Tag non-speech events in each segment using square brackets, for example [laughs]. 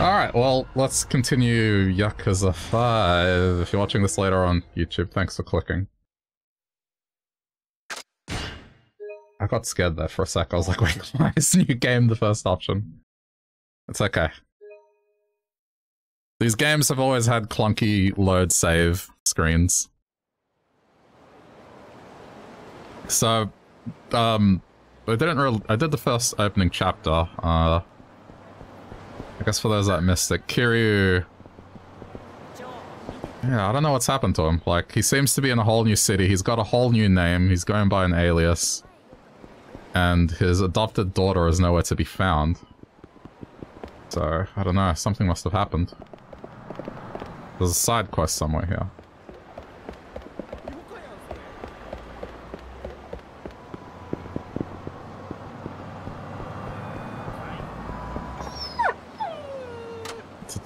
Alright, well, let's continue Yakuza 5. If you're watching this later on YouTube, thanks for clicking. I got scared there for a sec. I was like, [laughs] wait, why is new game the first option? It's okay. These games have always had clunky load save screens. So, um, I didn't really, I did the first opening chapter, uh, I guess for those that missed it, Kiryu... Yeah, I don't know what's happened to him. Like, he seems to be in a whole new city. He's got a whole new name. He's going by an alias. And his adopted daughter is nowhere to be found. So, I don't know. Something must have happened. There's a side quest somewhere here.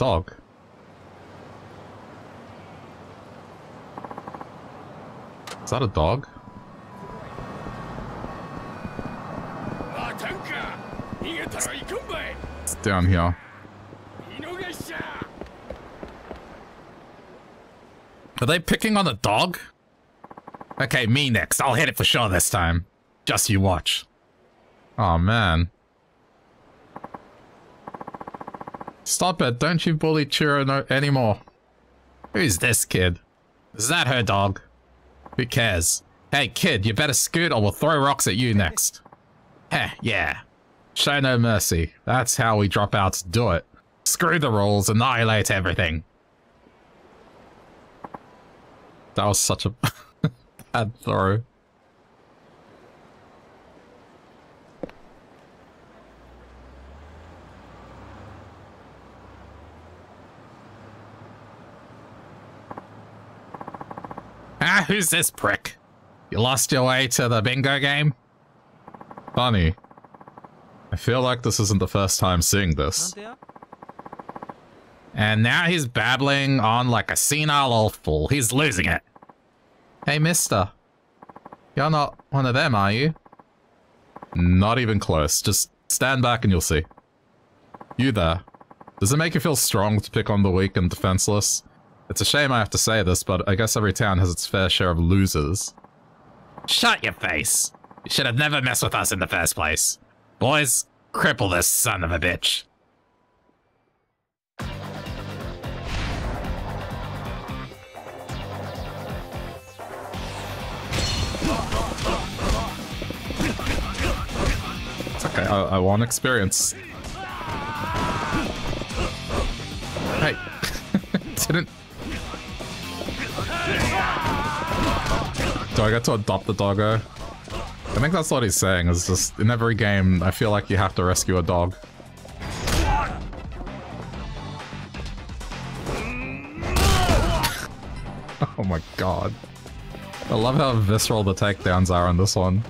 Dog. Is that a dog? It's down here. Are they picking on a dog? Okay, me next. I'll hit it for sure this time. Just you watch. Oh man. Stop it, don't you bully Chiro no anymore. Who's this kid? Is that her dog? Who cares? Hey kid, you better scoot or we'll throw rocks at you next. Heh, yeah. Show no mercy. That's how we drop out to do it. Screw the rules, annihilate everything. That was such a [laughs] bad throw. [laughs] Ah, who's this prick? You lost your way to the bingo game? Funny. I feel like this isn't the first time seeing this. And now he's babbling on like a senile old fool. He's losing it. Hey, mister. You're not one of them, are you? Not even close. Just stand back and you'll see. You there. Does it make you feel strong to pick on the weak and defenseless? It's a shame I have to say this, but I guess every town has its fair share of losers. Shut your face. You should have never messed with us in the first place. Boys, cripple this son of a bitch. It's okay, I, I want experience. Hey, [laughs] didn't... Do I get to adopt the doggo? I think that's what he's saying, is just, in every game, I feel like you have to rescue a dog. [laughs] oh my god. I love how visceral the takedowns are on this one.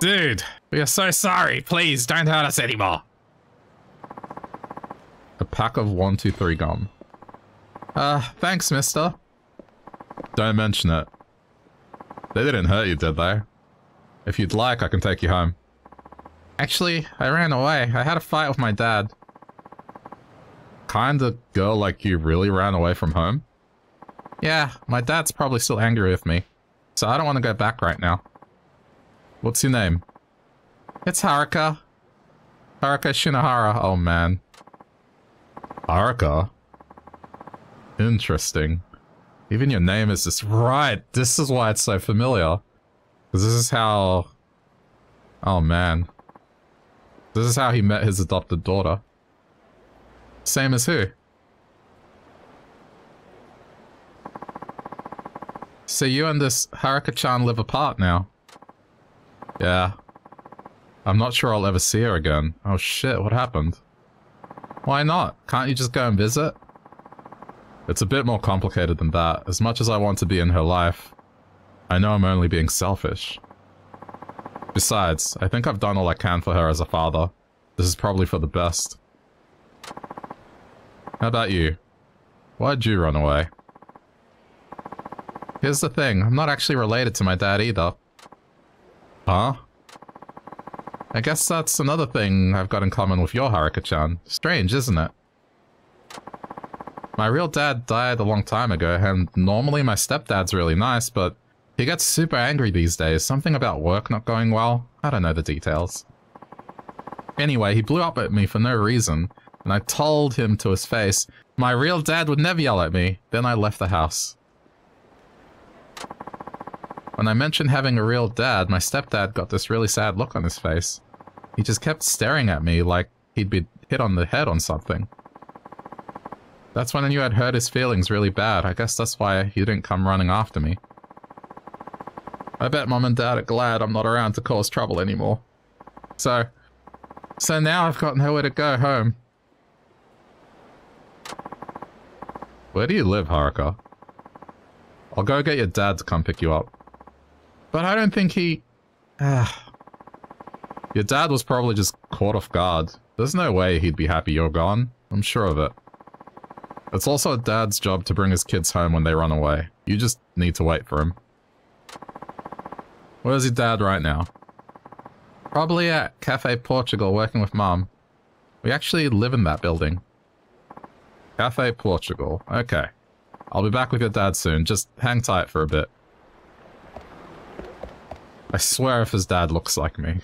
Dude, we are so sorry. Please, don't hurt us anymore. A pack of 123 gum. Uh, thanks, mister. Don't mention it. They didn't hurt you, did they? If you'd like, I can take you home. Actually, I ran away. I had a fight with my dad. Kinda girl like you really ran away from home? Yeah, my dad's probably still angry with me. So I don't want to go back right now. What's your name? It's Haruka. Haruka Shinohara. Oh, man. Haruka? Interesting. Even your name is just... Right, this is why it's so familiar. Because this is how... Oh, man. This is how he met his adopted daughter. Same as who? So you and this Haruka-chan live apart now? Yeah. I'm not sure I'll ever see her again. Oh shit, what happened? Why not? Can't you just go and visit? It's a bit more complicated than that. As much as I want to be in her life, I know I'm only being selfish. Besides, I think I've done all I can for her as a father. This is probably for the best. How about you? Why'd you run away? Here's the thing, I'm not actually related to my dad either. Huh? I guess that's another thing I've got in common with your Haruka-chan. Strange, isn't it? My real dad died a long time ago, and normally my stepdad's really nice, but he gets super angry these days. Something about work not going well. I don't know the details. Anyway, he blew up at me for no reason, and I told him to his face, my real dad would never yell at me. Then I left the house. When I mentioned having a real dad, my stepdad got this really sad look on his face. He just kept staring at me like he'd been hit on the head on something. That's when I knew I'd hurt his feelings really bad. I guess that's why he didn't come running after me. I bet mom and dad are glad I'm not around to cause trouble anymore. So, so now I've got nowhere to go home. Where do you live, Haruka? I'll go get your dad to come pick you up. But I don't think he... Ah. your dad was probably just caught off guard. There's no way he'd be happy you're gone. I'm sure of it. It's also a dad's job to bring his kids home when they run away. You just need to wait for him. Where's your dad right now? Probably at Cafe Portugal working with mom. We actually live in that building. Cafe Portugal. Okay. I'll be back with your dad soon. Just hang tight for a bit. I swear if his dad looks like me.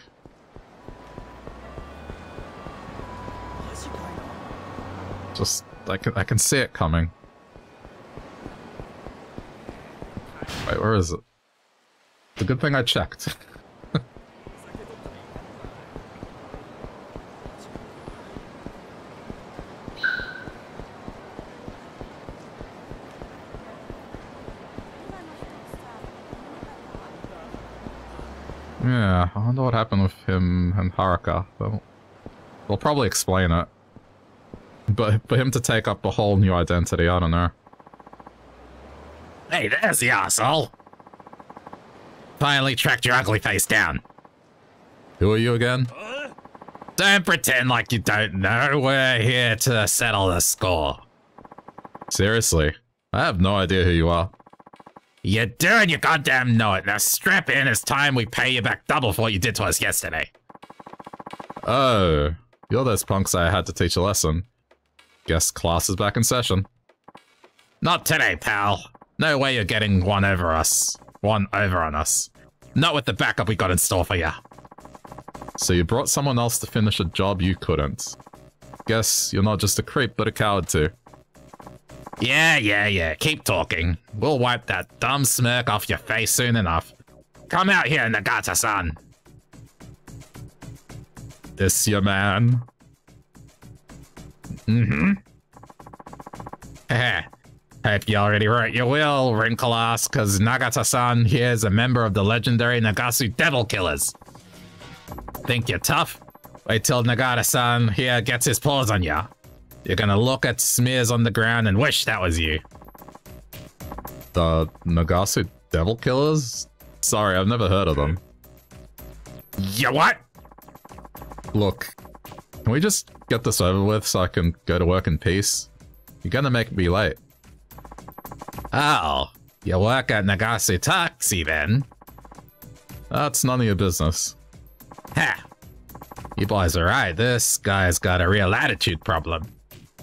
Just, I can, I can see it coming. Wait, where is it? The good thing I checked. Yeah, I wonder what happened with him and Haruka. They'll, they'll probably explain it. But for him to take up a whole new identity, I don't know. Hey, there's the asshole. Finally tracked your ugly face down. Who are you again? Don't pretend like you don't know. We're here to settle the score. Seriously, I have no idea who you are. You do and you goddamn know it. Now strap in. It's time we pay you back double for what you did to us yesterday. Oh, you're those punks I had to teach a lesson. Guess class is back in session. Not today, pal. No way you're getting one over us. One over on us. Not with the backup we got in store for you. So you brought someone else to finish a job you couldn't. Guess you're not just a creep, but a coward too. Yeah, yeah, yeah. Keep talking. We'll wipe that dumb smirk off your face soon enough. Come out here, Nagata-san. This your man? Mm-hmm. Heh. Hope you already wrote your will, Wrinkle ass, cause Nagata-san here is a member of the legendary Nagasu Devil Killers. Think you're tough? Wait till Nagata-san here gets his paws on ya. You're gonna look at smears on the ground and wish that was you. The Nagasu Devil Killers? Sorry, I've never heard of them. Yeah, what? Look, can we just get this over with so I can go to work in peace? You're gonna make me late. Oh, you work at Nagasu Taxi then? That's none of your business. Ha! You boys are right, this guy's got a real attitude problem.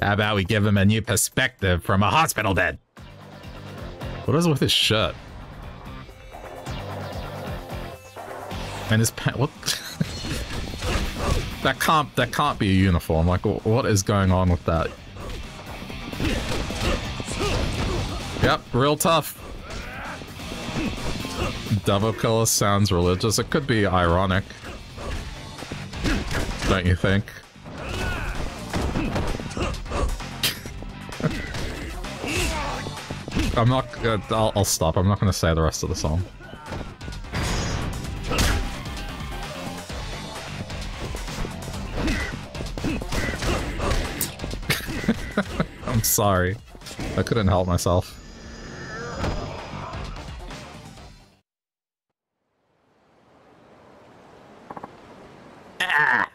How about we give him a new perspective from a hospital bed? What is with his shirt? And his pant. What? [laughs] that can't. That can't be a uniform. Like, what is going on with that? Yep, real tough. Devil Killer sounds religious. It could be ironic. Don't you think? I'm not. Uh, I'll, I'll stop. I'm not going to say the rest of the song. [laughs] I'm sorry. I couldn't help myself. Ah.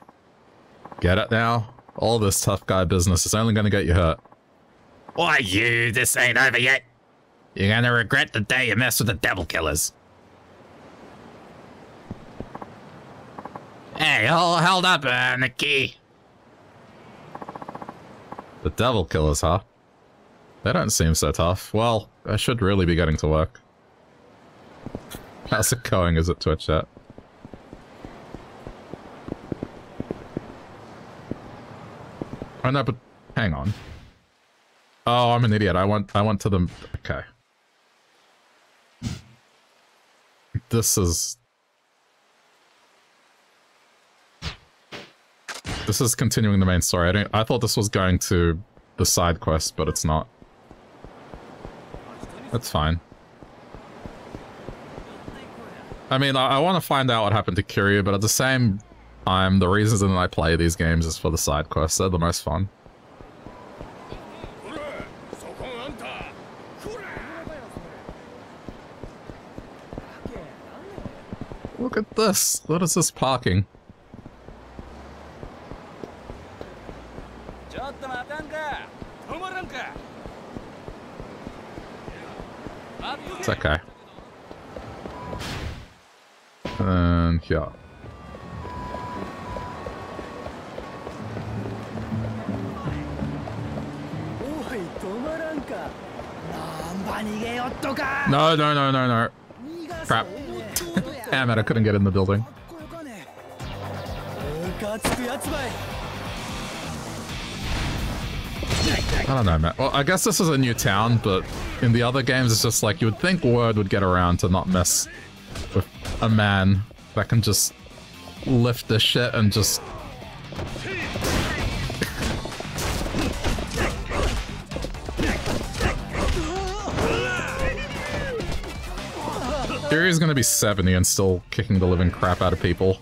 Get it now? All this tough guy business is only going to get you hurt. Why you? This ain't over yet. You're gonna regret the day you messed with the devil killers. Hey, hold, hold up, uh, Nikki. The devil killers, huh? They don't seem so tough. Well, I should really be getting to work. How's it going? Is it Twitch chat? Oh no, but hang on. Oh, I'm an idiot. I went I went to the okay. This is This is continuing the main story. I don't I thought this was going to the side quest, but it's not. That's fine. I mean, I, I want to find out what happened to Kiryu, but at the same time, the reason that I play these games is for the side quests. They're the most fun. Look at this. What is this parking? Damn it, I couldn't get in the building. I don't know, man. Well, I guess this is a new town, but in the other games, it's just like you would think word would get around to not mess with a man that can just lift the shit and just... Kiryu's gonna be 70 and still kicking the living crap out of people.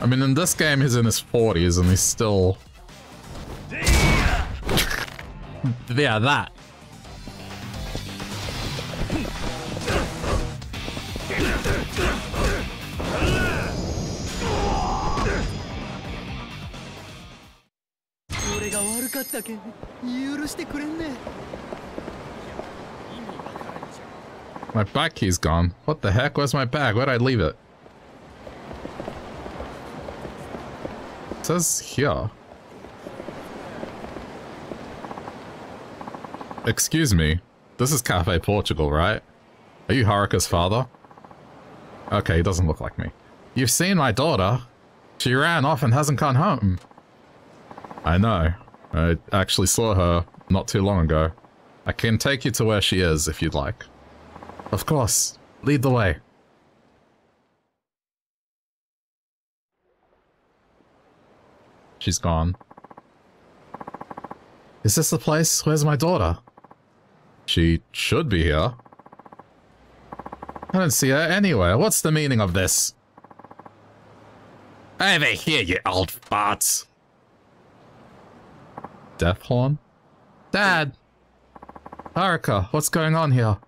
I mean, in this game, he's in his 40s and he's still... yeah, that. Bag key's gone. What the heck? Where's my bag? Where'd I leave it? It says here. Excuse me. This is Cafe Portugal, right? Are you Haruka's father? Okay, he doesn't look like me. You've seen my daughter. She ran off and hasn't come home. I know. I actually saw her not too long ago. I can take you to where she is if you'd like. Of course. Lead the way. She's gone. Is this the place? Where's my daughter? She should be here. I don't see her anywhere. What's the meaning of this? Over here, you old farts. Death Horn? Dad! Haruka, what's going on here?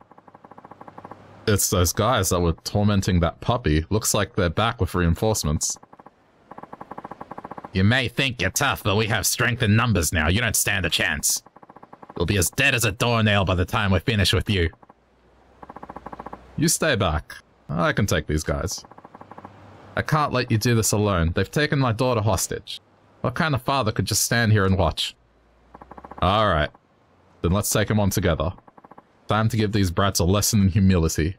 It's those guys that were tormenting that puppy. Looks like they're back with reinforcements. You may think you're tough, but we have strength in numbers now. You don't stand a chance. You'll be as dead as a doornail by the time we're finished with you. You stay back. I can take these guys. I can't let you do this alone. They've taken my daughter hostage. What kind of father could just stand here and watch? Alright. Then let's take them on together. Time to give these brats a lesson in humility.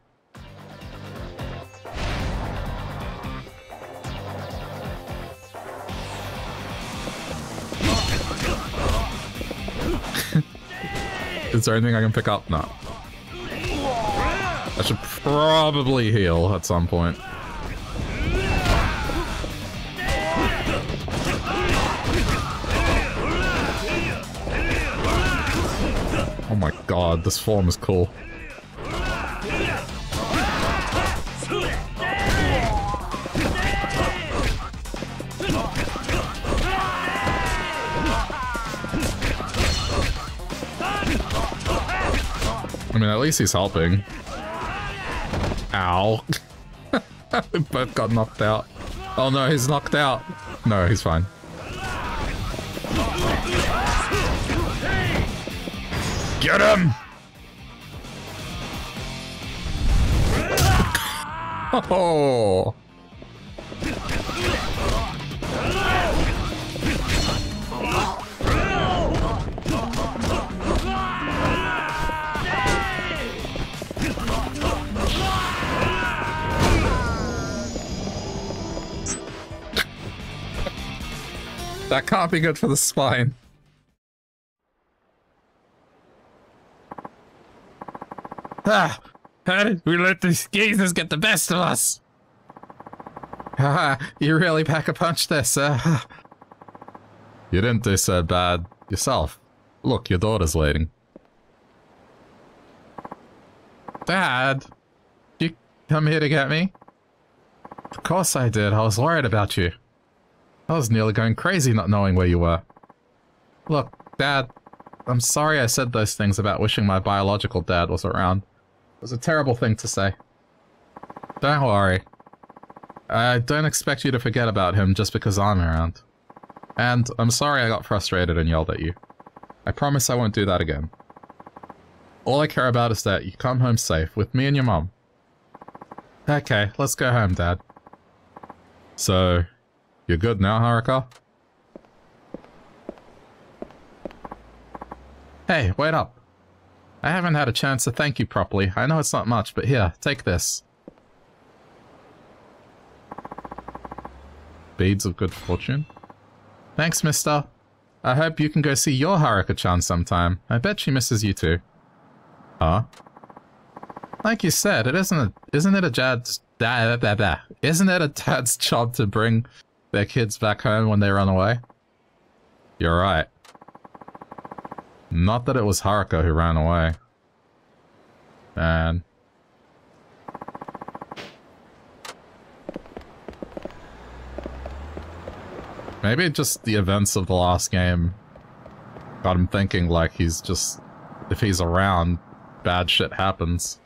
[laughs] Is there anything I can pick up? No. I should probably heal at some point. My god, this form is cool. I mean, at least he's helping. Ow. [laughs] we both got knocked out. Oh no, he's knocked out. No, he's fine. Get him! Oh! That can't be good for the spine. Ah! How did we let these geezers get the best of us? Haha, you really pack a punch there, sir. you didn't do so bad yourself. Look, your daughter's waiting. Dad, you come here to get me? Of course I did. I was worried about you. I was nearly going crazy not knowing where you were. Look, Dad, I'm sorry I said those things about wishing my biological dad was around. It was a terrible thing to say. Don't worry. I don't expect you to forget about him just because I'm around. And I'm sorry I got frustrated and yelled at you. I promise I won't do that again. All I care about is that you come home safe with me and your mom. Okay, let's go home, Dad. So, you're good now, Haruka? Hey, wait up. I haven't had a chance to thank you properly. I know it's not much, but here, take this. Beads of good fortune. Thanks, mister. I hope you can go see your Haruka-chan sometime. I bet she misses you too. Huh? Like you said, it isn't a, isn't it a dad's da, da, da, isn't it a dad's [laughs] job to bring their kids back home when they run away? You're right. Not that it was Haruka who ran away. Man. Maybe just the events of the last game got him thinking like he's just... If he's around, bad shit happens.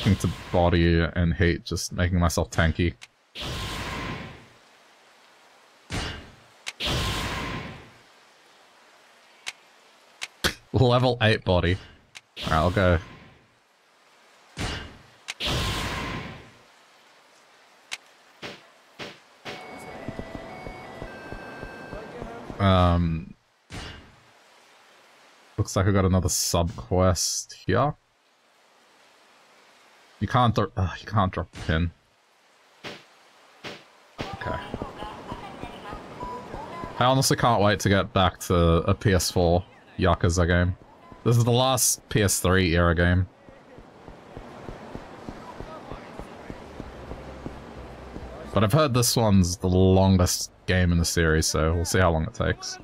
Sticking to body and heat, just making myself tanky. Level 8 body. Alright, I'll go. Um, looks like I got another sub quest here. You can't uh, you can't drop a pin. Okay. I honestly can't wait to get back to a PS4 Yakuza game. This is the last PS3 era game. But I've heard this one's the longest game in the series, so we'll see how long it takes.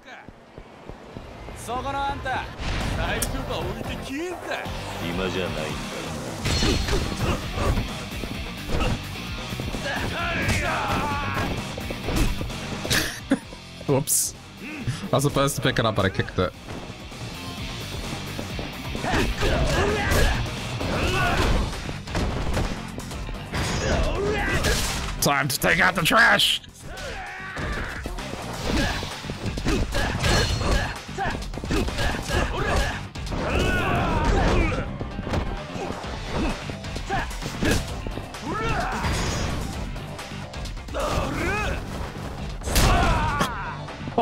[laughs] Whoops. I was supposed to pick it up, but I kicked it. Time to take out the trash!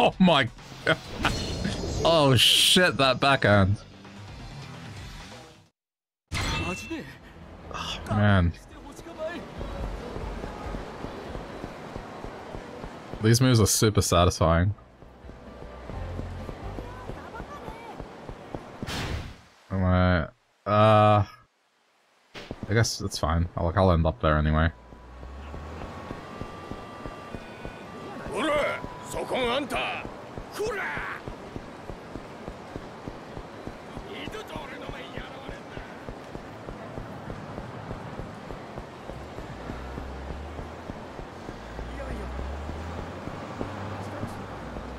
Oh my... oh shit, that backhand. Oh, man. These moves are super satisfying. Alright. Uh... I guess it's fine. I'll, I'll end up there anyway.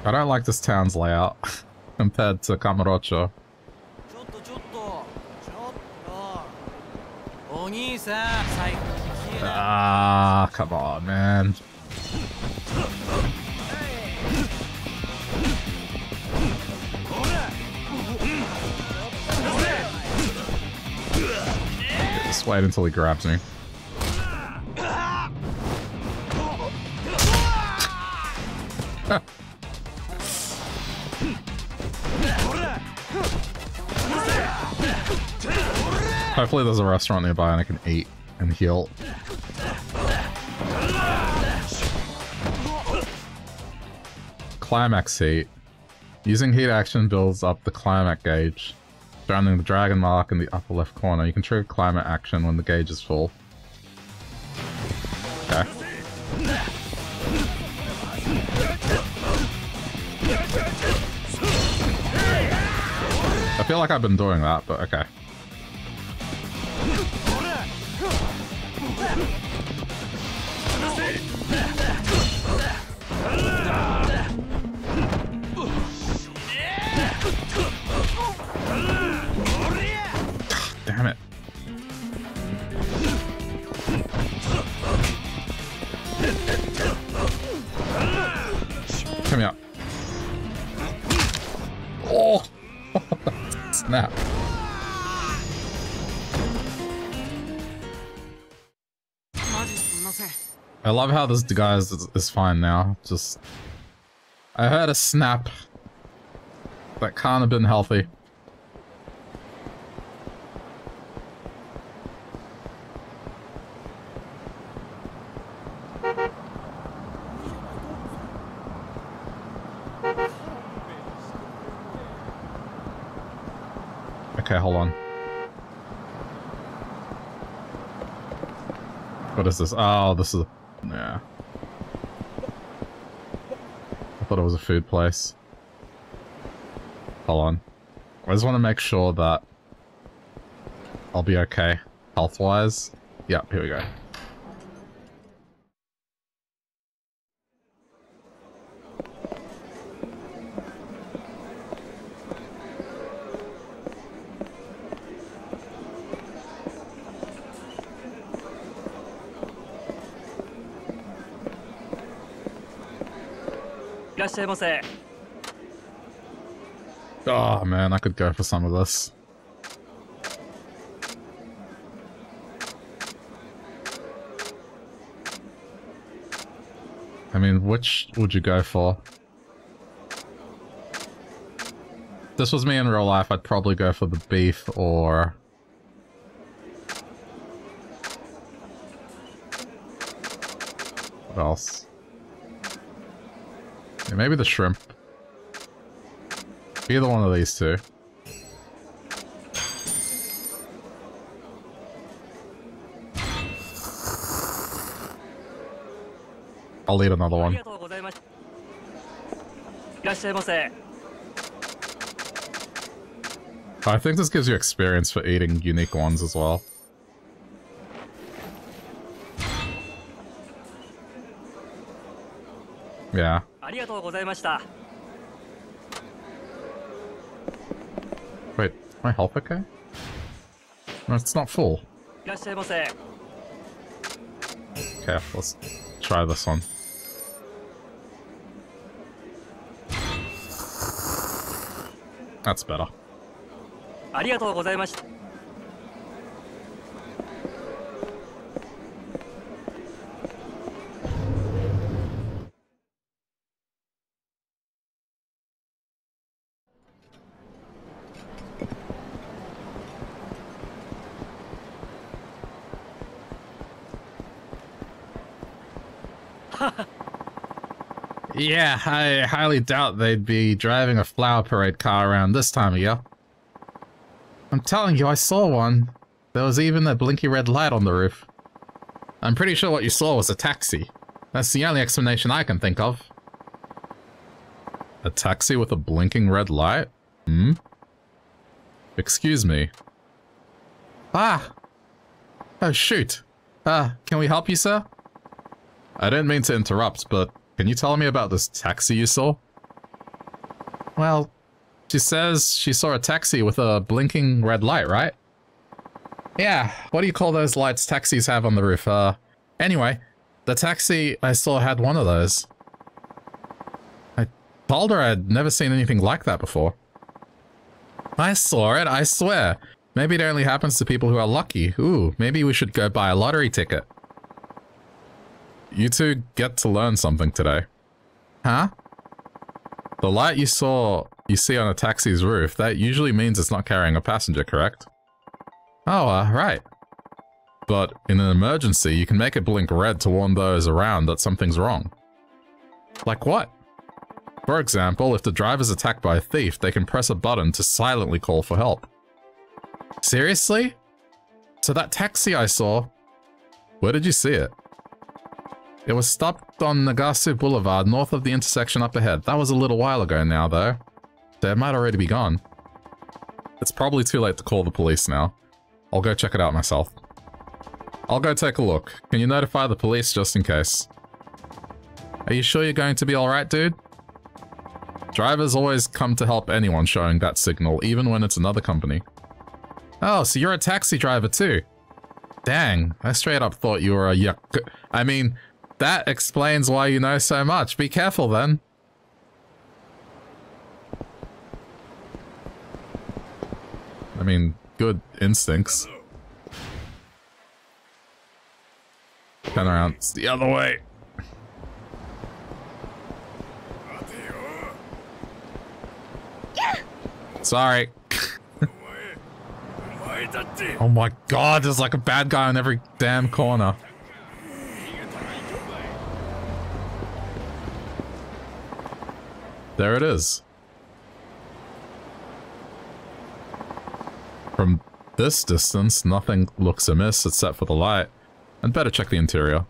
I don't like this town's layout [laughs] compared to Kamurocho. Ah, come on, man. Just wait until he grabs me. [laughs] Hopefully there's a restaurant nearby and I can eat and heal. Climax heat. Using heat action builds up the climax gauge. Surrounding the dragon mark in the upper left corner. You can trigger climax action when the gauge is full. Okay. I feel like I've been doing that, but okay. Damn it. Come here. Oh! [laughs] Snap. I love how this guy is, is fine now. Just... I heard a snap. That can't have been healthy. Okay, hold on. What is this? Oh, this is... Yeah. I thought it was a food place. Hold on. I just want to make sure that I'll be okay health-wise. Yep, here we go. Oh man, I could go for some of this. I mean, which would you go for? This was me in real life, I'd probably go for the beef or... What else? Yeah, maybe the shrimp. Either one of these two. I'll eat another one. I think this gives you experience for eating unique ones as well. Yeah. Wait, my health okay? No, it's not full. Okay, let's try this one. That's better. Yeah, I highly doubt they'd be driving a flower parade car around this time of year. I'm telling you, I saw one. There was even a blinky red light on the roof. I'm pretty sure what you saw was a taxi. That's the only explanation I can think of. A taxi with a blinking red light? Hmm? Excuse me. Ah! Oh, shoot. Ah, uh, can we help you, sir? I didn't mean to interrupt, but can you tell me about this taxi you saw? Well, she says she saw a taxi with a blinking red light, right? Yeah, what do you call those lights taxis have on the roof? Uh, anyway, the taxi I saw had one of those. I told her I'd never seen anything like that before. I saw it, I swear. Maybe it only happens to people who are lucky. Ooh, maybe we should go buy a lottery ticket. You two get to learn something today. Huh? The light you saw, you see on a taxi's roof, that usually means it's not carrying a passenger, correct? Oh, uh, right. But in an emergency, you can make it blink red to warn those around that something's wrong. Like what? For example, if the driver's attacked by a thief, they can press a button to silently call for help. Seriously? So that taxi I saw, where did you see it? It was stopped on Nagasu Boulevard, north of the intersection up ahead. That was a little while ago now, though. So it might already be gone. It's probably too late to call the police now. I'll go check it out myself. I'll go take a look. Can you notify the police just in case? Are you sure you're going to be alright, dude? Drivers always come to help anyone showing that signal, even when it's another company. Oh, so you're a taxi driver too? Dang, I straight up thought you were a yuck. I mean, that explains why you know so much. Be careful then. I mean, good instincts. Turn around. It's the other way. Sorry. [laughs] oh my god, there's like a bad guy on every damn corner. There it is. From this distance, nothing looks amiss except for the light. I'd better check the interior.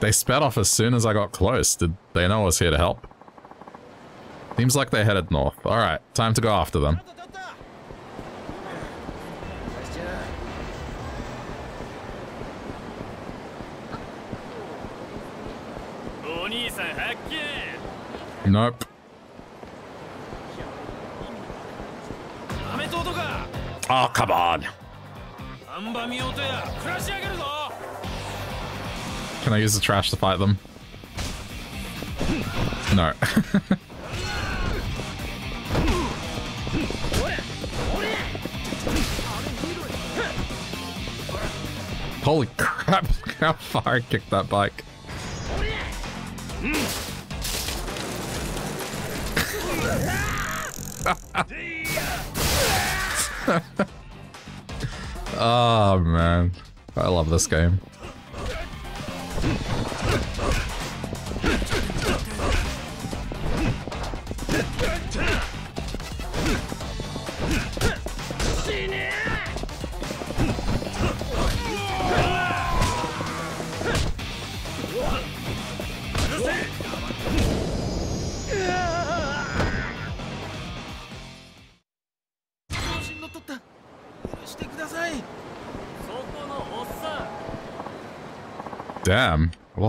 They sped off as soon as I got close. Did they know I was here to help? Seems like they headed north. Alright, time to go after them. Nope. Oh, come on. Can I use the trash to fight them? No. [laughs] Holy crap, how far I kicked that bike. This game.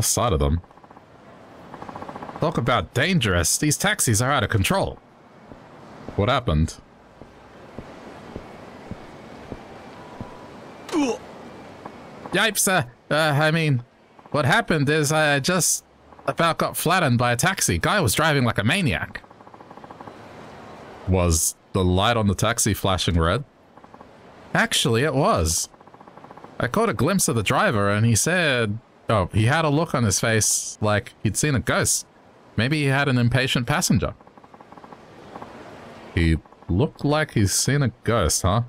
Sight of them. Talk about dangerous. These taxis are out of control. What happened? Yipes, uh, uh, I mean, what happened is I just about got flattened by a taxi. Guy was driving like a maniac. Was the light on the taxi flashing red? Actually, it was. I caught a glimpse of the driver and he said, oh, he had a look on his face like he'd seen a ghost. Maybe he had an impatient passenger. He looked like he's seen a ghost, huh?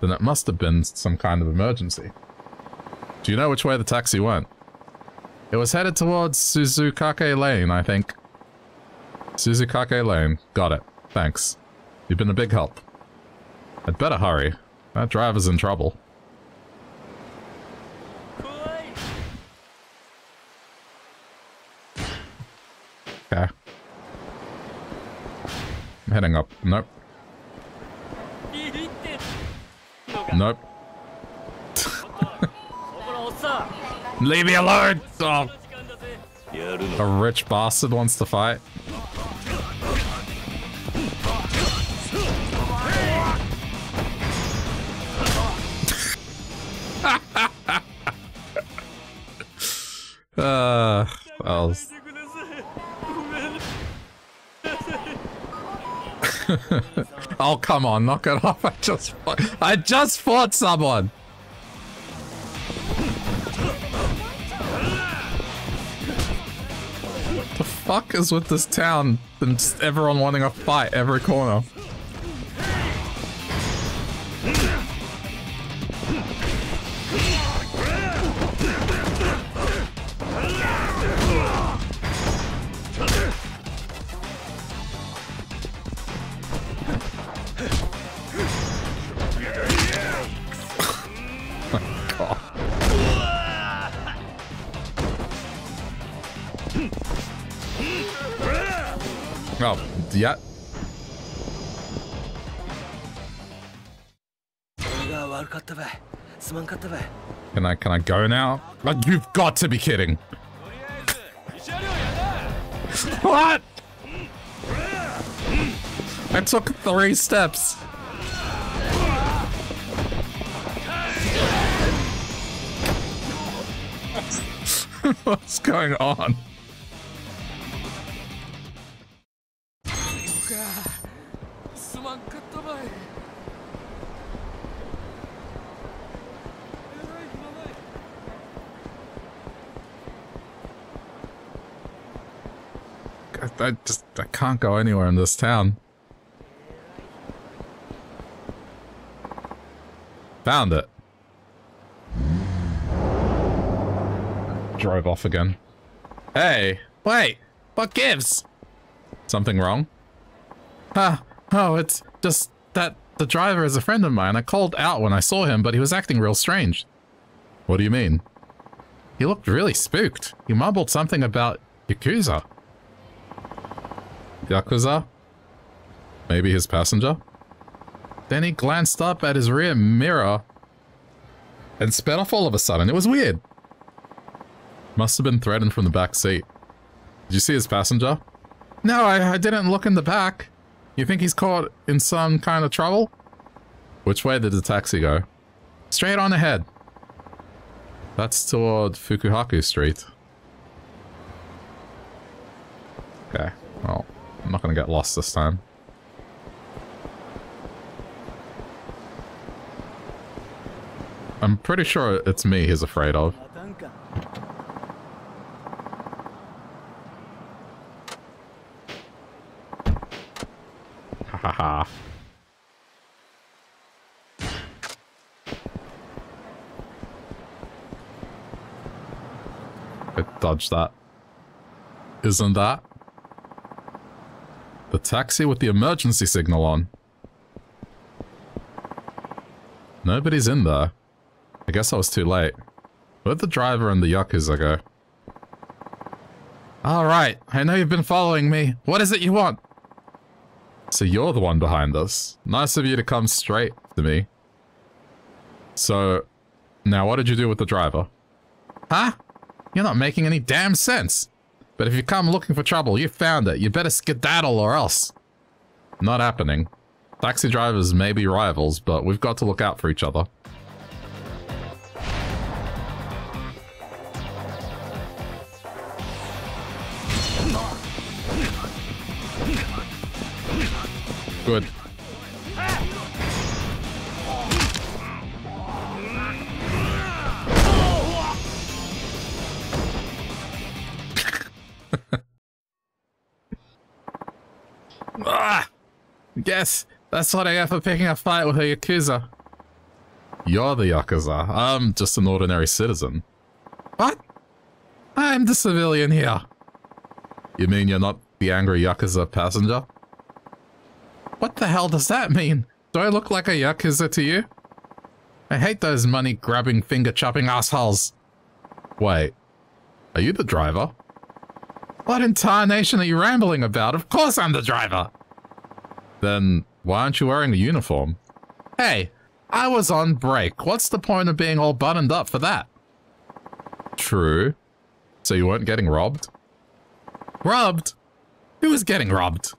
Then it must have been some kind of emergency. Do you know which way the taxi went? It was headed towards Suzukake Lane, I think. Suzukake Lane. Got it. Thanks. You've been a big help. I'd better hurry. That driver's in trouble. Okay. I'm heading up. Nope. Nope. [laughs] Leave me alone! Oh. A rich bastard wants to fight. [laughs] uh, well, [laughs] oh, come on, knock it off. [laughs] I just, I just fought someone. What the fuck is with this town and everyone wanting a fight every corner? Can I can I go now? Like, you've got to be kidding. [laughs] what? I took three steps. [laughs] What's going on? I just I can't go anywhere in this town. Found it. Drove off again. Hey, wait, what gives? Something wrong? Ah, oh, it's just that the driver is a friend of mine. I called out when I saw him, but he was acting real strange. What do you mean? He looked really spooked. He mumbled something about Yakuza. Yakuza? Maybe his passenger? Then he glanced up at his rear mirror and sped off all of a sudden. It was weird. Must have been threatened from the back seat. Did you see his passenger? No, I, I didn't look in the back. You think he's caught in some kind of trouble? Which way did the taxi go? Straight on ahead. That's toward Fukuhaku Street. Okay, well, I'm not going to get lost this time. I'm pretty sure it's me he's afraid of. Ha ha ha. I dodged that. Isn't that? The taxi with the emergency signal on. Nobody's in there. I guess I was too late. Where'd the driver and the Yakuza go? Alright, I know you've been following me. What is it you want? So you're the one behind us. Nice of you to come straight to me. So, now what did you do with the driver? Huh? You're not making any damn sense. But if you come looking for trouble, you found it. You better skedaddle or else. Not happening. Taxi drivers may be rivals, but we've got to look out for each other. Good. Guess that's what I get for picking a fight with a Yakuza. You're the Yakuza. I'm just an ordinary citizen. What? I'm the civilian here. You mean you're not the angry Yakuza passenger? What the hell does that mean? Do I look like a Yakuza to you? I hate those money-grabbing, finger-chopping assholes. Wait, are you the driver? What in tarnation are you rambling about? Of course I'm the driver! Then why aren't you wearing a uniform? Hey, I was on break. What's the point of being all buttoned up for that? True. So you weren't getting robbed? Robbed? Who was getting robbed?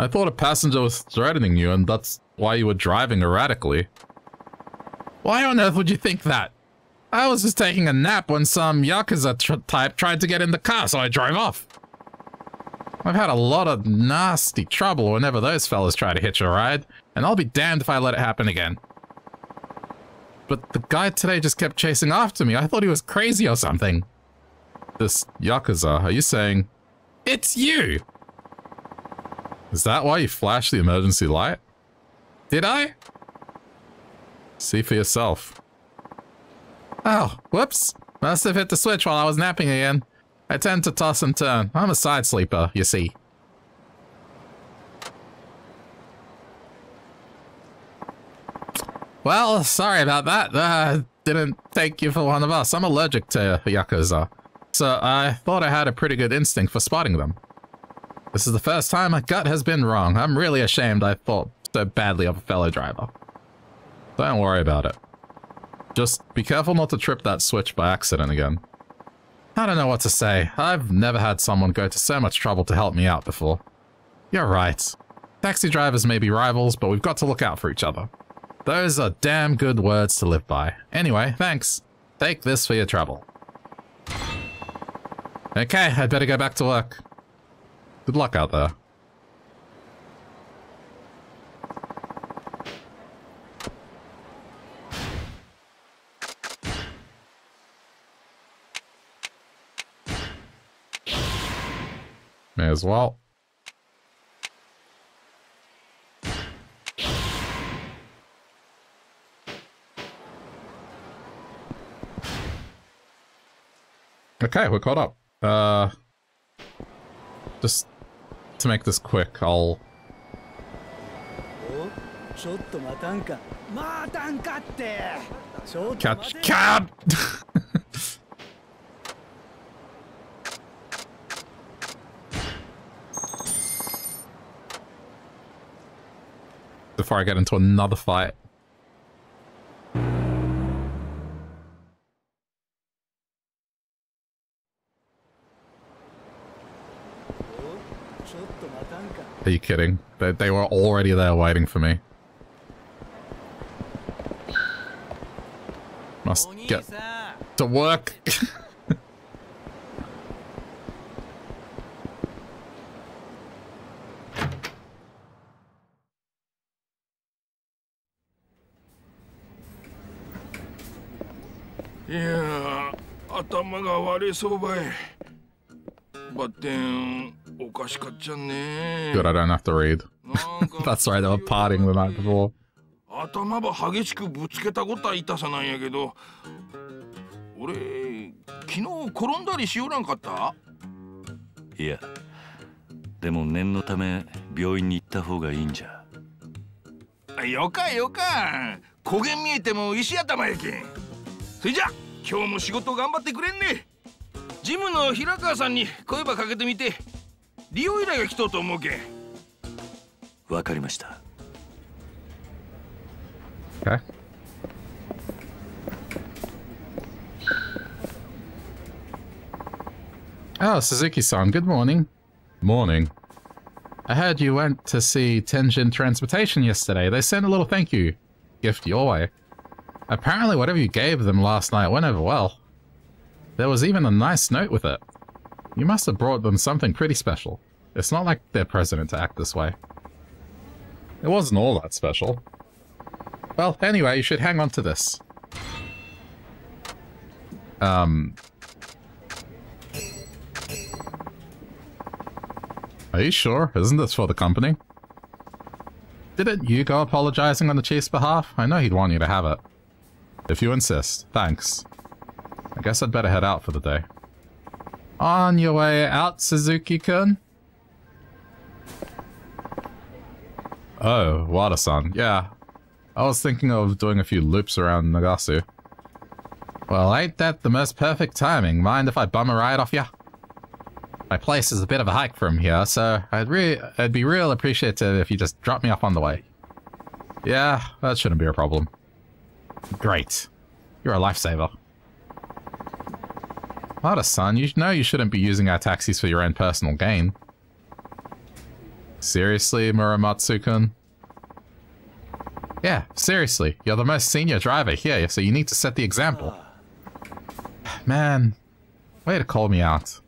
I thought a passenger was threatening you and that's why you were driving erratically. Why on earth would you think that? I was just taking a nap when some Yakuza type tried to get in the car, so I drove off. I've had a lot of nasty trouble whenever those fellas try to hitch a ride, and I'll be damned if I let it happen again. But the guy today just kept chasing after me. I thought he was crazy or something. This Yakuza, are you saying... It's you! Is that why you flashed the emergency light? Did I? See for yourself. Oh, whoops. Must have hit the switch while I was napping again. I tend to toss and turn. I'm a side sleeper, you see. Well, sorry about that. Uh, didn't take you for one of us. I'm allergic to Yakuza. So I thought I had a pretty good instinct for spotting them. This is the first time my gut has been wrong. I'm really ashamed I thought so badly of a fellow driver. Don't worry about it. Just be careful not to trip that switch by accident again. I don't know what to say. I've never had someone go to so much trouble to help me out before. You're right. Taxi drivers may be rivals, but we've got to look out for each other. Those are damn good words to live by. Anyway, thanks. Take this for your trouble. Okay, I'd better go back to work. Good luck out there. May as well. Okay, we're caught up. Uh, just to make this quick, I'll... Catch cab! [laughs] Before I get into another fight. Are you kidding? They, they were already there waiting for me. Must get to work. [laughs] 頭が悪いそうばい。バッテンおかしかっちゃんね。Good, I don't have to read. That's right, they were partying the night before. 頭ば激しくぶつけたことは痛さなんやけど、俺昨日転んだりしよらんかった？いやでも念のため病院に行った方がいいんじゃよかよか。焦げ見えても石頭やけん。それじゃ今日も仕事頑張ってくれんね。ジムの平川さんに声ばかけてみて。利用依頼が来とうと思うけん。わかりました Okay. Oh, Suzuki-san, good morning. Morning. I heard you went to see Tenjin Transportation yesterday. They sent a little thank you gift your way. Apparently whatever you gave them last night went over well. There was even a nice note with it. You must have brought them something pretty special. It's not like their president to act this way. It wasn't all that special. Well, anyway, you should hang on to this. Um... Are you sure? Isn't this for the company? Didn't you go apologizing on the chief's behalf? I know he'd want you to have it. If you insist. Thanks. I guess I'd better head out for the day. On your way out, Suzuki-kun? Oh, Wada-san. Yeah. I was thinking of doing a few loops around Nagasu. Well, ain't that the most perfect timing? Mind if I bum a ride off ya? My place is a bit of a hike from here, so I'd re I'd be real appreciative if you just drop me off on the way. Yeah, that shouldn't be a problem. Great. You're a lifesaver. Wada-san, you know you shouldn't be using our taxis for your own personal gain. Seriously, Muramatsu-kun? Yeah, seriously. You're the most senior driver here, so you need to set the example. Man, way to call me out.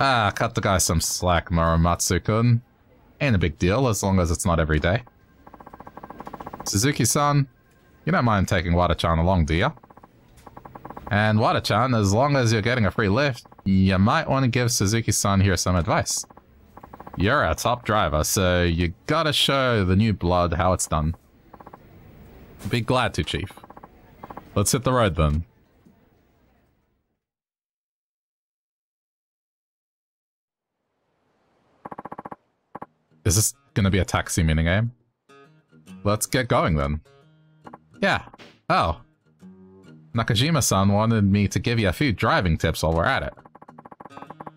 Ah, cut the guy some slack, Muramatsu-kun. Ain't a big deal as long as it's not every day. Suzuki-san, you don't mind taking Wada-chan along, do ya? And Wada-chan, as long as you're getting a free lift, you might want to give Suzuki-san here some advice. You're a top driver, so you gotta show the new blood how it's done. Be glad to, Chief. Let's hit the road then. Is this gonna be a taxi minigame? Let's get going then. Yeah. Oh. Nakajima-san wanted me to give you a few driving tips while we're at it.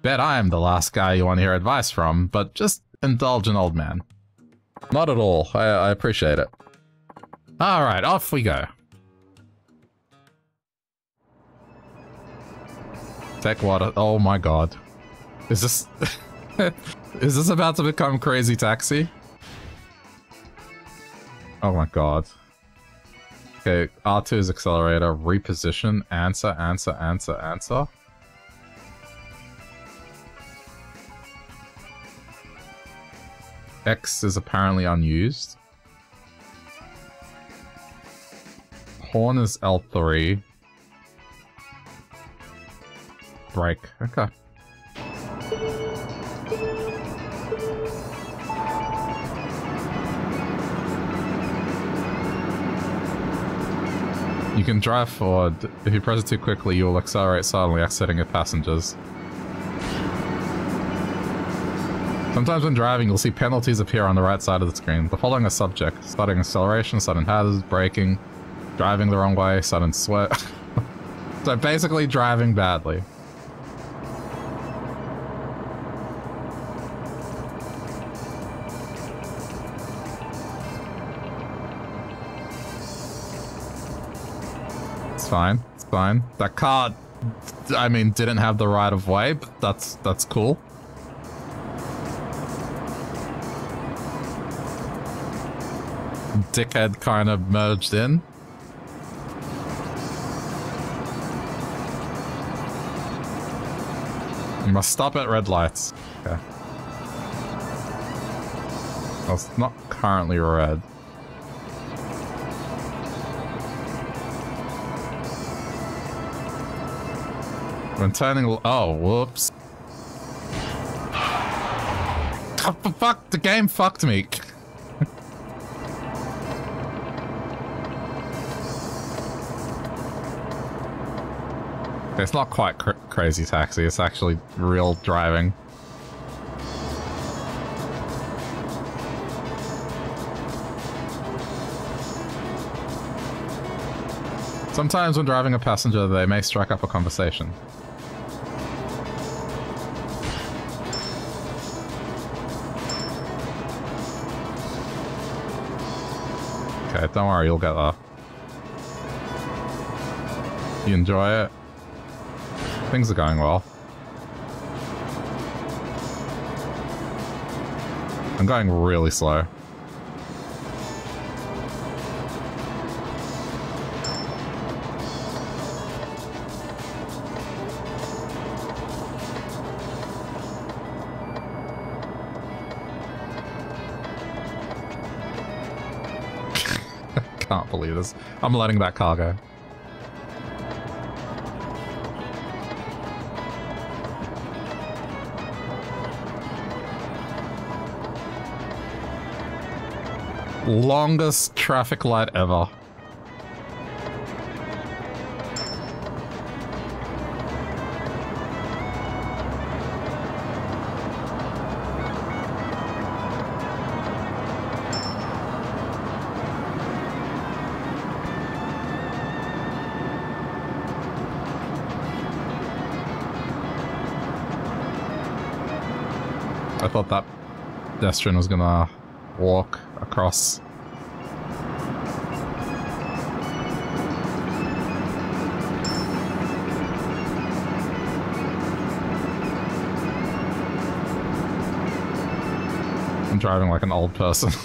Bet I am the last guy you want to hear advice from, but just indulge an old man. Not at all. I, I appreciate it. Alright, off we go. Tech water. Oh my god. Is this... [laughs] is this about to become Crazy Taxi? Oh my god. Okay, R2 is accelerator, reposition, answer, answer, answer, answer. X is apparently unused. Horn is L3. Brake. Okay. You can drive forward. If you press it too quickly, you will accelerate silently, upsetting your passengers. Sometimes when driving, you'll see penalties appear on the right side of the screen. The following are subject. Starting acceleration, sudden hazards, braking, driving the wrong way, sudden sweat. [laughs] so basically driving badly. Fine. It's fine. That car, I mean, didn't have the right of way, but that's that's cool. dickhead kind of merged in. You must stop at red lights. Okay. Well, it's not currently red. When turning... Oh, whoops. Oh, fuck, the game fucked me. [laughs] It's not quite cr crazy taxi, it's actually real driving. Sometimes when driving a passenger, they may strike up a conversation. Okay, don't worry, you'll get there. You enjoy it? Things are going well. I'm going really slow. Can't believe this. I'm letting that car go. longest traffic light ever. Pedestrian was gonna walk across. I'm driving like an old person. [laughs]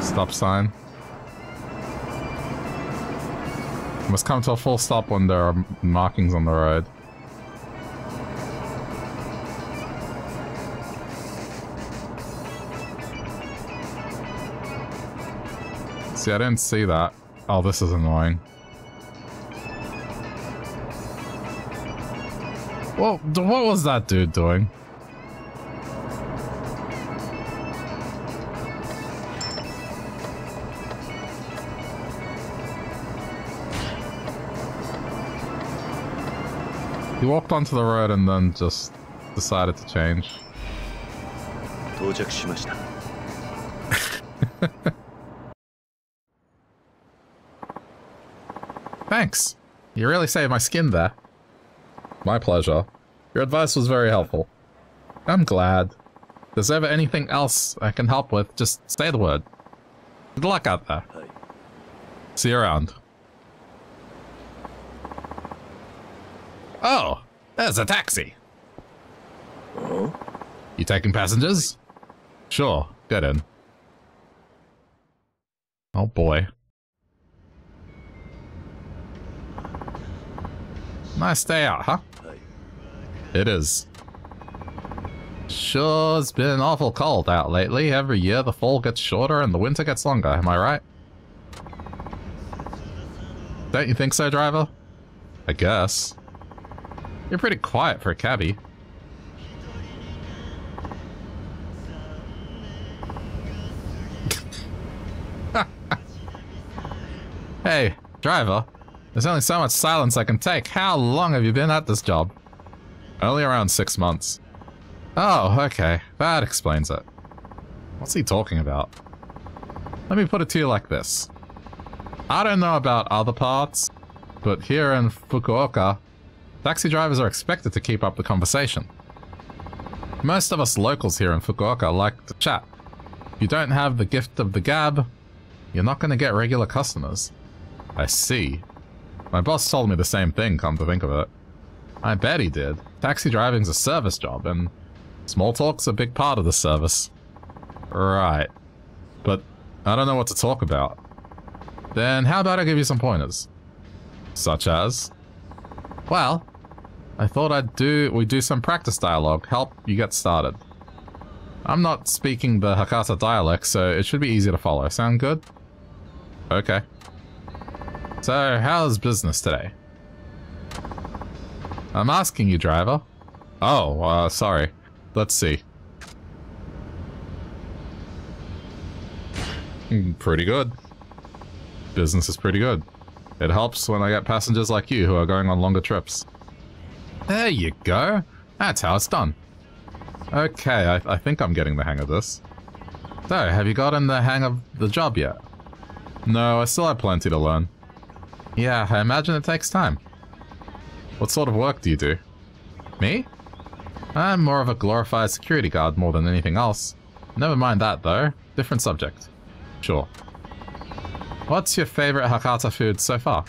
Stop sign. Must come to a full stop when there are markings on the road. See, I didn't see that. Oh, this is annoying. Well, what was that dude doing? He walked onto the road and then just decided to change. [laughs] Thanks. You really saved my skin there. My pleasure. Your advice was very helpful. I'm glad. If there's ever anything else I can help with, just say the word. Good luck out there. See you around. Oh, there's a taxi. You taking passengers? Sure, get in. Oh boy. Nice day out, huh? It is. Sure, it's been awful cold out lately. Every year the fall gets shorter and the winter gets longer, am I right? Don't you think so, driver? I guess. You're pretty quiet for a cabbie. [laughs] hey, driver. There's only so much silence I can take. How long have you been at this job? Only around six months. Oh, okay. That explains it. What's he talking about? Let me put it to you like this. I don't know about other parts, but here in Fukuoka, taxi drivers are expected to keep up the conversation. Most of us locals here in Fukuoka like to chat. If you don't have the gift of the gab, you're not going to get regular customers. I see. My boss told me the same thing, come to think of it. I bet he did. Taxi driving's a service job, and small talk's a big part of the service. Right. But I don't know what to talk about. Then how about I give you some pointers? Such as? Well, I thought I'd do we do some practice dialogue, help you get started. I'm not speaking the Hakata dialect, so it should be easy to follow. Sound good? Okay. So, how's business today? I'm asking you, driver. Oh, uh, sorry. Let's see. Hmm, Pretty good. Business is pretty good. It helps when I get passengers like you who are going on longer trips. There you go. That's how it's done. Okay, I, I think I'm getting the hang of this. So, have you gotten the hang of the job yet? No, I still have plenty to learn. Yeah, I imagine it takes time. What sort of work do you do? Me? I'm more of a glorified security guard more than anything else. Never mind that, though. Different subject. Sure. What's your favorite Hakata food so far?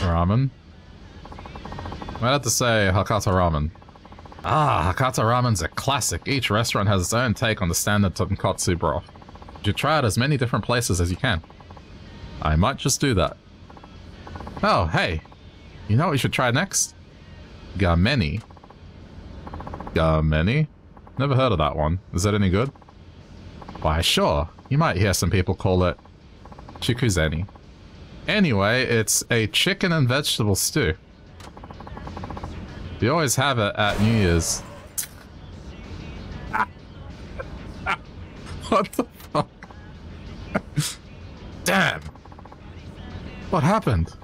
Ramen? Might have to say Hakata Ramen. Ah, Hakata Ramen's a classic. Each restaurant has its own take on the standard tonkotsu broth. You try it as many different places as you can. I might just do that. Oh, hey. You know what we should try next? Gameni. Gameni? Never heard of that one. Is that any good? Why, sure. You might hear some people call it chikuzeni. Anyway, it's a chicken and vegetable stew. We always have it at New Year's. [laughs] what the? Damn. What happened?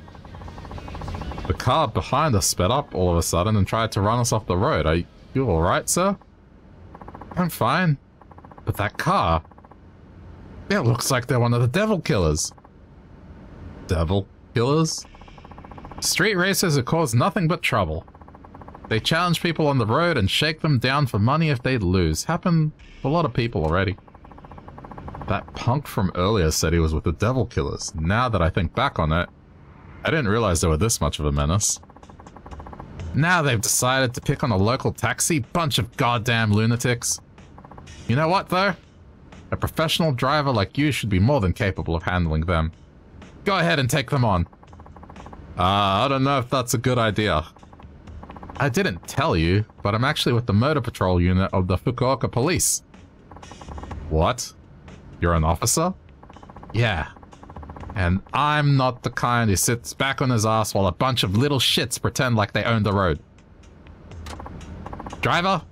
The car behind us sped up all of a sudden and tried to run us off the road. Are you alright, sir? I'm fine. But that car... It looks like they're one of the devil killers. Devil killers? Street racers who cause nothing but trouble. They challenge people on the road and shake them down for money if they lose. Happened to a lot of people already. That punk from earlier said he was with the devil killers. Now that I think back on it, I didn't realize they were this much of a menace. Now they've decided to pick on a local taxi? Bunch of goddamn lunatics. You know what, though? A professional driver like you should be more than capable of handling them. Go ahead and take them on. Uh, I don't know if that's a good idea. I didn't tell you, but I'm actually with the motor patrol unit of the Fukuoka police. What? You're an officer? Yeah. And I'm not the kind who sits back on his ass while a bunch of little shits pretend like they own the road. Driver,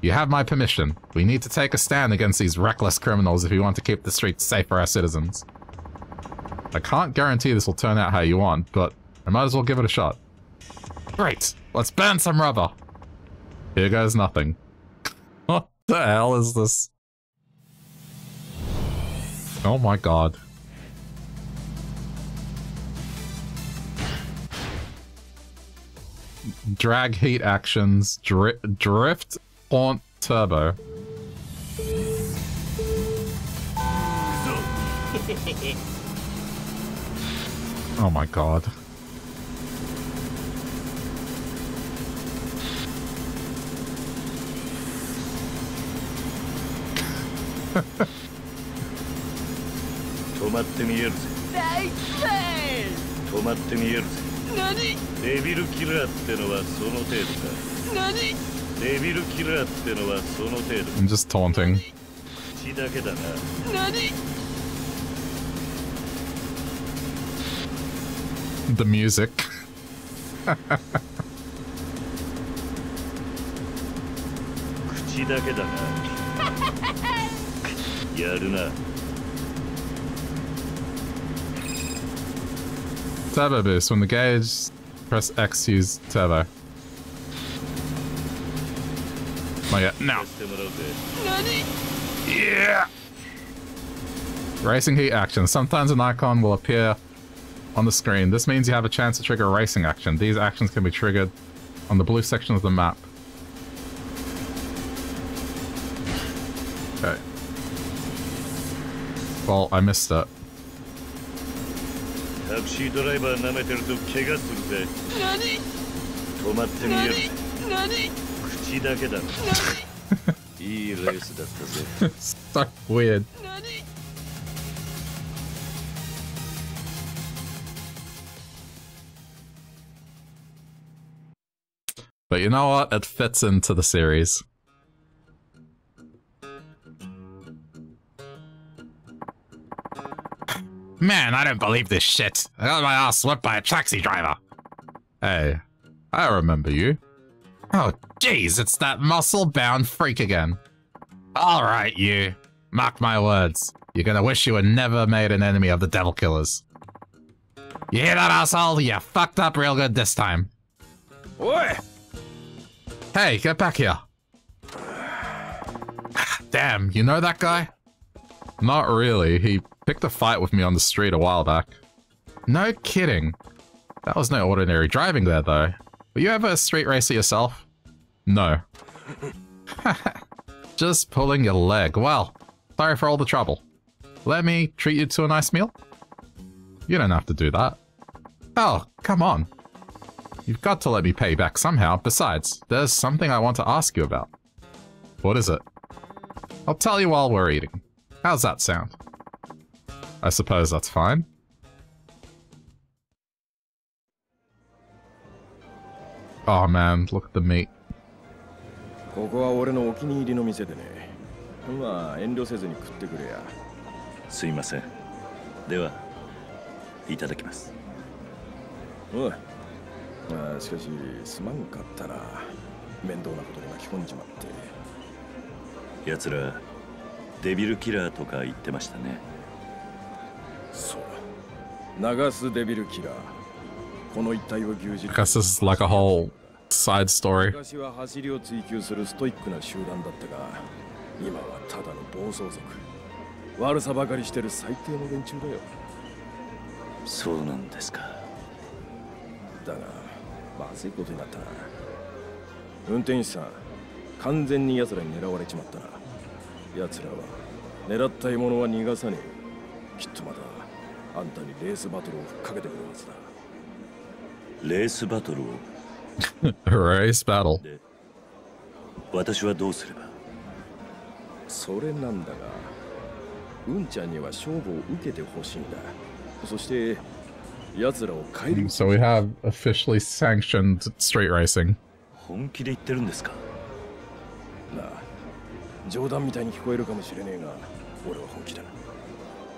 you have my permission. We need to take a stand against these reckless criminals if we want to keep the streets safe for our citizens. I can't guarantee this will turn out how you want, but I might as well give it a shot. Great, let's burn some rubber. Here goes nothing. [laughs] what the hell is this? Oh my god. Drag heat actions, dri drift, haunt, turbo. [laughs] oh my god. [laughs] 止まって見えるぜ。大嫌止まって見えるぜ。何デビルキラーってのはその程度か。何デビルキラーってのはその程度。I'm just taunting. [laughs] [laughs] 口だけだな。何 The music. 口だけだな。やるな。Turbo boost. When the gauge, press X use turbo. Oh yeah, now. Yeah! Racing heat action. Sometimes an icon will appear on the screen. This means you have a chance to trigger a racing action. These actions can be triggered on the blue section of the map. Okay. Well, I missed it. タクシードライバー舐めてると怪我するぜ止まってみよう何口だけだいいレースだったぜ so weird. But you know what? It fits into the series. Man, I don't believe this shit. I got my ass swept by a taxi driver. Hey, I remember you. Oh, jeez, it's that muscle-bound freak again. All right, you. Mark my words. You're gonna wish you had never made an enemy of the Devil Killers. You hear that, asshole? You fucked up real good this time. Oi! Hey, get back here. [sighs] Damn, you know that guy? Not really. He picked a fight with me on the street a while back. No kidding. That was no ordinary driving there, though. Were you ever a street racer yourself? No. [laughs] Just pulling your leg. Well, sorry for all the trouble. Let me treat you to a nice meal? You don't have to do that. Oh, come on. You've got to let me pay back somehow. Besides, there's something I want to ask you about. What is it? I'll tell you while we're eating. How's that sound? I suppose that's fine. Oh man, look at the meat. ここは俺のお気に入りの店でね。まあ遠慮せずに食ってくれや。すいません。ではいただきます。おい。ああしかしすまんかったな。面倒なことに巻き込んじまって。奴らデビルキラーとか言ってましたねそう。流すデビルキラー。この一帯を牛耳 I guess this is like a whole side story. 昔は走りを追求するストイックな集団だったが今はただの暴走族。悪さばかりしてる最低の連中だよ。そうなんですか。だがまずいことになったな。運転手さん完全に奴らに狙われちまったな。奴らは狙った獲物は逃がさねえ。きっとまだあんたにレースバトルをふっかけてくるはずだレースバトルを Race battle. で私はどうすればそれなんだが うんちゃんには勝負を受けてほしいんだそして奴らを帰り So we have officially sanctioned street racing. 本気で言ってるんですかなあ冗談みたいに聞こえるかもしれねえが俺は本気だ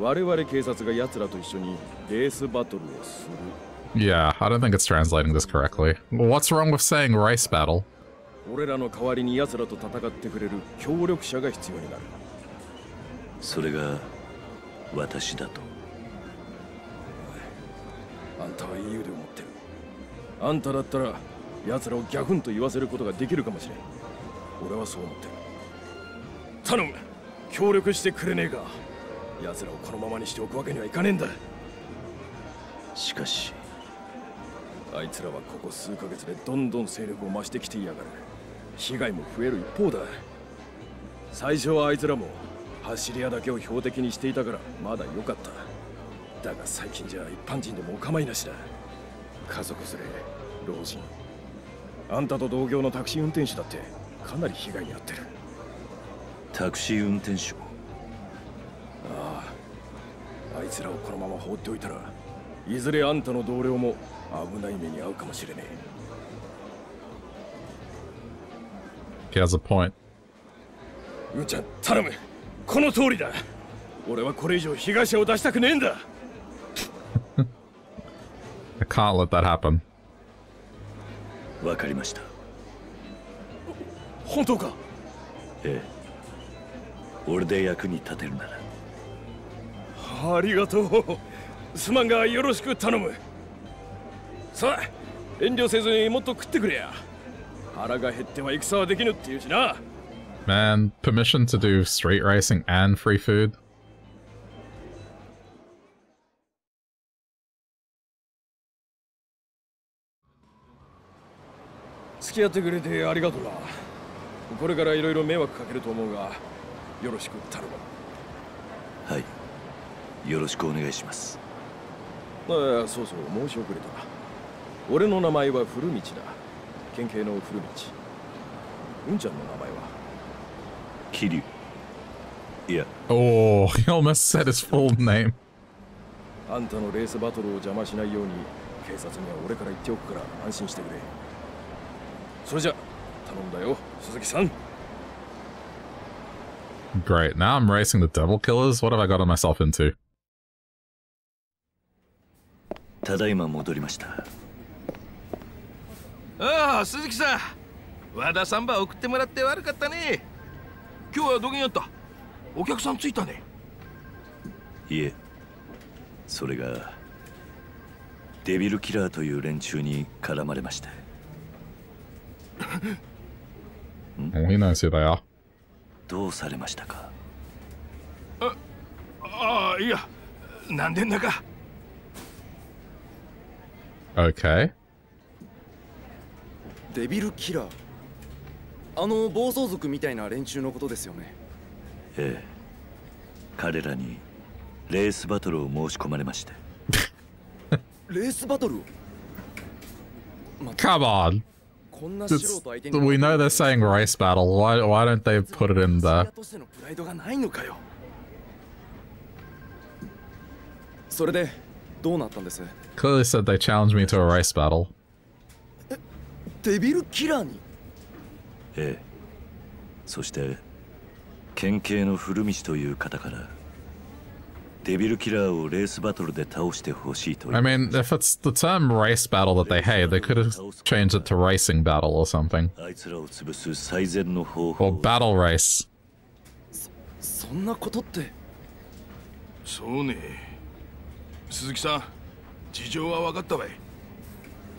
我々警察が奴らと一緒にレースバトルをする。Yeah, I don't think it's translating this correctly. What's wrong with saying race battle? 俺らの代わりに奴らと戦ってくれる協力者が必要になる。それが私だと。あんたはいい腕を持ってる。あんただったら奴らをギャフンと言わせることができるかもしれん。俺はそう思ってる。頼む。協力してくれねえか奴らをこのままにしておくわけにはいかねえんだ。しかしあいつらはここ数ヶ月でどんどん勢力を増してきていやがる。被害も増える一方だ。最初はあいつらも走り屋だけを標的にしていたからまだ良かった。だが最近じゃ一般人でもお構いなしだ。家族連れ老人あんたと同業のタクシー運転手だってかなり被害に遭ってる。タクシー運転手ああいつらをこのまま放っておいたらいずれあんたの同僚も危ない目に遭うかもしれねえ。He has a point. うんちゃん頼む。この通りだ。俺はこれ以上被害者を出したくねえんだ。[laughs] I can't let that happen. わかりました。本当か？ええ。俺で役に立てるならありがとう。すまんがよろしく頼む。さあ遠慮せずにもっと食ってくれや。腹が減っては戦はできぬっていうしな。Man, permission to do street racing and free food? よろしくお願いします。ああそうそう申し遅れた。俺の名前は古道だ。県警の古道。うんちゃんの名前は？桐生。いや。Oh, he almost said his full name. あんたのレースバトルを邪魔しないように警察には俺から言っておくから安心してくれ。それじゃ頼んだよ鈴木さん。Great. Now I'm racing the Devil Killers? What have I gotten myself into? ただいま戻りました。ああ鈴木さん。和田サンバ送ってもらって悪かったね。今日はどこにあった？お客さん着いたね。いえそれがデビルキラーという連中に絡まれまして。Oh, he knows who they are. どうされましたか？ああいやなんでんだか Okay. デビルキラーあの暴走族みたいな連中のことですよねええ彼らにレースバトルを申し込まれましてレースバトルを [laughs] Come on. こんな素 It's, 人相手に we know they're saying race battle. Why, why don't they put it in 走り the... 屋としてのプライドがないのかよそれでどうなったんです Clearly said they challenged me to a race battle. Devil Killer? Eh. ええ。そして、県警の古道という方から、デビルキラーをレースバトルで倒してほしいと。I mean, if it's the term race battle that they hate, they could have changed it to racing battle or something. Or battle race. そんなことってそうね。鈴木さん。事情は分かったわい。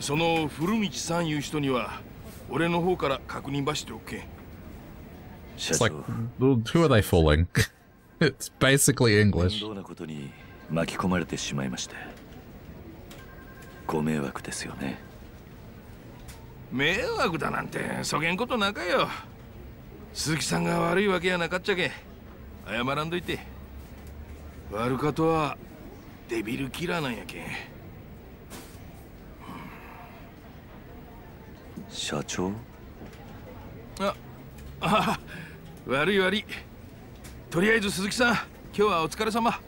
その古道さんいう人には俺の方から確認ばしておけ社 It's 長 like, who are they fooling? [laughs] it's basically 面 English. 倒なことに巻き込まれてしまいまして。ご迷惑ですよね。迷惑だなんてそげんことなかよ。鈴木さんが悪いわけやなかっちゃけ謝らんといて。悪かとはデビルキラーなんやけん社長？ああ悪い悪い。とりあえず鈴木さん今日はお疲れ様。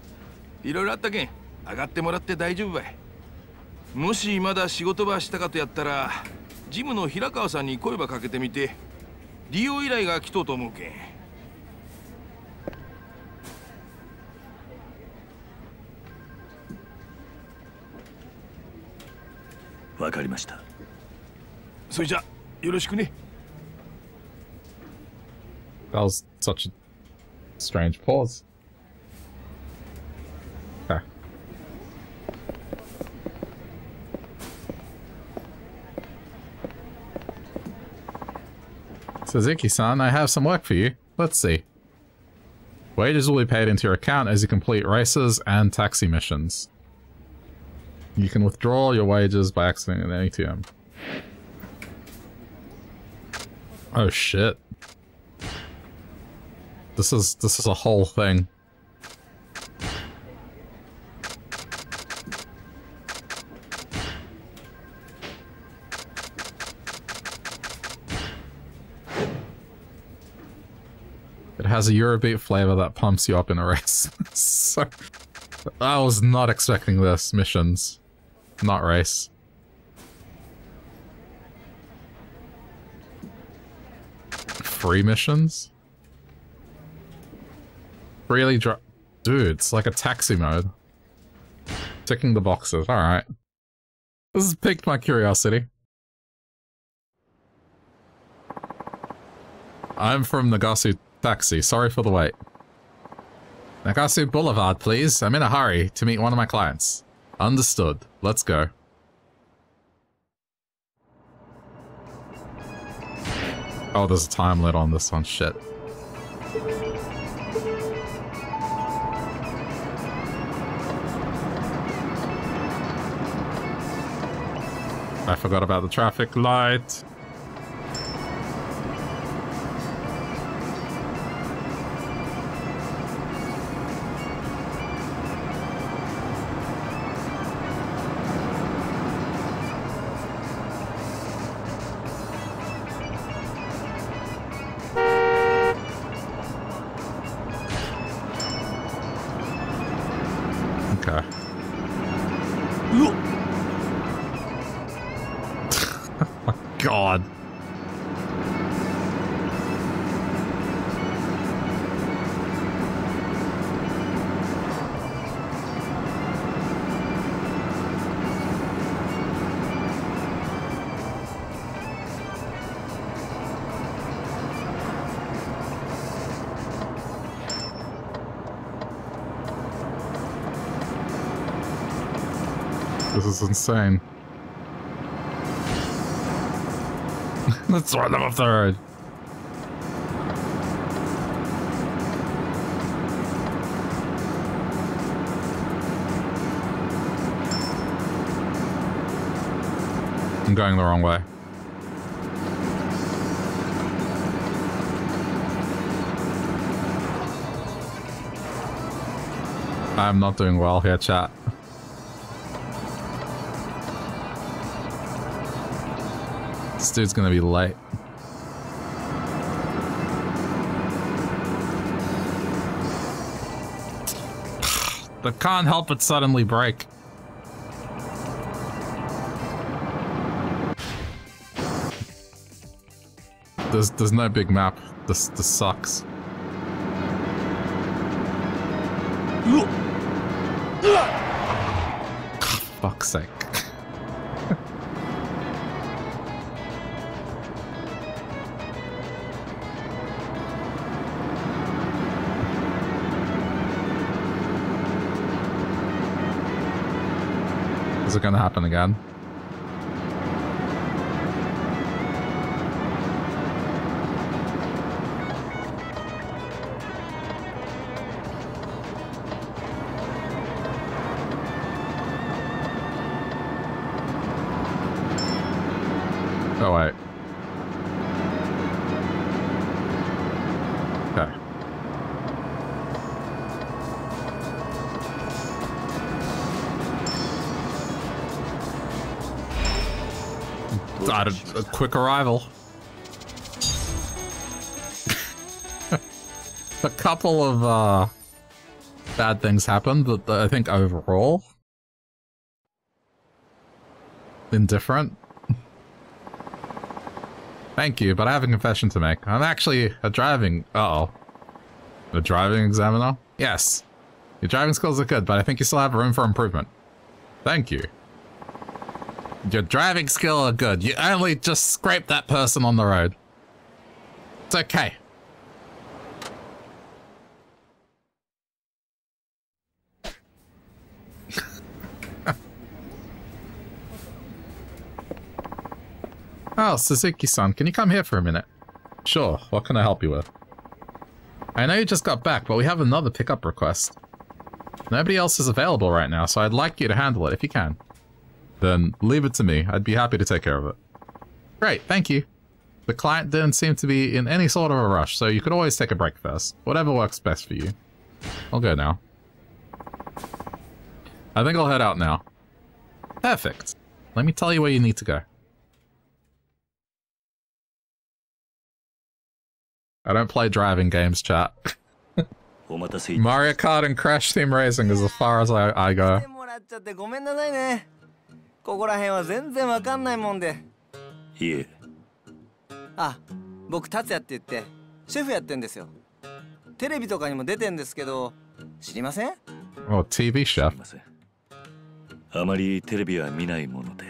いろいろあったけん上がってもらって大丈夫ばい。もしまだ仕事ばしたかとやったらジムの平川さんに声ばかけてみて利用依頼が来とうと思うけん。わかりました それじゃよろしくね That was such a strange pause. Okay. Suzuki-san, I have some work for you. Let's see. Wages will be paid into your account as you complete races and taxi missions. You can withdraw your wages by exiting an ATM. Oh shit. This is this is a whole thing. It has a Eurobeat flavor that pumps you up in a race. [laughs] so, I was not expecting this, missions. Not race. Free missions? Really. Dude, it's like a taxi mode. Ticking the boxes, alright. This has piqued my curiosity. I'm from Nagasu Taxi, sorry for the wait. Nagasu Boulevard, please. I'm in a hurry to meet one of my clients. Understood. Let's go. Oh, there's a time limit on this one. Shit. I forgot about the traffic light. Is insane. [laughs] Let's throw them off the road. I'm going the wrong way. I'm not doing well here, chat. Dude's gonna be late. The can't help but suddenly break. There's there's no big map. This this sucks. Fuck's sake. It gonna happen again? Quick arrival. [laughs] a couple of uh, bad things happened, but I think overall, indifferent. Thank you, but I have a confession to make. I'm actually a driving... Uh oh A driving examiner? Yes. Your driving skills are good, but I think you still have room for improvement. Thank you. Your driving skill are good. You only just scraped that person on the road. It's okay. [laughs] oh, Suzuki-san, can you come here for a minute? Sure, what can I help you with? I know you just got back, but we have another pickup request. Nobody else is available right now, so I'd like you to handle it if you can then leave it to me. I'd be happy to take care of it. Great, thank you. The client didn't seem to be in any sort of a rush, so you could always take a break first. Whatever works best for you. I'll go now. I think I'll head out now. Perfect. Let me tell you where you need to go. I don't play driving games, chat. [laughs] Mario Kart and Crash Team Racing is as far as I, I go. ここら辺は全然わかんないもんで。いえ。あ僕達也って言ってシェフやってんですよ。テレビとかにも出てんですけど知りません？Oh, TV す chef. いません。あまりテレビは見ないもので。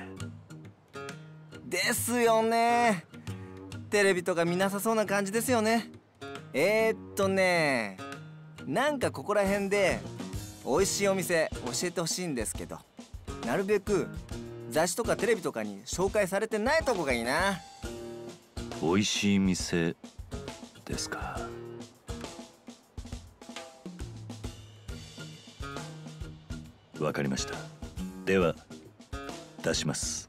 ですよね。テレビとか見なさそうな感じですよね。えー、っとねなんかここら辺で美味しいお店教えてほしいんですけどなるべく雑誌とかテレビとかに紹介されてないとこがいいな。美味しい店ですか？わかりました。では出します。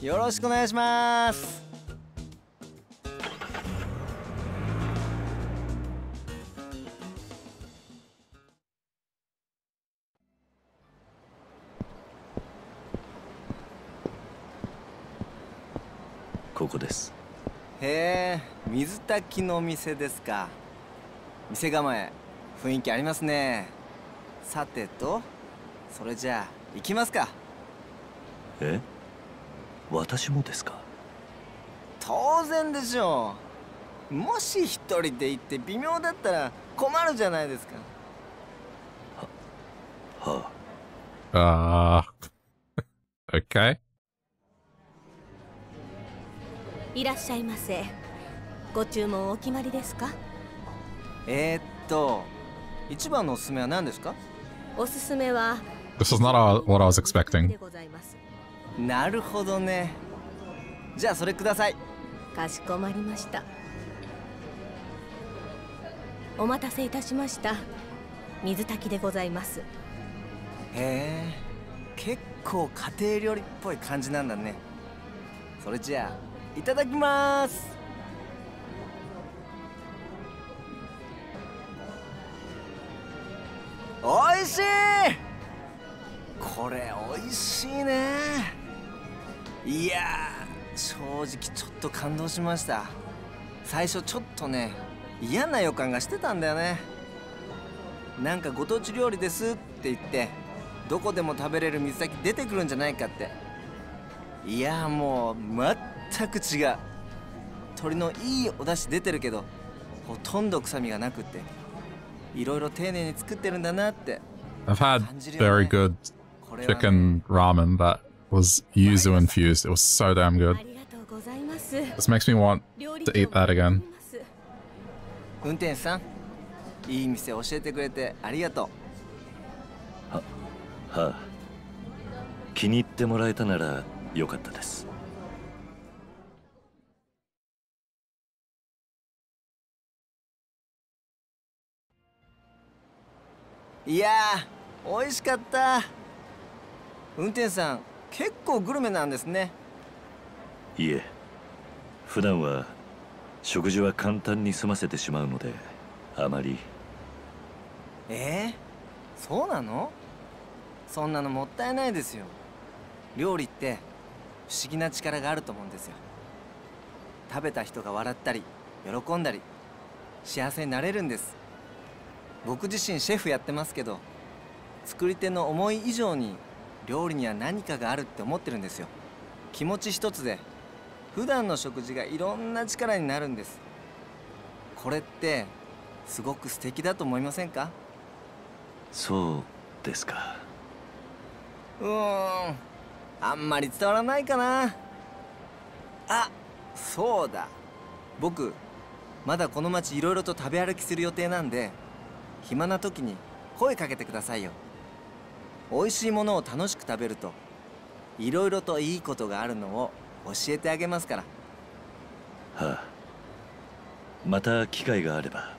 よろしくお願いしますへえ水炊きのお店ですか。店構え雰囲気ありますね。さてとそれじゃあ行きますか。え？私もですか？当然でしょう。もし一人で行って微妙だったら困るじゃないですか。は Uh. [laughs] okay. いらっしゃいませ。ご注文お決まりですか？えー、っと一番のおすすめは何ですか？おすすめは This is not uh, what I was expecting. でございます。なるほどね。じゃあそれください。かしこまりました。お待たせいたしました。水炊きでございます。へえ結構家庭料理っぽい感じなんだね。それじゃあいただきます。おいしい。これおいしいね。いや正直ちょっと感動しました。最初ちょっとね嫌な予感がしてたんだよね。なんかご当地料理ですって言ってどこでも食べれる水炊き出てくるんじゃないかって。いやもう全く違う鶏のいいお出汁出てるけどほとんど臭みがなくっていろいろ丁寧に作ってるんだなって I've had very good chicken ramen that was yuzu infused. It was so damn あ good. りがとうございます This makes me want to eat that again. 運転手さんいい店教えてくれてありがとはあ気に入ってもらえたならよかったですいやー美味しかった。運転手さん結構グルメなんですね。いえ普段は食事は簡単に済ませてしまうのであまり。えー、そうなの？そんなのもったいないですよ。料理って不思議な力があると思うんですよ。食べた人が笑ったり喜んだり幸せになれるんです僕自身シェフやってますけど作り手の思い以上に料理には何かがあるって思ってるんですよ。気持ち一つで普段の食事がいろんな力になるんです。これってすごく素敵だと思いませんか？そうですか。うーんあんまり伝わらないかな。あそうだ。僕まだこの町いろいろと食べ歩きする予定なんで暇な時に声かけてくださいよ。美味しいものを楽しく食べるといろいろといいことがあるのを教えてあげますから。はあ。また機会があれば。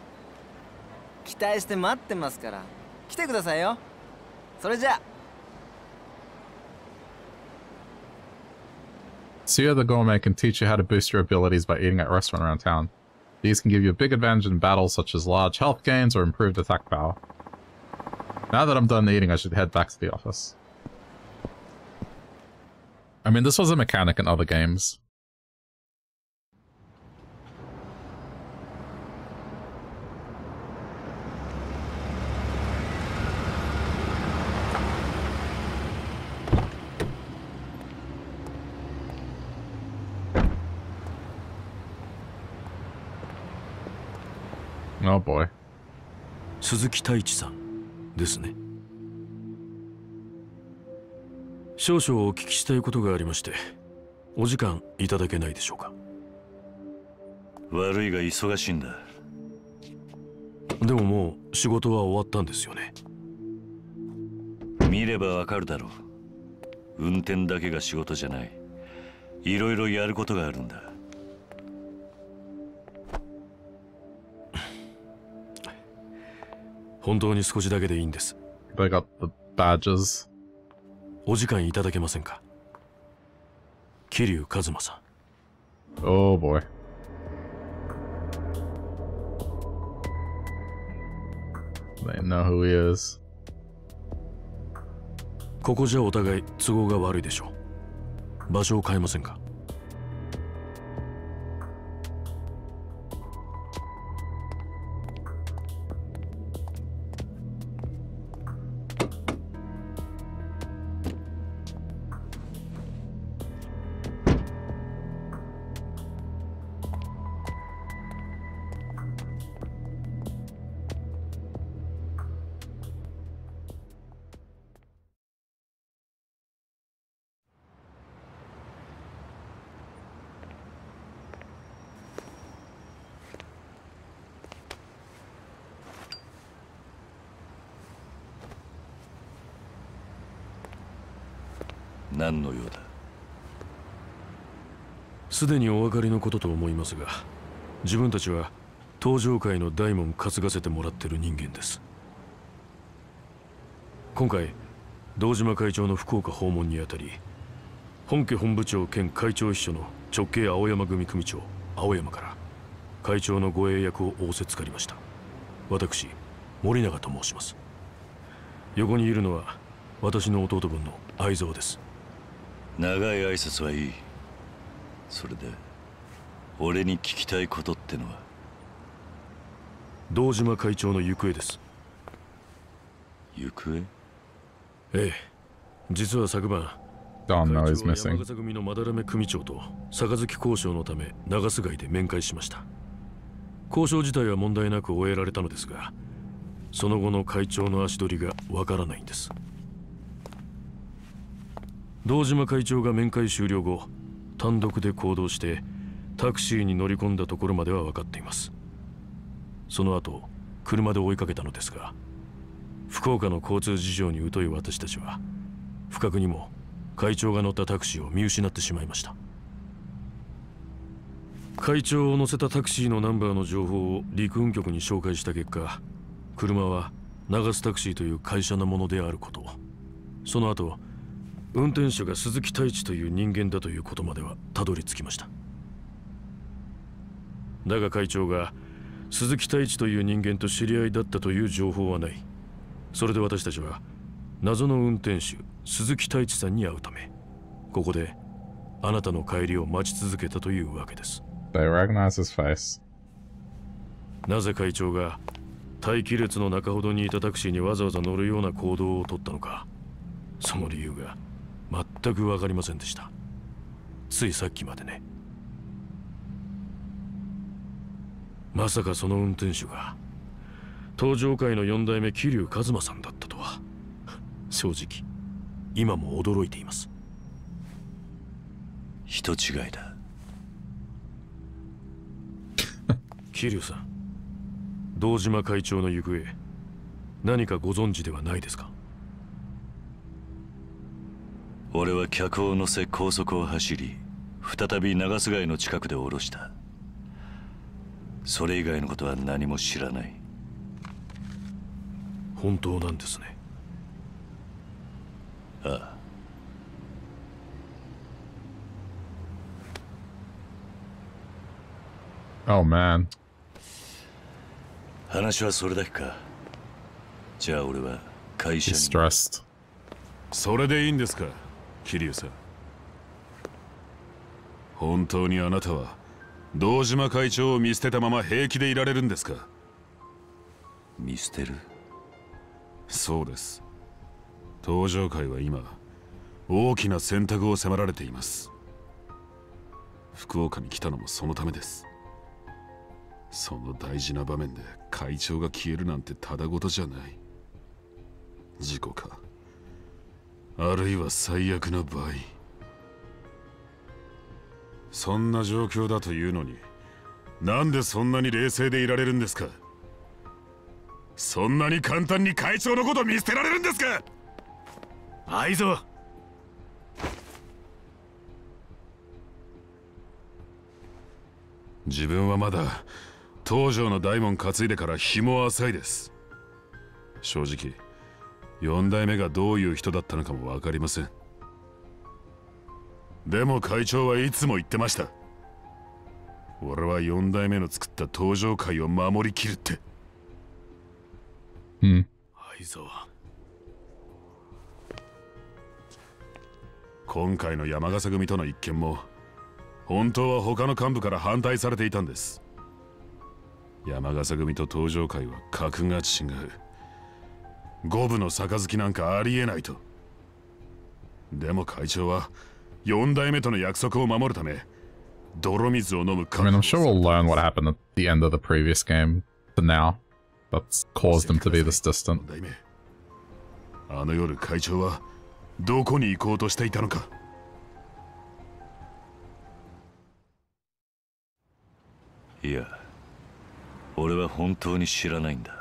期待して待ってますから。来てくださいよ。それじゃあ。Suya the Gourmet can teach you how to boost your abilities by eating at a restaurant around town. These can give you a big advantage in battles such as large health gains or improved attack power. Now that I'm done eating, I should head back to the office. I mean, this was a mechanic in other games. 鈴木太一さんですね。少々お聞きしたいことがありましてお時間いただけないでしょうか。悪いが忙しいんだ。でももう仕事は終わったんですよね。見ればわかるだろう。運転だけが仕事じゃない。いろいろやることがあるんだ本当に少しだけでいいんです They got the badges? お時間いただけませんか？桐生一馬さん Oh boy. They know who he is. ここじゃお互い都合が悪いでしょう場所を変えませんか？すでにお分かりのことと思いますが自分たちは登場界の大門担がせてもらってる人間です。今回堂島会長の福岡訪問にあたり本家本部長兼会長秘書の直系青山組組長青山から会長の護衛役を仰せつかりました。私森永と申します。横にいるのは私の弟分の相沢です。長い挨拶はいい。それで俺に聞きたいことってのは？堂島会長の行方です。行方？ええ。実は昨晩 know 会 he's 長は missing. 山笠組の斑目組長と杯交渉のため長洲街で面会しました。交渉自体は問題なく終えられたのですがその後の会長の足取りがわからないんです。堂島会長が面会終了後単独で行動してタクシーに乗り込んだところまでは分かっています。その後車で追いかけたのですが福岡の交通事情に疎い私たちは不覚にも会長が乗ったタクシーを見失ってしまいました。会長を乗せたタクシーのナンバーの情報を陸運局に紹介した結果車は長須タクシーという会社のものであること。その後運転手が鈴木太一という人間だということまではたどり着きました。だが会長が鈴木太一という人間と知り合いだったという情報はない。それで私たちは謎の運転手鈴木太一さんに会うためここであなたの帰りを待ち続けたというわけです。They recognize his face. なぜ会長が待機列の中ほどにいたタクシーにわざわざ乗るような行動をとったのか。その理由が全く分かりませんでした。ついさっきまでね。まさかその運転手が登場界の四代目桐生一馬さんだったとは。正直今も驚いています。人違いだ。[laughs] 桐生さん堂島会長の行方何かご存知ではないですか？俺は客を乗せ高速を走り再び長須貝の近くで降ろした。それ以外のことは何も知らない。本当なんですね。ああ。Oh man. 話はそれだけか。じゃあ俺は会社 He's に stressed. それでいいんですか？桐生さん。本当にあなたは堂島会長を見捨てたまま平気でいられるんですか？見捨てる？そうです。登場会は今大きな選択を迫られています。福岡に来たのもそのためです。その大事な場面で会長が消えるなんてただごとじゃない。事故かあるいは最悪な場合。そんな状況だというのになんでそんなに冷静でいられるんですか？そんなに簡単に会長のこと見捨てられるんですか？愛蔵。自分はまだ東条の大門担いでから日も浅いです。正直四代目がどういう人だったのかも分かりません。でも会長はいつも言ってました。俺は四代目の作った登場会を守りきるって。Hmm. 愛蔵今回の山笠組との一件も本当は他の幹部から反対されていたんです。山笠組と登場会は格が違う五分の杯なんかありえないとでも会長は四代目との約束を守るため泥水を飲む I mean, I'm sure we'll learn what happened at the end of the previous game. For now, that's caused him to be this distant. あの夜会長はどこに行こうとしていたのかいや俺は本当に知らないんだ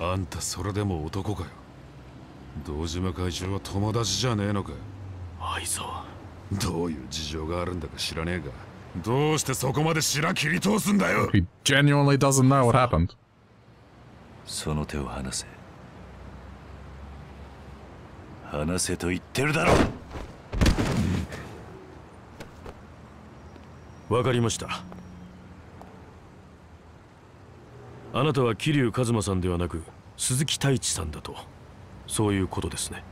あんたそれでも男かよ。堂島会長は友達じゃねえのか愛蔵どういう事情があるんだか知らねえが。どうしてそこまで白切り通すんだよ。He genuinely doesn't know what happened. その手を離せ。離せと言ってるだろわかりましたあなたは桐生一馬さんではなく鈴木太一さんだと。そういうことですね。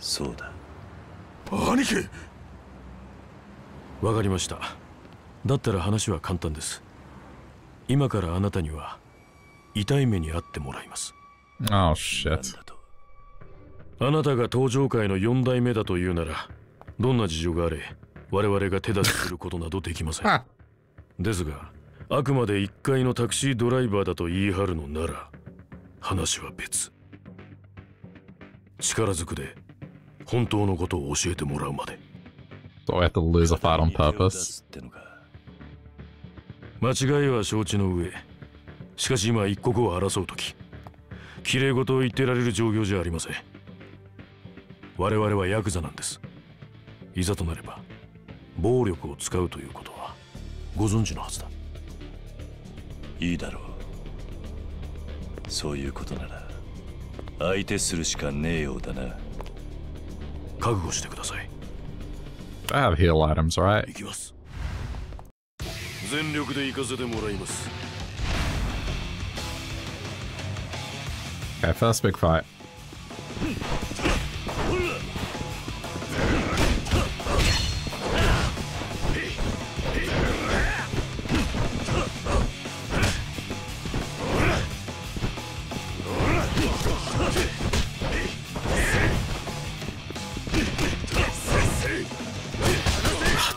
そうだ。兄貴！わかりました。だったら話は簡単です。今からあなたには痛い目に遭ってもらいます。Oh shit. あなたが登場界の4代目だというならどんな事情があれ我々が手出しすることなどできません。[laughs] Ah. ですがあくまで1階のタクシードライバーだと言い張るのなら話は別。力ずくで本当のことを教えてもらうまで。So we have to lose a fight on purpose? 間違いは承知の上しかし今一刻を争う時綺麗事を言ってられる状況じゃありません。我々はヤクザなんです。いざとなれば暴力を使うということはご存知のはずだいいだろう。そういうことなら相手するしかねえようだな。覚悟してください。I have heal items, right? 行きます。全力で行かせてもらいます。Okay, first big fight.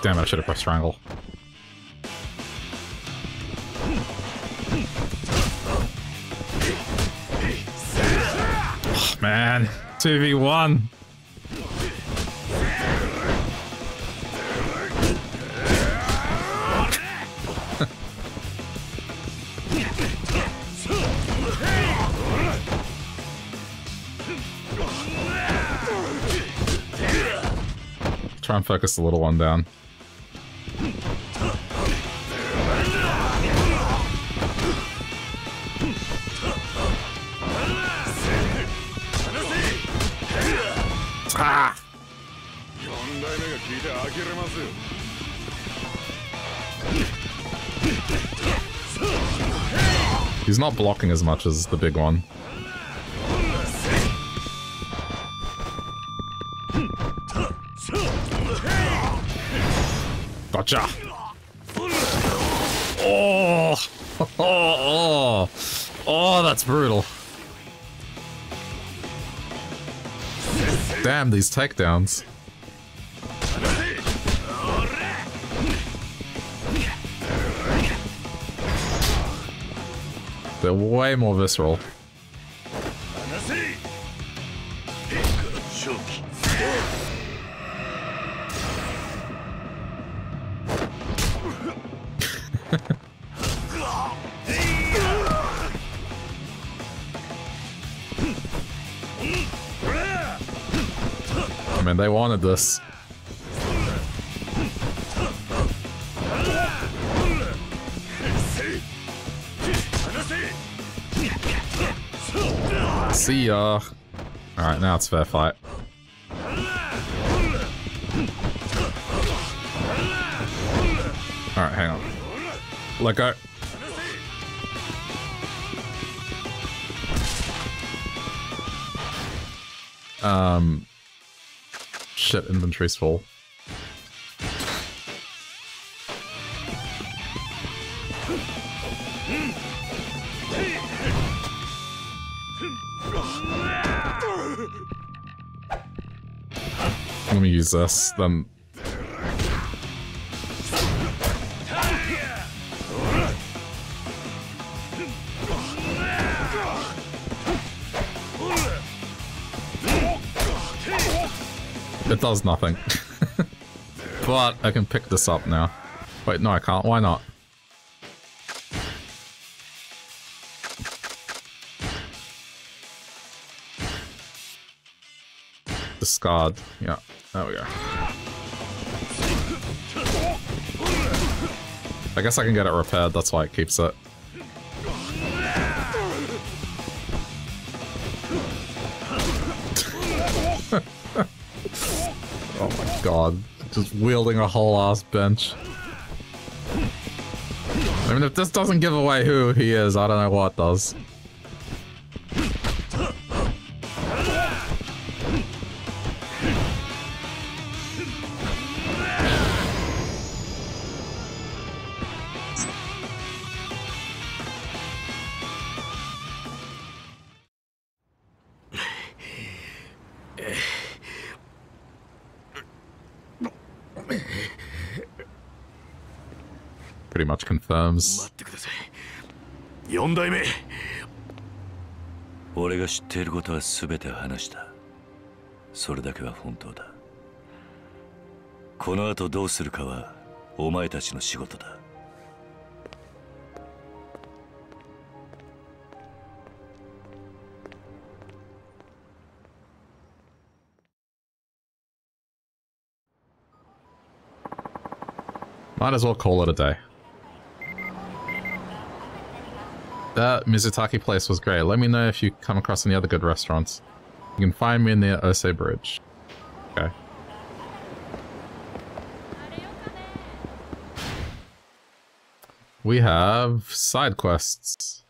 Damn it, I should have pressed triangle. Oh, man, 2v1. [laughs] Try and focus the little one down. He's not blocking as much as the big one. Gotcha! Oh! Oh, [laughs] oh! Oh, that's brutal. Damn, these takedowns. They're way more visceral. They wanted this. See ya. Alright, now it's fair fight. Alright, hang on. Let go. Um, shit, inventory's full. Let me use this, then... Does nothing. [laughs] but I can pick this up now. Wait, no I can't. Why not? Discard. Yeah, there we go. I guess I can get it repaired, that's why it keeps it. God. Just wielding a whole ass bench. I mean, if this doesn't give away who he is, I don't know what does. Pretty much confirms. 待ってください。4代目。俺が知っていることは全て話した。それだけは本当だ。この後どうするかはお前たちの仕事だ。Might as well call it a day. That Mizutaki place was great. Let me know if you come across any other good restaurants. You can find me near Ose Bridge. Okay. We have side quests.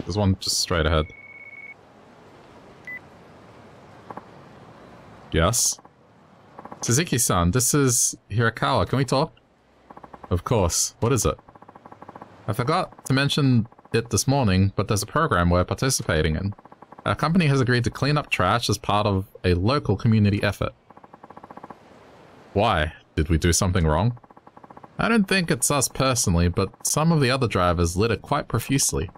There's one just straight ahead. Yes? Suzuki-san, this is Hirakawa. Can we talk? Of course. What is it? I forgot to mention it this morning, but there's a program we're participating in. Our company has agreed to clean up trash as part of a local community effort. Why? Did we do something wrong? I don't think it's us personally, but some of the other drivers litter quite profusely.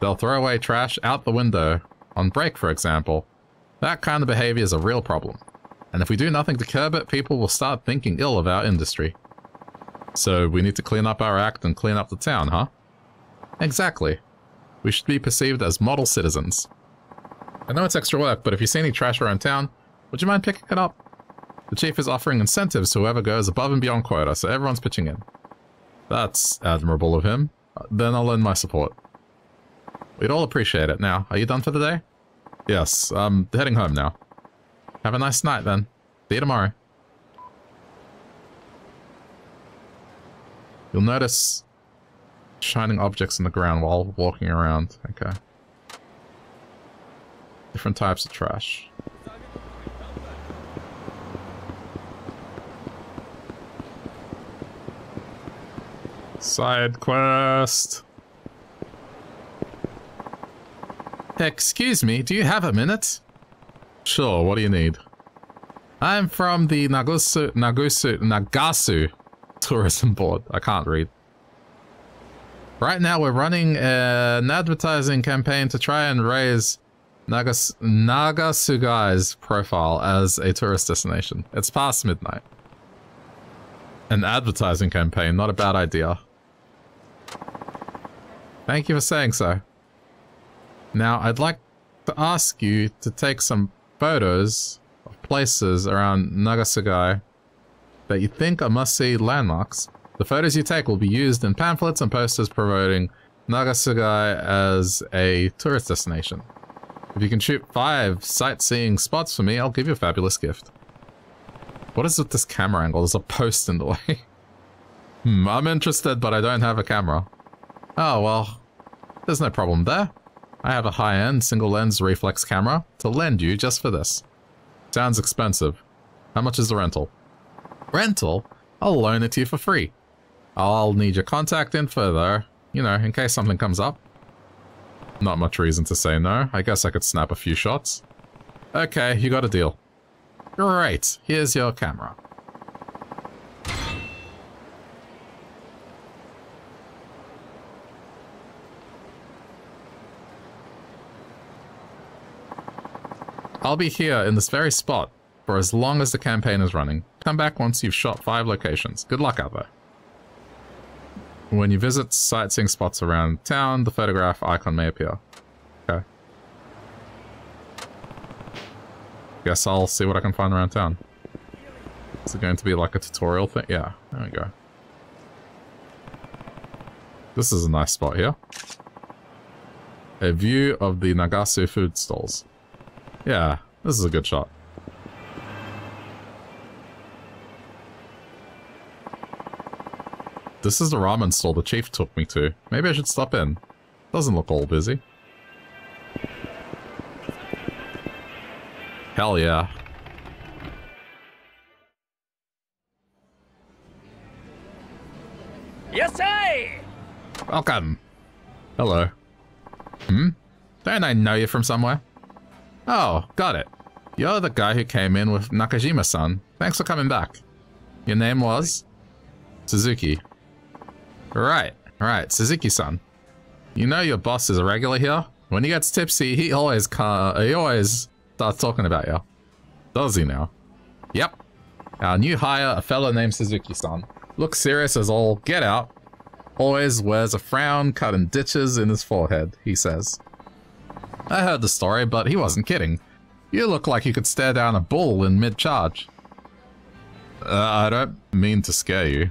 They'll throw away trash out the window, on break for example. That kind of behavior is a real problem. And if we do nothing to curb it, people will start thinking ill of our industry. So we need to clean up our act and clean up the town, huh? Exactly. We should be perceived as model citizens. I know it's extra work, but if you see any trash around town, would you mind picking it up? The chief is offering incentives to whoever goes above and beyond quota, so everyone's pitching in. That's admirable of him. Uh, then I'll lend my support. We'd all appreciate it. Now, are you done for the day? Yes, I'm heading home now. Have a nice night then. See you tomorrow. You'll notice shining objects in the ground while walking around. Okay. Different types of trash. Side quest. Excuse me, do you have a minute? Sure, what do you need? I'm from the Nagusu, Nagusu, Nagasu Tourism Board. I can't read. Right now we're running an advertising campaign to try and raise Nagas Nagasugai's profile as a tourist destination. It's past midnight. An advertising campaign, not a bad idea. Thank you for saying so. Now, I'd like to ask you to take some photos of places around Nagasugai that you think are must-see landmarks. The photos you take will be used in pamphlets and posters promoting Nagasugai as a tourist destination. If you can shoot five sightseeing spots for me, I'll give you a fabulous gift. What is with this camera angle? There's a post in the way. [laughs] hmm, I'm interested, but I don't have a camera. Oh, well, there's no problem there. I have a high-end single-lens reflex camera to lend you just for this. Sounds expensive. How much is the rental? Rental? I'll loan it to you for free. I'll need your contact info though, you know, in case something comes up. Not much reason to say no. I guess I could snap a few shots. Okay, you got a deal. Great, here's your camera. I'll be here in this very spot for as long as the campaign is running. Come back once you've shot five locations. Good luck out there. When you visit sightseeing spots around town, the photograph icon may appear. Okay. Guess I'll see what I can find around town. Is it going to be like a tutorial thing? Yeah, there we go. This is a nice spot here. A view of the Nagasu food stalls. Yeah, this is a good shot. This is the ramen stall the chief took me to. Maybe I should stop in. Doesn't look all busy. Hell yeah. Yes, I. Welcome. Hello. Hmm? Don't I know you from somewhere? Oh, got it. You're the guy who came in with Nakajima-san. Thanks for coming back. Your name was? Suzuki. Right, right, Suzuki-san. You know your boss is a regular here? When he gets tipsy, he always he always starts talking about you. Does he now? Yep. Our new hire, a fellow named Suzuki-san. Looks serious as all get out. Always wears a frown cut in ditches in his forehead, he says. I heard the story, but he wasn't kidding. You look like you could stare down a bull in mid-charge. Uh, I don't mean to scare you.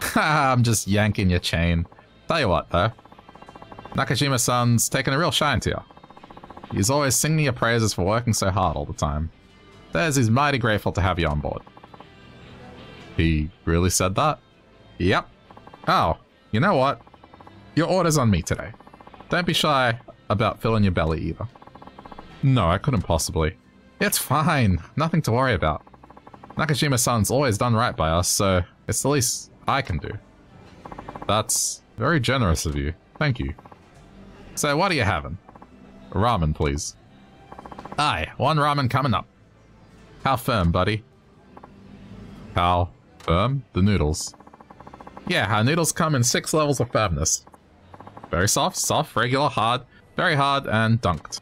[laughs] I'm just yanking your chain. Tell you what, though. Nakajima-san's taken a real shine to you. He's always singing your praises for working so hard all the time. Says he's mighty grateful to have you on board. He really said that? Yep. Oh, you know what? Your order's on me today. Don't be shy about filling your belly either. No, I couldn't possibly. It's fine. Nothing to worry about. Nakajima-san's always done right by us, so it's the least I can do. That's very generous of you. Thank you. So what are you having? Ramen, please. Aye, one ramen coming up. How firm, buddy? How firm? The noodles. Yeah, our noodles come in six levels of firmness. Very soft, soft, regular, hard, very hard, and dunked.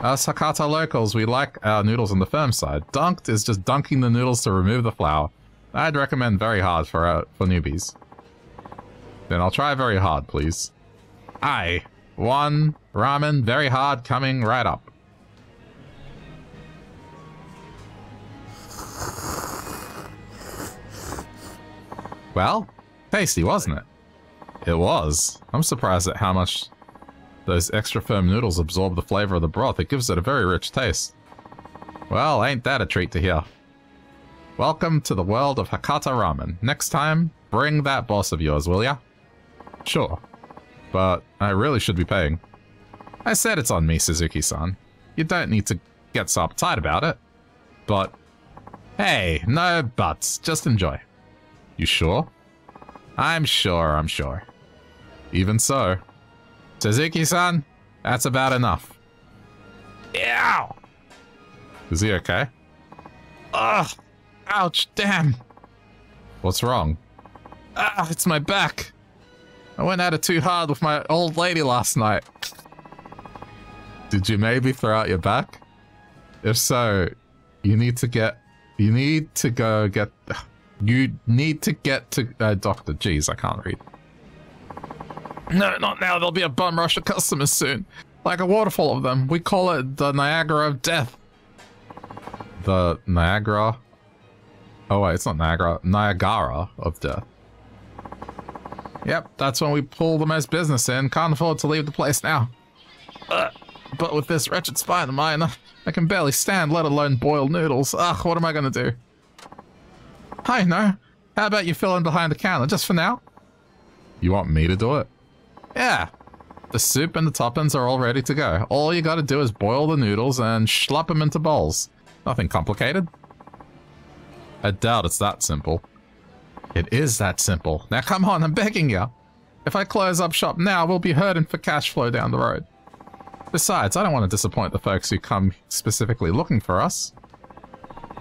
As Hakata locals, we like our noodles on the firm side. Dunked is just dunking the noodles to remove the flour. I'd recommend very hard for, uh, for newbies. Then I'll try very hard, please. I One ramen, very hard, coming right up. Well, tasty, wasn't it? It was. I'm surprised at how much those extra firm noodles absorb the flavor of the broth. It gives it a very rich taste. Well, ain't that a treat to hear. Welcome to the world of Hakata Ramen. Next time, bring that boss of yours, will ya? Sure. But I really should be paying. I said it's on me, Suzuki-san. You don't need to get so uptight about it. But, hey, no buts. Just enjoy. You sure? I'm sure, I'm sure. Even so. Suzuki-san, that's about enough. Ow! Is he okay? Ugh! Ouch, damn! What's wrong? Ah, it's my back! I went at it too hard with my old lady last night. Did you maybe throw out your back? If so, you need to get... You need to go get... You need to get to uh, Doctor. Jeez, I can't read. No, not now. There'll be a bum rush of customers soon. Like a waterfall of them. We call it the Niagara of Death. The Niagara? Oh wait, it's not Niagara. Niagara of Death. Yep, that's when we pull the most business in. Can't afford to leave the place now. Uh, but with this wretched spine of mine, I can barely stand, let alone boil noodles. Ugh, what am I gonna do? I know. How about you fill in behind the counter, just for now? You want me to do it? Yeah. The soup and the toppings are all ready to go. All you gotta do is boil the noodles and schlop them into bowls. Nothing complicated. I doubt it's that simple. It is that simple. Now [laughs] come on, I'm begging you. If I close up shop now, we'll be hurting for cash flow down the road. Besides, I don't want to disappoint the folks who come specifically looking for us.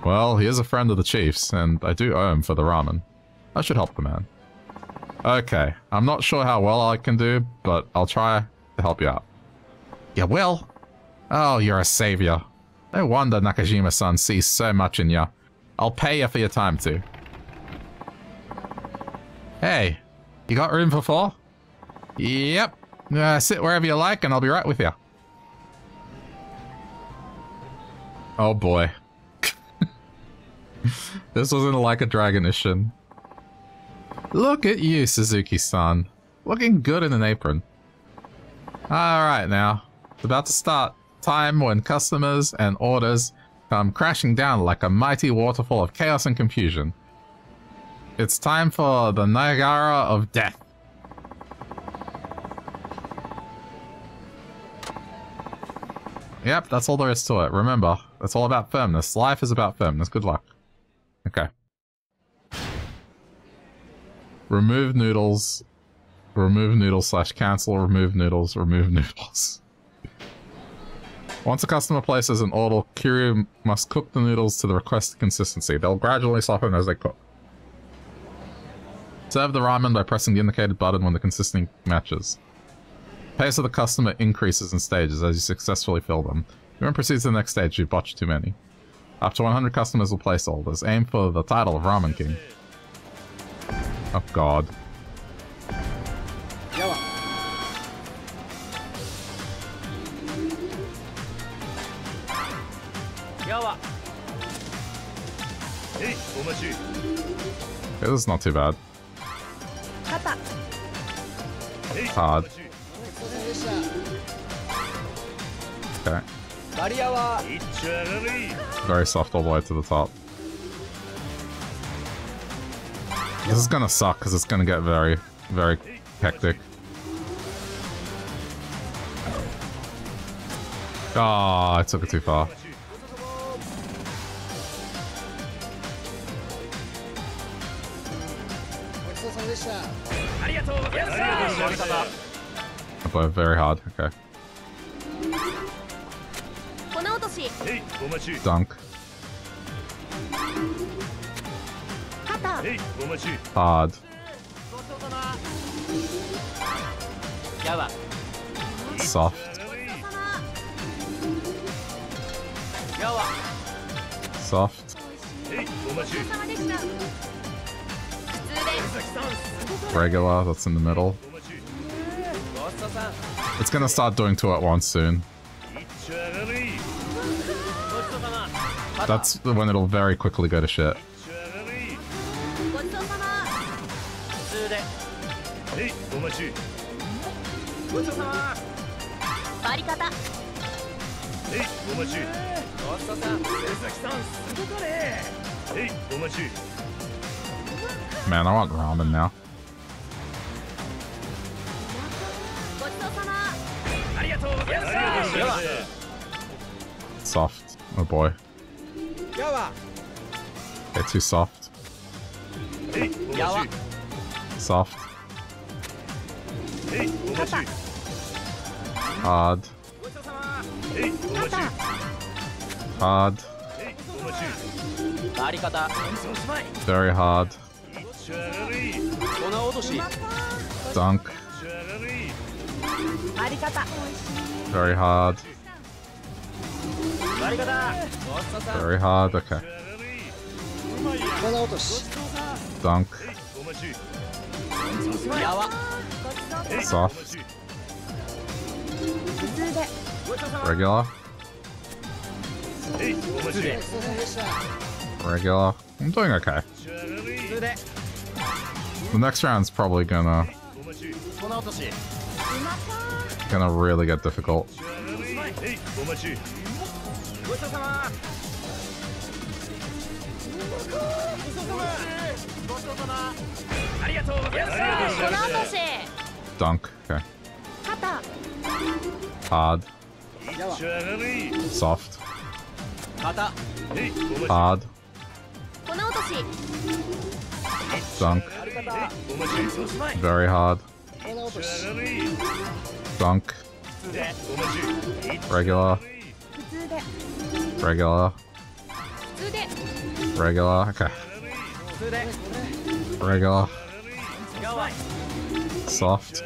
Well, he is a friend of the chief's, and I do owe him for the ramen. I should help the man. Okay, I'm not sure how well I can do, but I'll try to help you out. You will? Oh, you're a savior. No wonder Nakajima-san sees so much in you. I'll pay you for your time too. Hey, you got room for four? Yep. Uh, sit wherever you like and I'll be right with you. Oh boy. [laughs] this wasn't like a dragon mission. Look at you, Suzuki-san. Looking good in an apron. Alright now. It's about to start. Time when customers and orders come crashing down like a mighty waterfall of chaos and confusion. It's time for the Niagara of Death. Yep, that's all there is to it. Remember, it's all about firmness. Life is about firmness. Good luck. Okay. Remove noodles. Remove noodles slash cancel. Remove noodles. Remove [laughs] noodles. Once a customer places an order, Kiryu must cook the noodles to the requested consistency. They'll gradually soften as they cook. Serve the ramen by pressing the indicated button when the consistency matches. Pace of the customer increases in stages as you successfully fill them. You then proceed to the next stage, if you botch too many. Up to 100 customers will place orders. Aim for the title of Ramen King. Oh god. Okay, this is not too bad. Hard. Okay. Very soft all the way to the top. This is gonna suck because it's gonna get very, very hectic. Ah, oh, I took it too far. elbow very hard. Okay. Dunk. Hard. Soft. Soft. Regular, that's in the middle. It's gonna start doing two at once soon. That's when it'll very quickly go to shit. Man, I want ramen now. Soft. Oh boy. They're too soft. Soft. Hard. Hard. Very hard. Dunk. Very hard. Very hard, okay. Dunk. Soft. Regular. Regular. I'm doing okay. The next round's probably gonna Gonna really get difficult. Dunk. Okay. Hard. Soft. Hard. Dunk. Very hard. Dunk. Regular. Regular. Regular. Okay. Regular. Soft.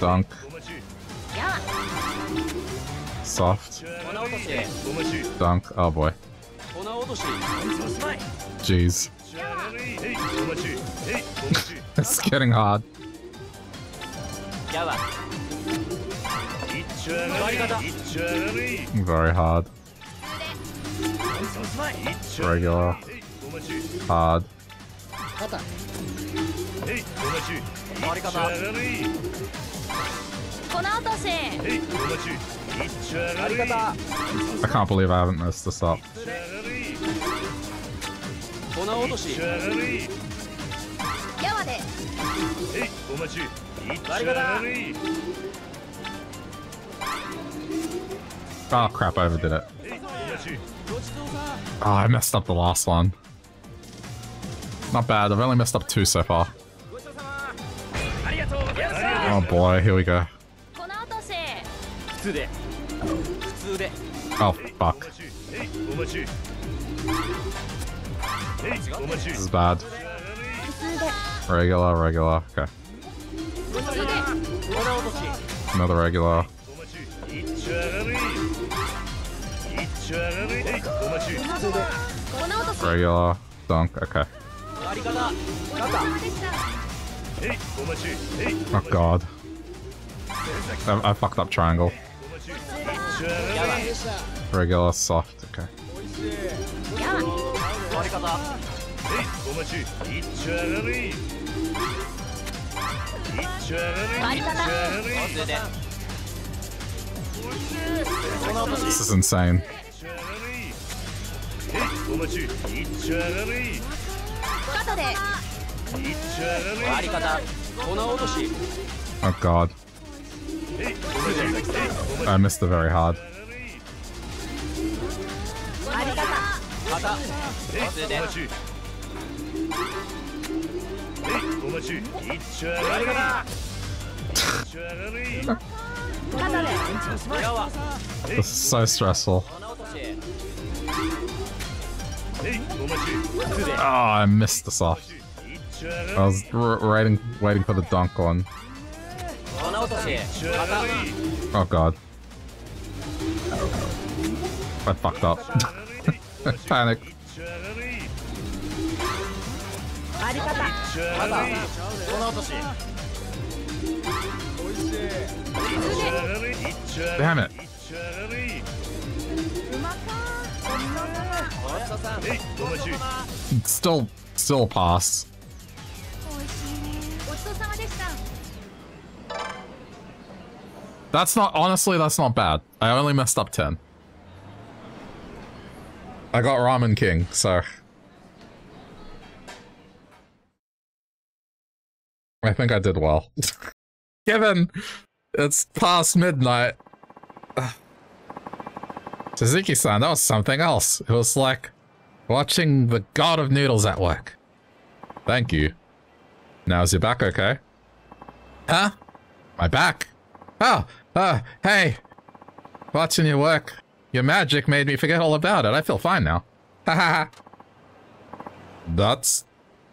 Dunk. Soft. Dunk. Oh boy. Jeez. It's getting hard. Very hard. Regular. Hard. I can't believe I haven't messed this up. 粉落としやわでバリ方 Oh crap, I overdid it. ごちそうさ Oh, I messed up the last one. Not bad, I've only messed up two so far. ごちそうさまありがとうございま Oh す boy, here we go. 粉落とし普通で普通で Oh fuck. This is bad. Regular, regular, okay. Another regular. Regular, dunk, okay. Oh god. I, I fucked up triangle. Regular, soft, okay. This is insane. Oh god. I missed the very hard this is so stressful. Oh, I missed the soft. I was waiting, waiting for the dunk one. Oh god. [laughs] I fucked up. [laughs] Panic. Damn it. Still, still pass. That's not, honestly, that's not bad. I only messed up 10. I got Ramen King, so... I think I did well. [laughs] Given it's past midnight. [sighs] Suzuki-san, that was something else. It was like watching the god of noodles at work. Thank you. Now is your back okay? Huh? My back? Oh, uh, hey. Watching your work. Your magic made me forget all about it. I feel fine now. Ha ha ha. That's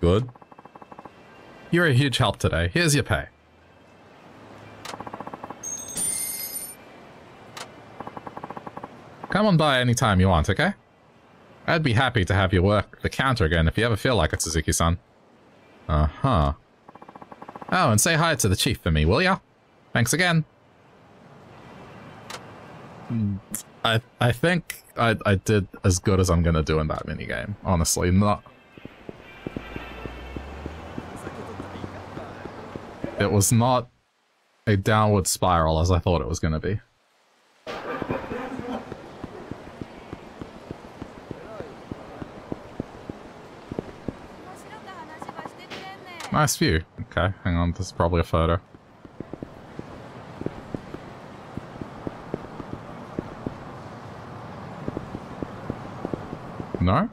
good. You're a huge help today. Here's your pay. Come on by anytime you want, okay? I'd be happy to have you work the counter again if you ever feel like it, Suzuki-san. Uh-huh. Oh, and say hi to the chief for me, will ya? Thanks again. I I think I I did as good as I'm gonna do in that minigame. Honestly, not. It was not a downward spiral as I thought it was gonna be. Nice view. Okay, hang on, this is probably a photo. No?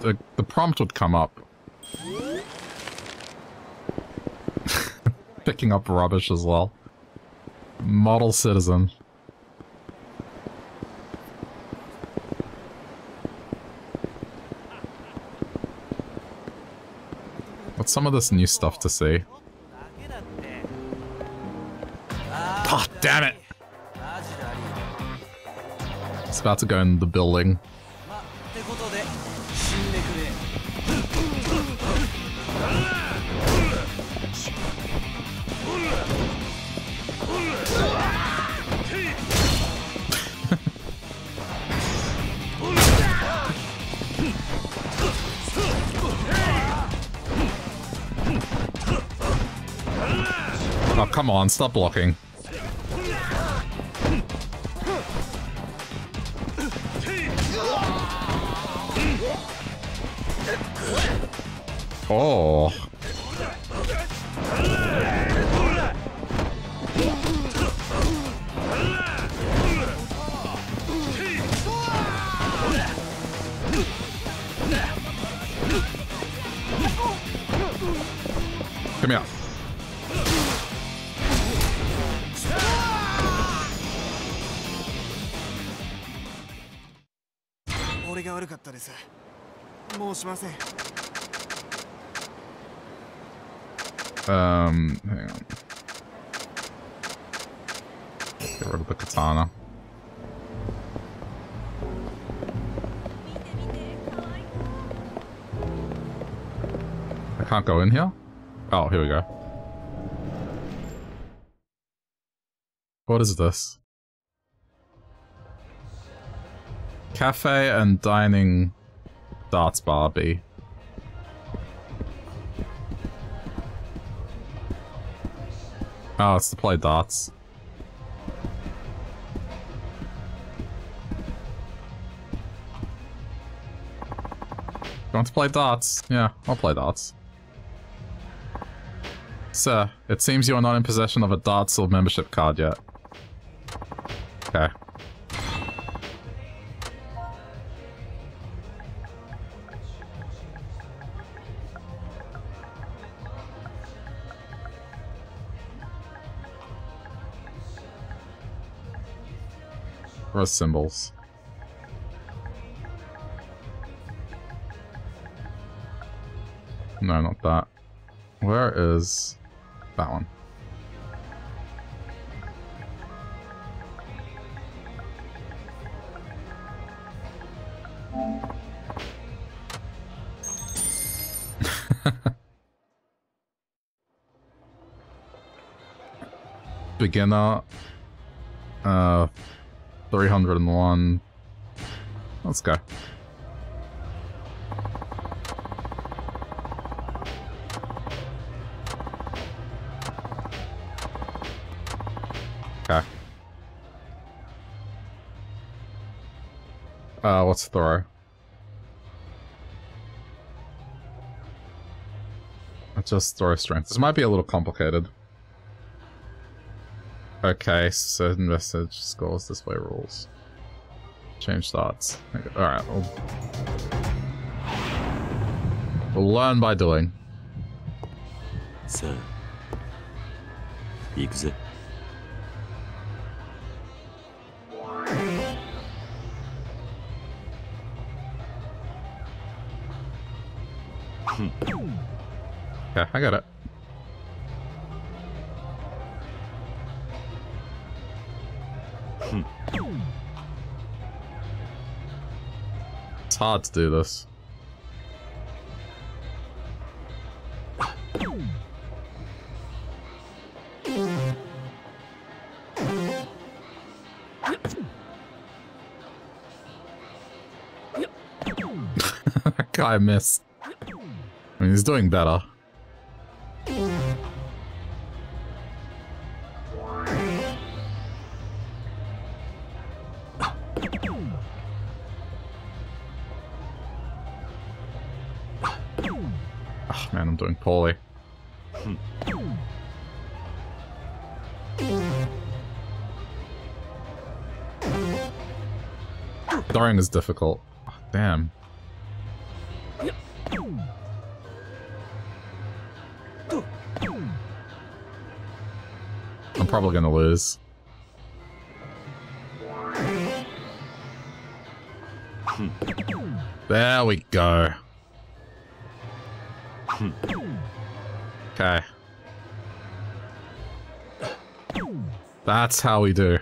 The, the prompt would come up. [laughs] Picking up rubbish as well. Model citizen. What's some of this new stuff to see? Oh, damn it! It's about to go in the building. Come on, stop blocking. Oh. Come here. Um, hang on. Get rid of the katana. I can't go in here? Oh, here we go. What is this? Cafe and dining darts Barbie. Oh, it's to play darts. You want to play darts? Yeah, I'll play darts. Sir, it seems you are not in possession of a darts or membership card yet. Or symbols. No, not that. Where is that one? [laughs] Beginner. Uh, 301. Let's go. Okay. Uh, what's throw? Let's just throw strength. This might be a little complicated. Okay, send message scores display rules. Change thoughts. Okay, Alright, we'll, we'll learn by doing. So, exit. Yeah, I got it. Hard to do this. [laughs] guy missed. I mean, he's doing better. Throwing is difficult. Oh, damn. I'm probably gonna lose. There we go. Okay. That's how we do.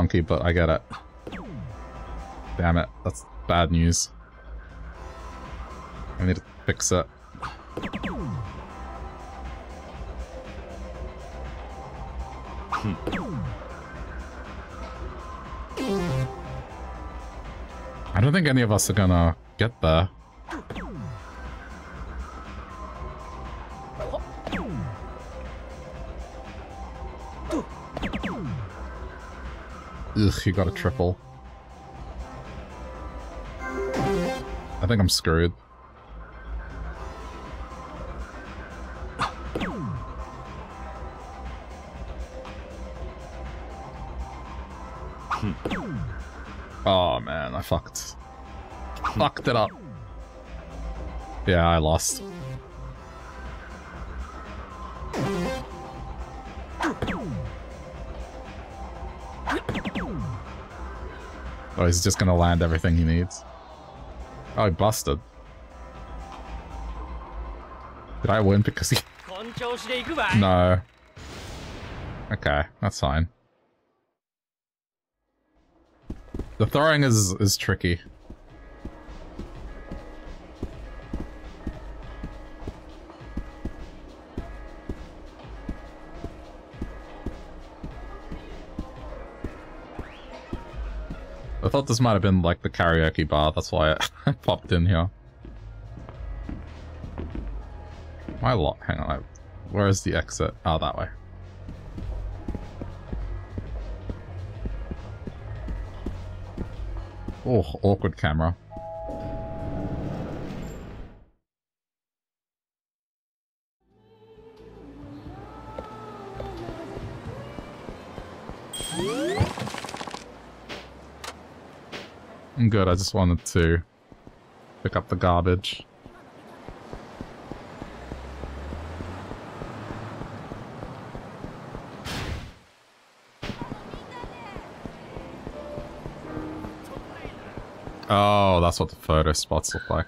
Clunky, but I get it. Damn it, that's bad news. I need to fix it. Hmm. I don't think any of us are gonna get there. Ugh, he got a triple. I think I'm screwed. Hmm. Oh man, I fucked. Fucked it up. Yeah, I lost. Oh, he's just gonna land everything he needs. Oh, I busted. Did I win because he... no. Okay, that's fine. The throwing is is tricky. Thought this might have been like the karaoke bar, that's why I [laughs] popped in here. My lot, hang on, where is the exit? Oh, that way. Oh, awkward camera. Good, I just wanted to pick up the garbage. Oh, that's what the photo spots look like.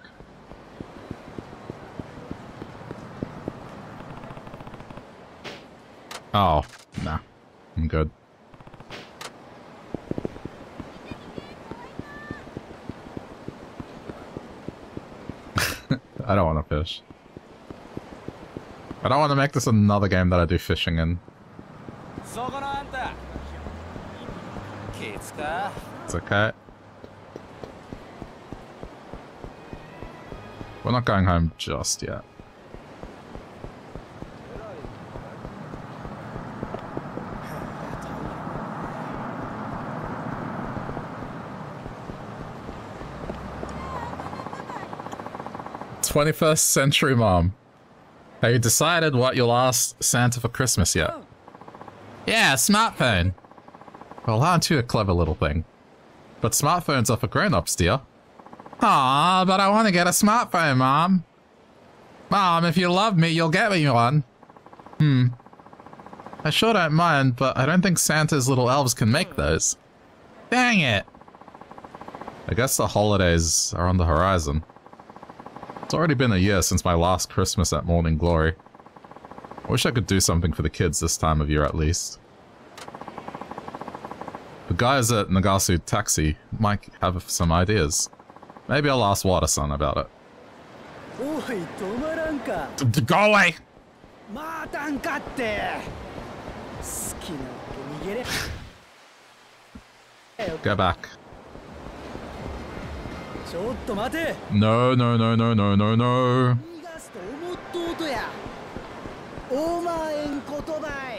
Oh, nah. I'm good. I don't want to fish. I don't want to make this another game that I do fishing in. It's okay. We're not going home just yet. Twenty-first century mom. Have you decided what you'll ask Santa for Christmas yet? Yeah, smartphone. Well, aren't you a clever little thing? But smartphones are for grown-ups, dear. Aw, but I want to get a smartphone, Mom. Mom, if you love me, you'll get me one. Hmm. I sure don't mind, but I don't think Santa's little elves can make those. Dang it! I guess the holidays are on the horizon. It's already been a year since my last Christmas at Morning Glory. I wish I could do something for the kids this time of year at least. The guys at Nagasu Taxi might have some ideas. Maybe I'll ask Wada-san about it. Go away! Go back. ちょっと待て。No, no, no, no, no, no, no. 逃がすと思っとうとや。お前んことい。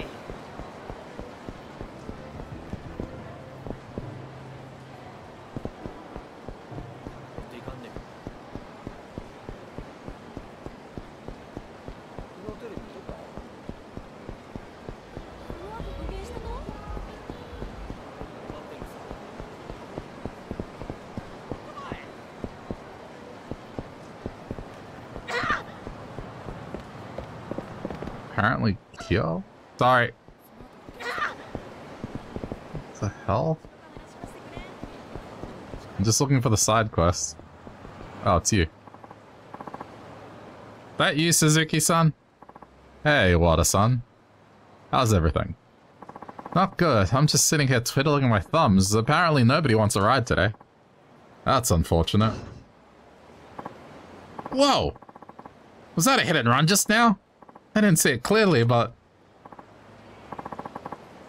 Kill? Sorry. What the hell? I'm just looking for the side quest. Oh, it's you. That you, Suzuki-san? Hey, Wada-san. How's everything? Not good. I'm just sitting here twiddling my thumbs. Apparently nobody wants a ride today. That's unfortunate. Whoa! Was that a hit and run just now? I didn't see it clearly, but...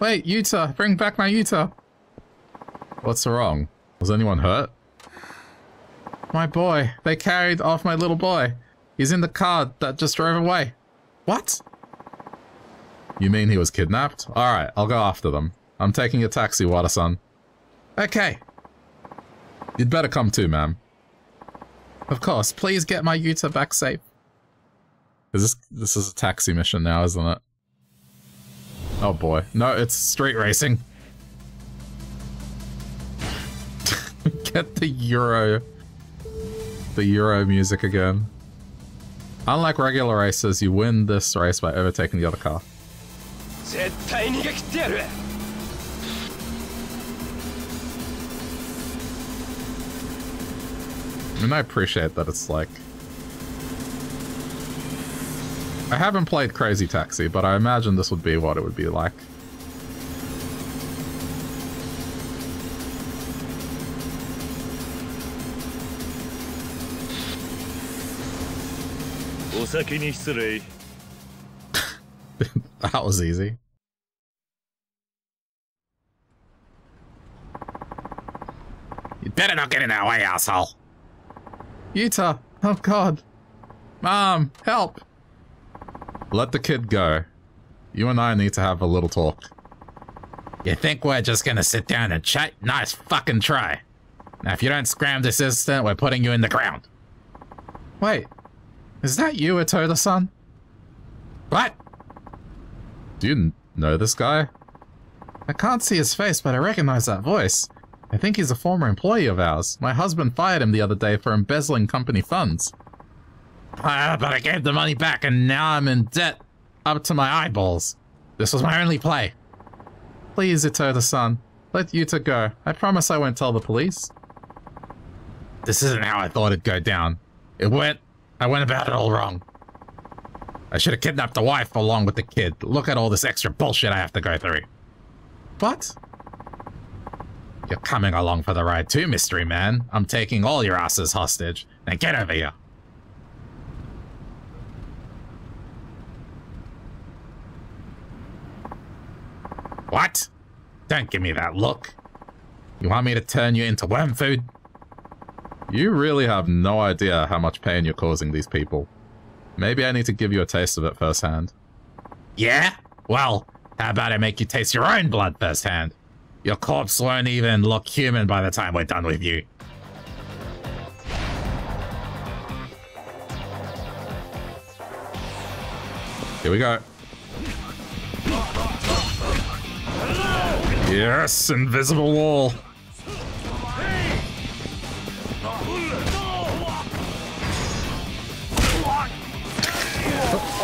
Wait, Yuta! Bring back my Yuta! What's wrong? Was anyone hurt? My boy. They carried off my little boy. He's in the car that just drove away. What? You mean he was kidnapped? Alright, I'll go after them. I'm taking a taxi, Wada-san. Okay. You'd better come too, ma'am. Of course, please get my Yuta back safe. Is this this is a taxi mission now, isn't it? Oh boy. No, it's street racing. [laughs] Get the Euro the Euro music again. Unlike regular races, you win this race by overtaking the other car. I mean, I appreciate that it's like... I haven't played Crazy Taxi, but I imagine this would be what it would be like. [laughs] that was easy. You better not get in our way, asshole. Yuta! Oh god! Mom! Help! Let the kid go. You and I need to have a little talk. You think we're just gonna sit down and chat? Nice fucking try. Now, if you don't scram this instant, we're putting you in the ground. Wait. Is that you, Itoda-san? What? Do you know this guy? I can't see his face, but I recognize that voice. I think he's a former employee of ours. My husband fired him the other day for embezzling company funds. Uh, but I gave the money back and now I'm in debt up to my eyeballs. This was my only play. Please, Itoda-san. Let Yuta go. I promise I won't tell the police. This isn't how I thought it'd go down. It went... I went about it all wrong. I should have kidnapped the wife along with the kid. Look at all this extra bullshit I have to go through. What? You're coming along for the ride too, mystery man. I'm taking all your asses hostage. Now get over here. What? Don't give me that look. You want me to turn you into worm food? You really have no idea how much pain you're causing these people. Maybe I need to give you a taste of it firsthand. Yeah? Well, how about I make you taste your own blood firsthand? Your corpse won't even look human by the time we're done with you. Here we go. Yes, invisible wall.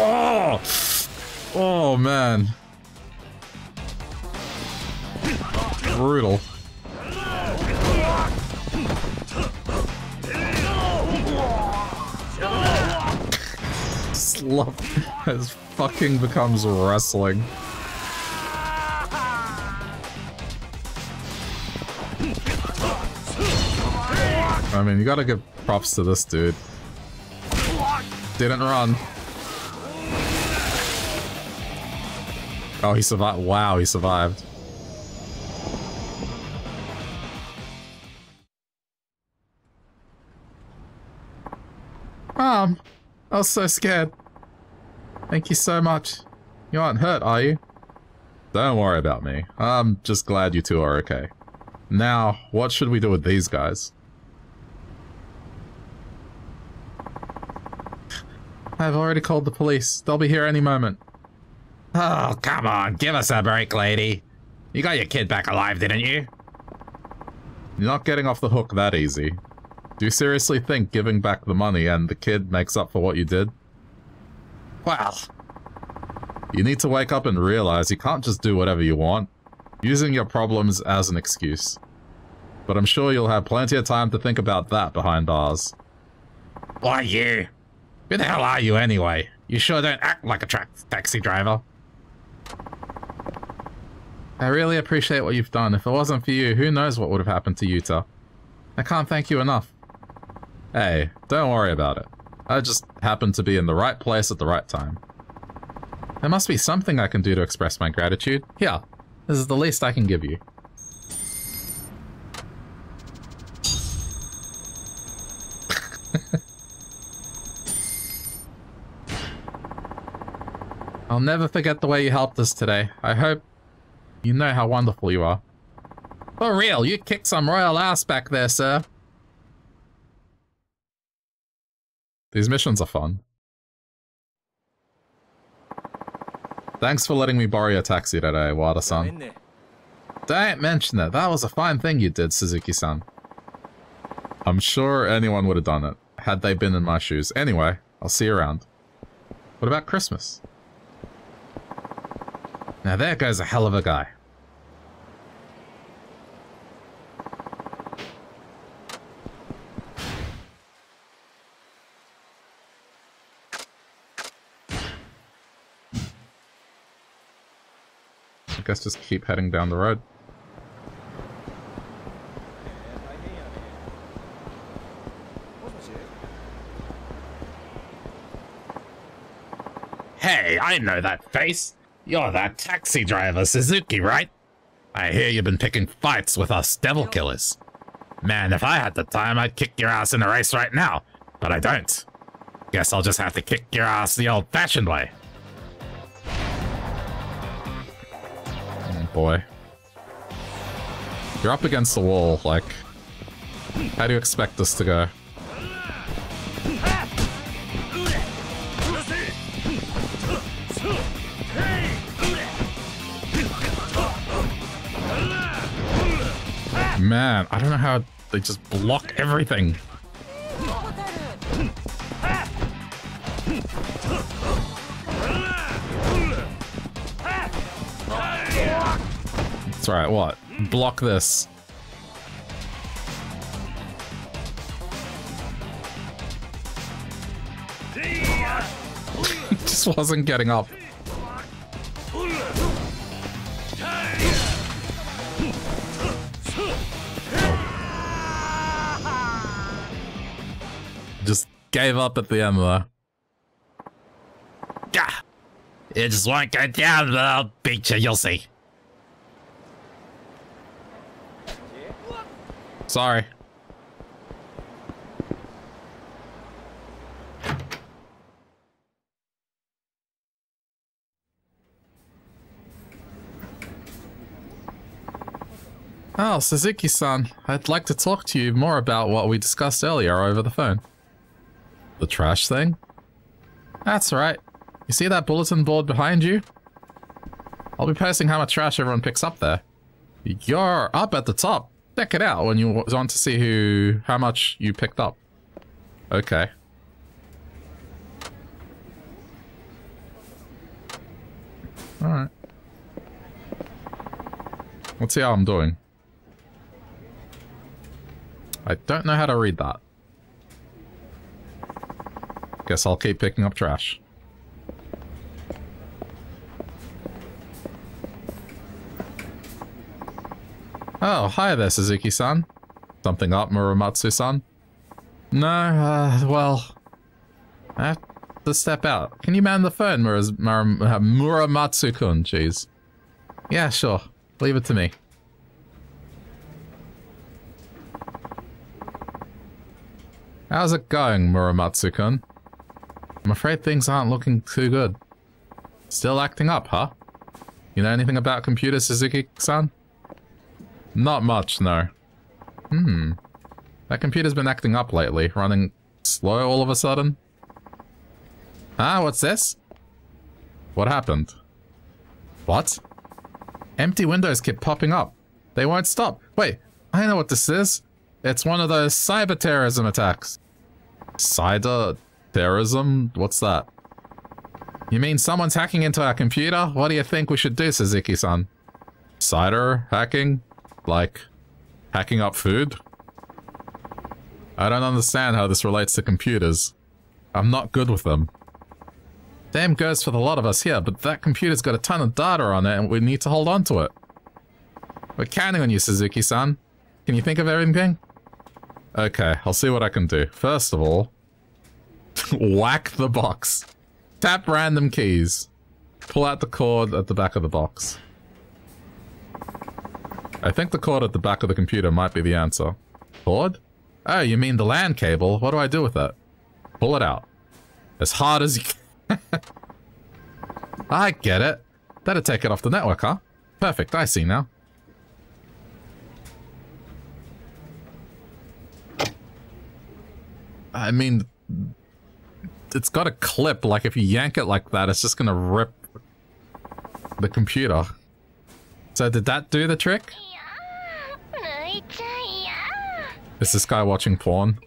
Oh! Oh, man. Brutal. Slump [laughs] has fucking becomes wrestling. I mean, you gotta give props to this dude. Didn't run. Oh, he survived. Wow, he survived. Mom, I was so scared. Thank you so much. You aren't hurt, are you? Don't worry about me. I'm just glad you two are okay. Now, what should we do with these guys? I've already called the police. They'll be here any moment. Oh, come on. Give us a break, lady. You got your kid back alive, didn't you? You're not getting off the hook that easy. Do you seriously think giving back the money and the kid makes up for what you did? Well... You need to wake up and realize you can't just do whatever you want, using your problems as an excuse. But I'm sure you'll have plenty of time to think about that behind bars. Why you? Who the hell are you anyway? You sure don't act like a taxi driver. I really appreciate what you've done. If it wasn't for you, who knows what would have happened to Yuta. I can't thank you enough. Hey, don't worry about it. I just happened to be in the right place at the right time. There must be something I can do to express my gratitude. Here, this is the least I can give you. I'll never forget the way you helped us today. I hope you know how wonderful you are. For real, you kicked some royal ass back there, sir. These missions are fun. Thanks for letting me borrow your taxi today, Wada-san. Don't mention it. That was a fine thing you did, Suzuki-san. I'm sure anyone would have done it, had they been in my shoes. Anyway, I'll see you around. What about Christmas? Now that guy's a hell of a guy. I guess just keep heading down the road. Hey, I know that face! You're that taxi driver, Suzuki, right? I hear you've been picking fights with us devil killers. Man, if I had the time, I'd kick your ass in a race right now, but I don't. Guess I'll just have to kick your ass the old-fashioned way. Oh boy. You're up against the wall, like... How do you expect this to go? Man, I don't know how they just block everything. That's right, what? Block this. [laughs] just wasn't getting up. Gave up at the end there. Gah! It just won't go down, but I'll beat you, you'll see. Sorry. Oh, Suzuki-san, I'd like to talk to you more about what we discussed earlier over the phone. The trash thing? That's right. You see that bulletin board behind you? I'll be posting how much trash everyone picks up there. You're up at the top. Check it out when you want to see who, how much you picked up. Okay. Alright. Let's see how I'm doing. I don't know how to read that. Guess I'll keep picking up trash. Oh, hi there, Suzuki-san. Something up, Muramatsu-san? No, uh, well... I have to step out. Can you man the phone, Mur Mur Muramatsu-kun, jeez? Yeah, sure. Leave it to me. How's it going, Muramatsu-kun? I'm afraid things aren't looking too good. Still acting up, huh? You know anything about computers, Suzuki-san? Not much, no. Hmm. That computer's been acting up lately, running slow all of a sudden. Ah, what's this? What happened? What? Empty windows keep popping up. They won't stop. Wait, I know what this is. It's one of those cyber terrorism attacks. Cyber terrorism? What's that? You mean someone's hacking into our computer? What do you think we should do, Suzuki-san? Cider hacking? Like, hacking up food? I don't understand how this relates to computers. I'm not good with them. Same goes for the lot of us here, but that computer's got a ton of data on it and we need to hold on to it. We're counting on you, Suzuki-san. Can you think of everything? Okay, I'll see what I can do. First of all, [laughs] whack the box. Tap random keys. Pull out the cord at the back of the box. I think the cord at the back of the computer might be the answer. Cord? Oh, you mean the LAN cable? What do I do with it? Pull it out. As hard as you can. [laughs] I get it. That'll take it off the network, huh? Perfect, I see now. I mean, it's got a clip, like if you yank it like that, it's just gonna rip the computer. So did that do the trick? Is this guy watching porn?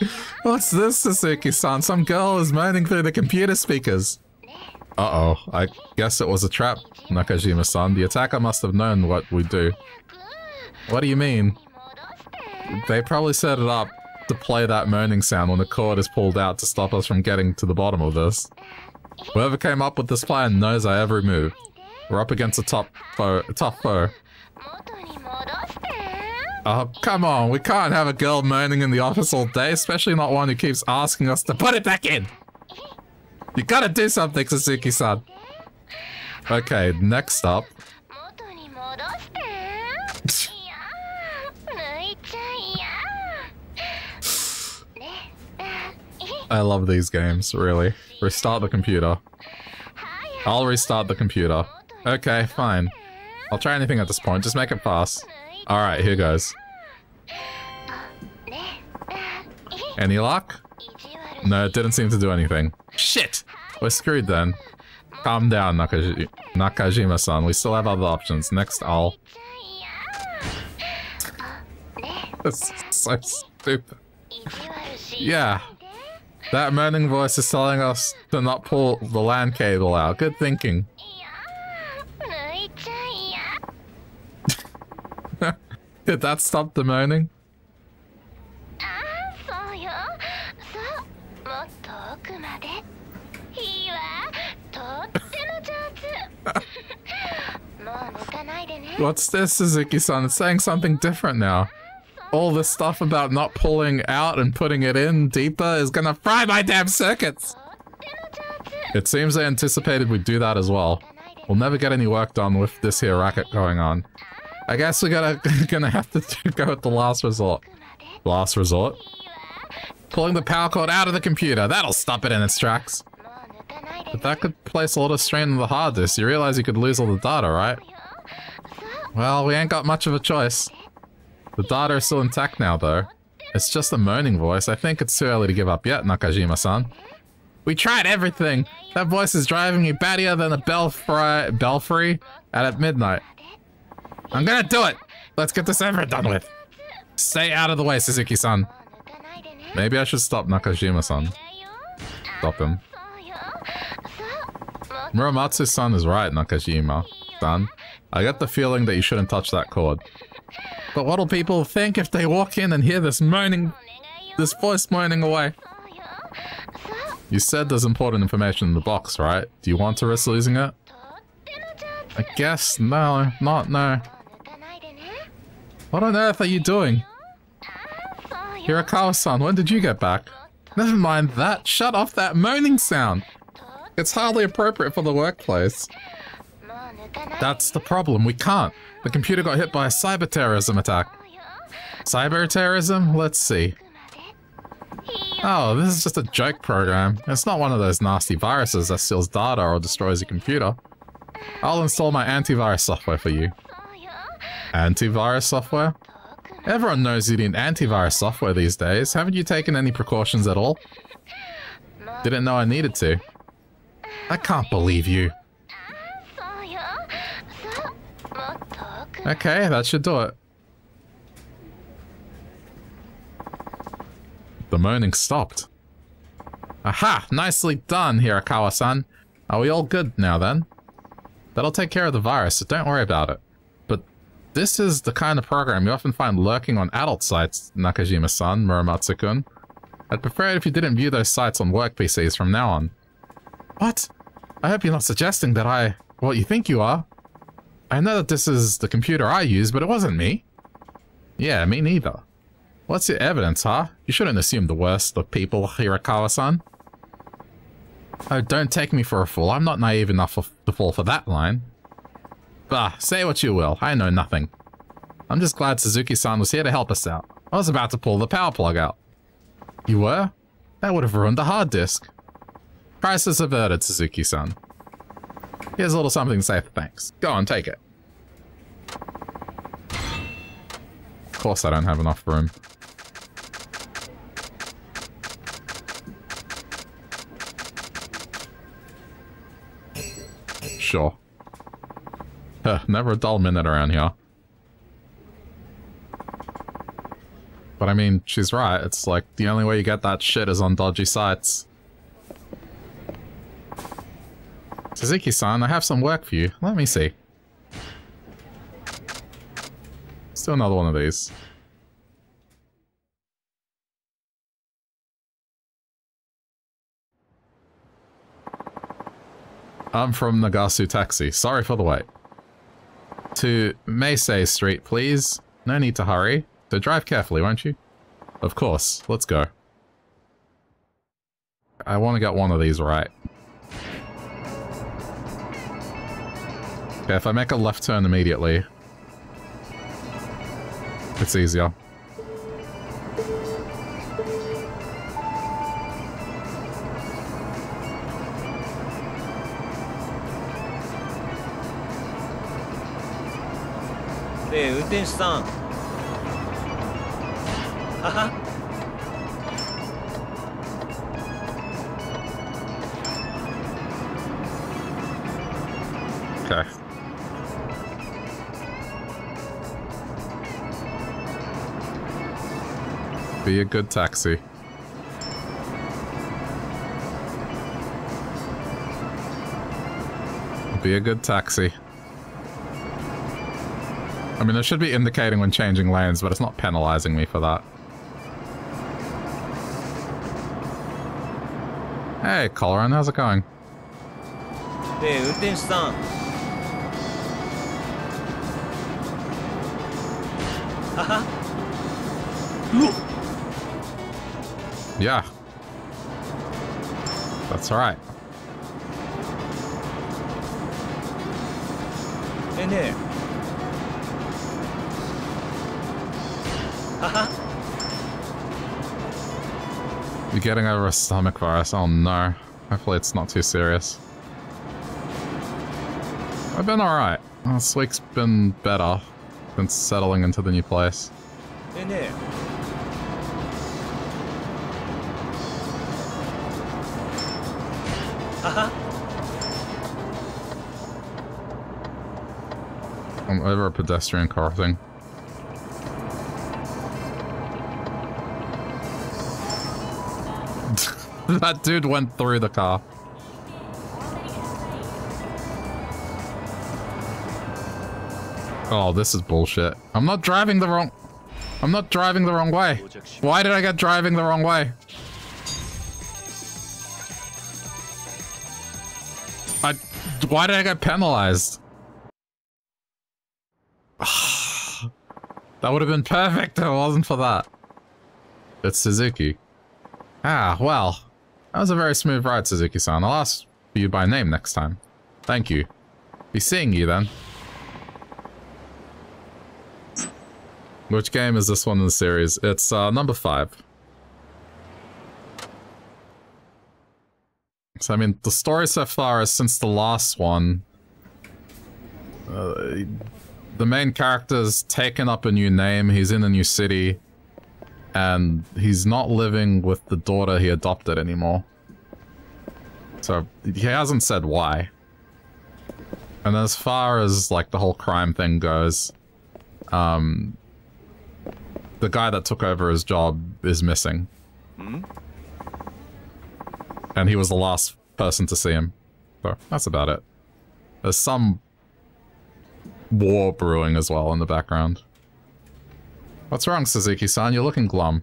[laughs] What's this, Suzuki-san? Some girl is moaning through the computer speakers. Uh-oh, I guess it was a trap, Nakajima-san. The attacker must have known what we do. What do you mean? They probably set it up to play that moaning sound when the cord is pulled out to stop us from getting to the bottom of this. Whoever came up with this plan knows our every move. We're up against a top foe, a tough foe. Oh, come on. We can't have a girl moaning in the office all day, especially not one who keeps asking us to put it back in. You gotta do something, Suzuki-san. Okay, next up. I love these games, really. Restart the computer. I'll restart the computer. Okay, fine. I'll try anything at this point, just make it fast. Alright, here goes. Any luck? No, it didn't seem to do anything. Shit! We're screwed then. Calm down, Nakaji Nakajima-san. We still have other options. Next, I'll... This is so stupid. Yeah. That moaning voice is telling us to not pull the LAN cable out. Good thinking. [laughs] Did that stop the moaning? What's this, Suzuki-san? It's saying something different now. All this stuff about not pulling out and putting it in deeper is gonna fry my damn circuits! It seems they anticipated we'd do that as well. We'll never get any work done with this here racket going on. I guess we gotta [laughs] gonna have to [laughs] go with the last resort. Last resort? Pulling the power cord out of the computer. That'll stop it in its tracks. But that could place a lot of strain on the hard disk. You realize you could lose all the data, right? Well, we ain't got much of a choice. The data is still intact now, though. It's just a moaning voice. I think it's too early to give up yet, Nakajima-san. We tried everything. That voice is driving me battier than a belfry, belfry at midnight. I'm gonna do it! Let's get this over done with. Stay out of the way, Suzuki-san. Maybe I should stop Nakajima-san. Stop him. Muramatsu-san is right, Nakajima-san. I get the feeling that you shouldn't touch that cord. But what'll people think if they walk in and hear this moaning, this voice moaning away? You said there's important information in the box, right? Do you want to risk losing it? I guess no, not no. What on earth are you doing? Hirakawa-san, when did you get back? Never mind that, shut off that moaning sound! It's hardly appropriate for the workplace. That's the problem, we can't. The computer got hit by a cyber terrorism attack. Cyber terrorism? Let's see. Oh, this is just a joke program. It's not one of those nasty viruses that steals data or destroys your computer. I'll install my antivirus software for you. Antivirus software? Everyone knows you need antivirus software these days. Haven't you taken any precautions at all? Didn't know I needed to. I can't believe you. Okay, that should do it. The moaning stopped. Aha! Nicely done, Hirakawa-san. Are we all good now then? That'll take care of the virus, so don't worry about it. But this is the kind of program you often find lurking on adult sites, Nakajima-san, Muramatsu-kun. I'd prefer it if you didn't view those sites on work PCs from now on. What? I hope you're not suggesting that I... what you think you are. I know that this is the computer I use, but it wasn't me. Yeah, me neither. What's your evidence, huh? You shouldn't assume the worst of people, Hirakawa-san. Oh, don't take me for a fool. I'm not naive enough to fall for that line. Bah, say what you will. I know nothing. I'm just glad Suzuki-san was here to help us out. I was about to pull the power plug out. You were? That would have ruined the hard disk. Crisis averted, Suzuki-san. Here's a little something to say thanks. Go on, take it. Of course I don't have enough room. Sure. Huh, never a dull minute around here. But I mean, she's right. It's like, the only way you get that shit is on dodgy sites. Suzuki-san, I have some work for you. Let me see. Still another one of these. I'm from Nagasu Taxi. Sorry for the wait. To Meisei Street, please. No need to hurry. So drive carefully, won't you? Of course. Let's go. I want to get one of these right. Okay, if I make a left turn immediately, it's easier. Hey, 運転手さん。はは。 [laughs] Be a good taxi. Be a good taxi. I mean, it should be indicating when changing lanes, but it's not penalizing me for that. Hey, Coloran, how's it going? で運転手さんはは Yeah. That's alright. In here. Uh-huh. You're getting over a stomach virus? Oh no. Hopefully it's not too serious. I've been alright. This week's been better than settling into the new place. In here. I'm over a pedestrian crossing. [laughs] that dude went through the car. Oh, this is bullshit. I'm not driving the wrong... I'm not driving the wrong way. Why did I get driving the wrong way? I... Why did I get penalized? Would have been perfect if it wasn't for that. It's Suzuki. Ah, well. That was a very smooth ride, Suzuki-san. I'll ask you by name next time. Thank you. Be seeing you then. Which game is this one in the series? It's uh, number five. So, I mean, the story so far is since the last one, uh, the main character's taken up a new name, he's in a new city, and he's not living with the daughter he adopted anymore. So, he hasn't said why. And as far as, like, the whole crime thing goes, um, the guy that took over his job is missing. Hmm? And he was the last person to see him. So, that's about it. There's some war brewing as well in the background. What's wrong, Suzuki-san? You're looking glum.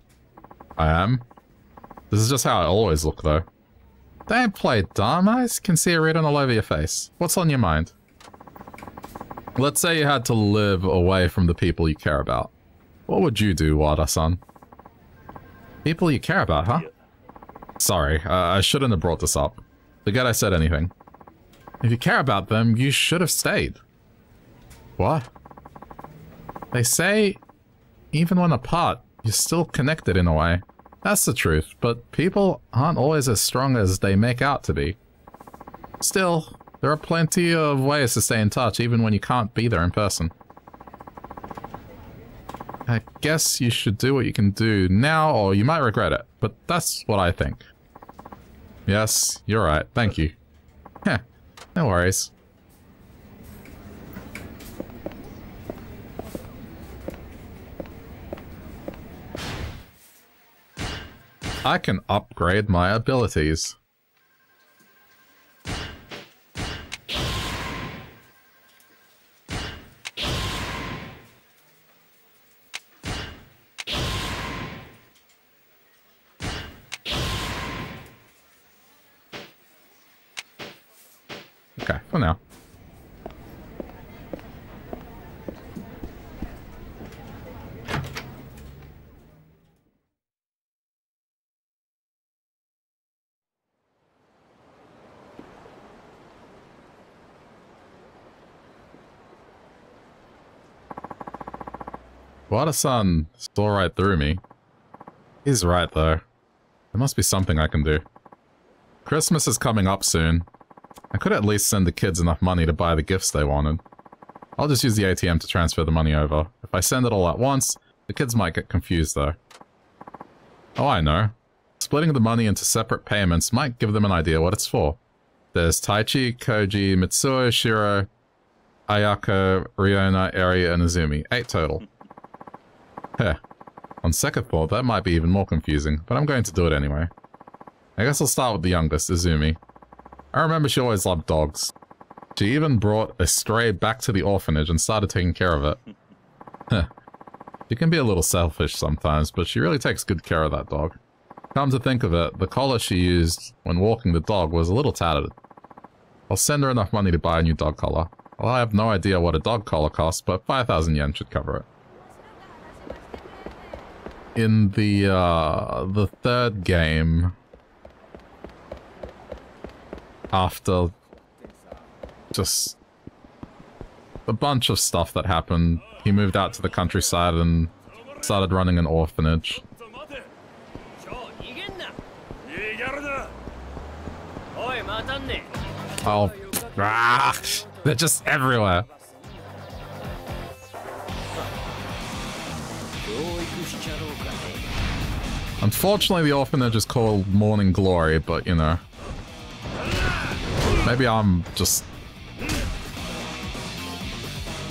I am. This is just how I always look, though. Don't play dumb. I can see it written all over your face. What's on your mind? Let's say you had to live away from the people you care about. What would you do, Wada-san? People you care about, huh? Sorry, uh, I shouldn't have brought this up. Forget I said anything. If you care about them, you should have stayed. What? They say, even when apart, you're still connected in a way. That's the truth, but people aren't always as strong as they make out to be. Still, there are plenty of ways to stay in touch even when you can't be there in person. I guess you should do what you can do now or you might regret it, but that's what I think. Yes, you're right. Thank you. Heh, no worries. I can upgrade my abilities. Okay, for now. Wada-san saw right through me. He's right, though. There must be something I can do. Christmas is coming up soon. I could at least send the kids enough money to buy the gifts they wanted. I'll just use the ATM to transfer the money over. If I send it all at once, the kids might get confused, though. Oh, I know. Splitting the money into separate payments might give them an idea what it's for. There's Taichi, Koji, Mitsuo, Shiro, Ayako, Riona, Eri, and Izumi. Eight total. On second thought, that might be even more confusing, but I'm going to do it anyway. I guess I'll start with the youngest, Izumi. I remember she always loved dogs. She even brought a stray back to the orphanage and started taking care of it. Heh. She can be a little selfish sometimes, but she really takes good care of that dog. Come to think of it, the collar she used when walking the dog was a little tattered. I'll send her enough money to buy a new dog collar. Well, I have no idea what a dog collar costs, but 5,000 yen should cover it in the uh, the third game after just a bunch of stuff that happened. He moved out to the countryside and started running an orphanage. Oh, ah, they're just everywhere. Unfortunately, the orphanage is called Morning Glory, but you know. Maybe I'm just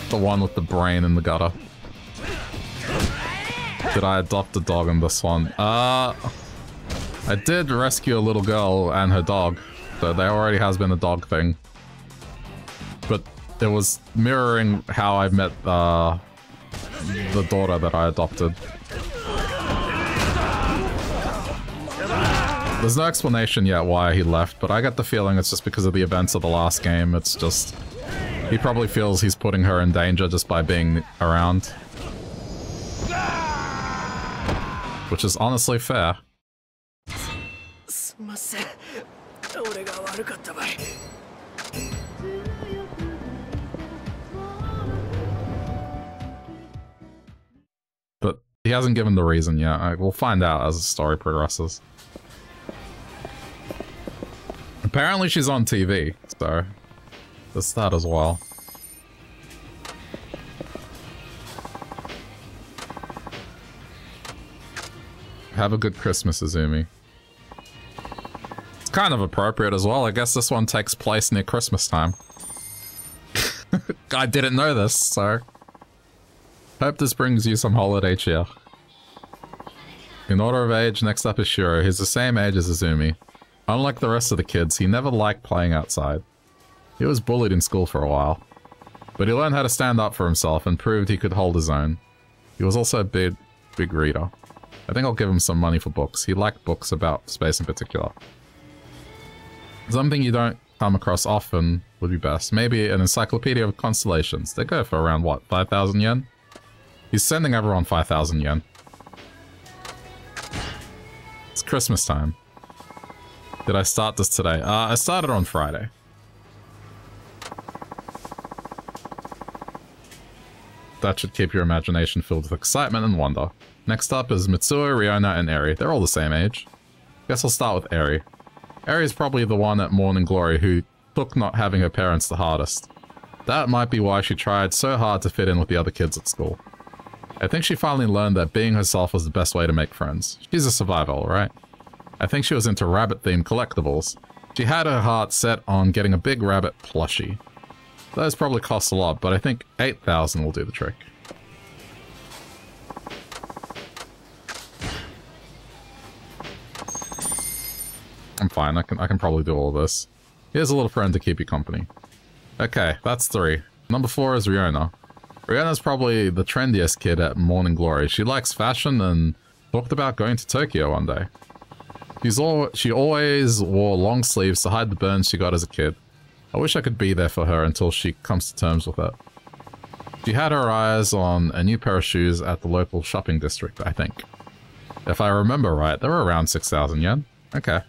the one with the brain in the gutter. Did I adopt a dog in this one? Uh, I did rescue a little girl and her dog, so there already has been a dog thing. But it was mirroring how I met uh, the daughter that I adopted. There's no explanation yet why he left, but I get the feeling it's just because of the events of the last game. It's just... He probably feels he's putting her in danger just by being around. Which is honestly fair. But he hasn't given the reason yet. We'll find out as the story progresses. Apparently she's on TV, so there's that as well. Have a good Christmas, Izumi. It's kind of appropriate as well. I guess this one takes place near Christmas time. [laughs] I didn't know this, so... Hope this brings you some holiday cheer. In order of age, next up is Shiro. He's the same age as Izumi. Unlike the rest of the kids, he never liked playing outside. He was bullied in school for a while. But he learned how to stand up for himself and proved he could hold his own. He was also a big, big reader. I think I'll give him some money for books. He liked books about space in particular. Something you don't come across often would be best. Maybe an encyclopedia of constellations. They go for around, what, 5,000 yen? He's sending everyone 5,000 yen. It's Christmas time. Did I start this today? Uh, I started on Friday. That should keep your imagination filled with excitement and wonder. Next up is Mitsuo, Riona, and Eri. They're all the same age. Guess I'll start with Eri. Eri is probably the one at Morning Glory who took not having her parents the hardest. That might be why she tried so hard to fit in with the other kids at school. I think she finally learned that being herself was the best way to make friends. She's a survivor, right? I think she was into rabbit-themed collectibles. She had her heart set on getting a big rabbit plushie. Those probably cost a lot, but I think 8,000 will do the trick. I'm fine, I can, I can probably do all this. Here's a little friend to keep you company. Okay, that's three. Number four is Riona. Riona's probably the trendiest kid at Morning Glory. She likes fashion and talked about going to Tokyo one day. She's all, she always wore long sleeves to hide the burns she got as a kid. I wish I could be there for her until she comes to terms with it. She had her eyes on a new pair of shoes at the local shopping district, I think. If I remember right, they were around 6,000 yen. Okay.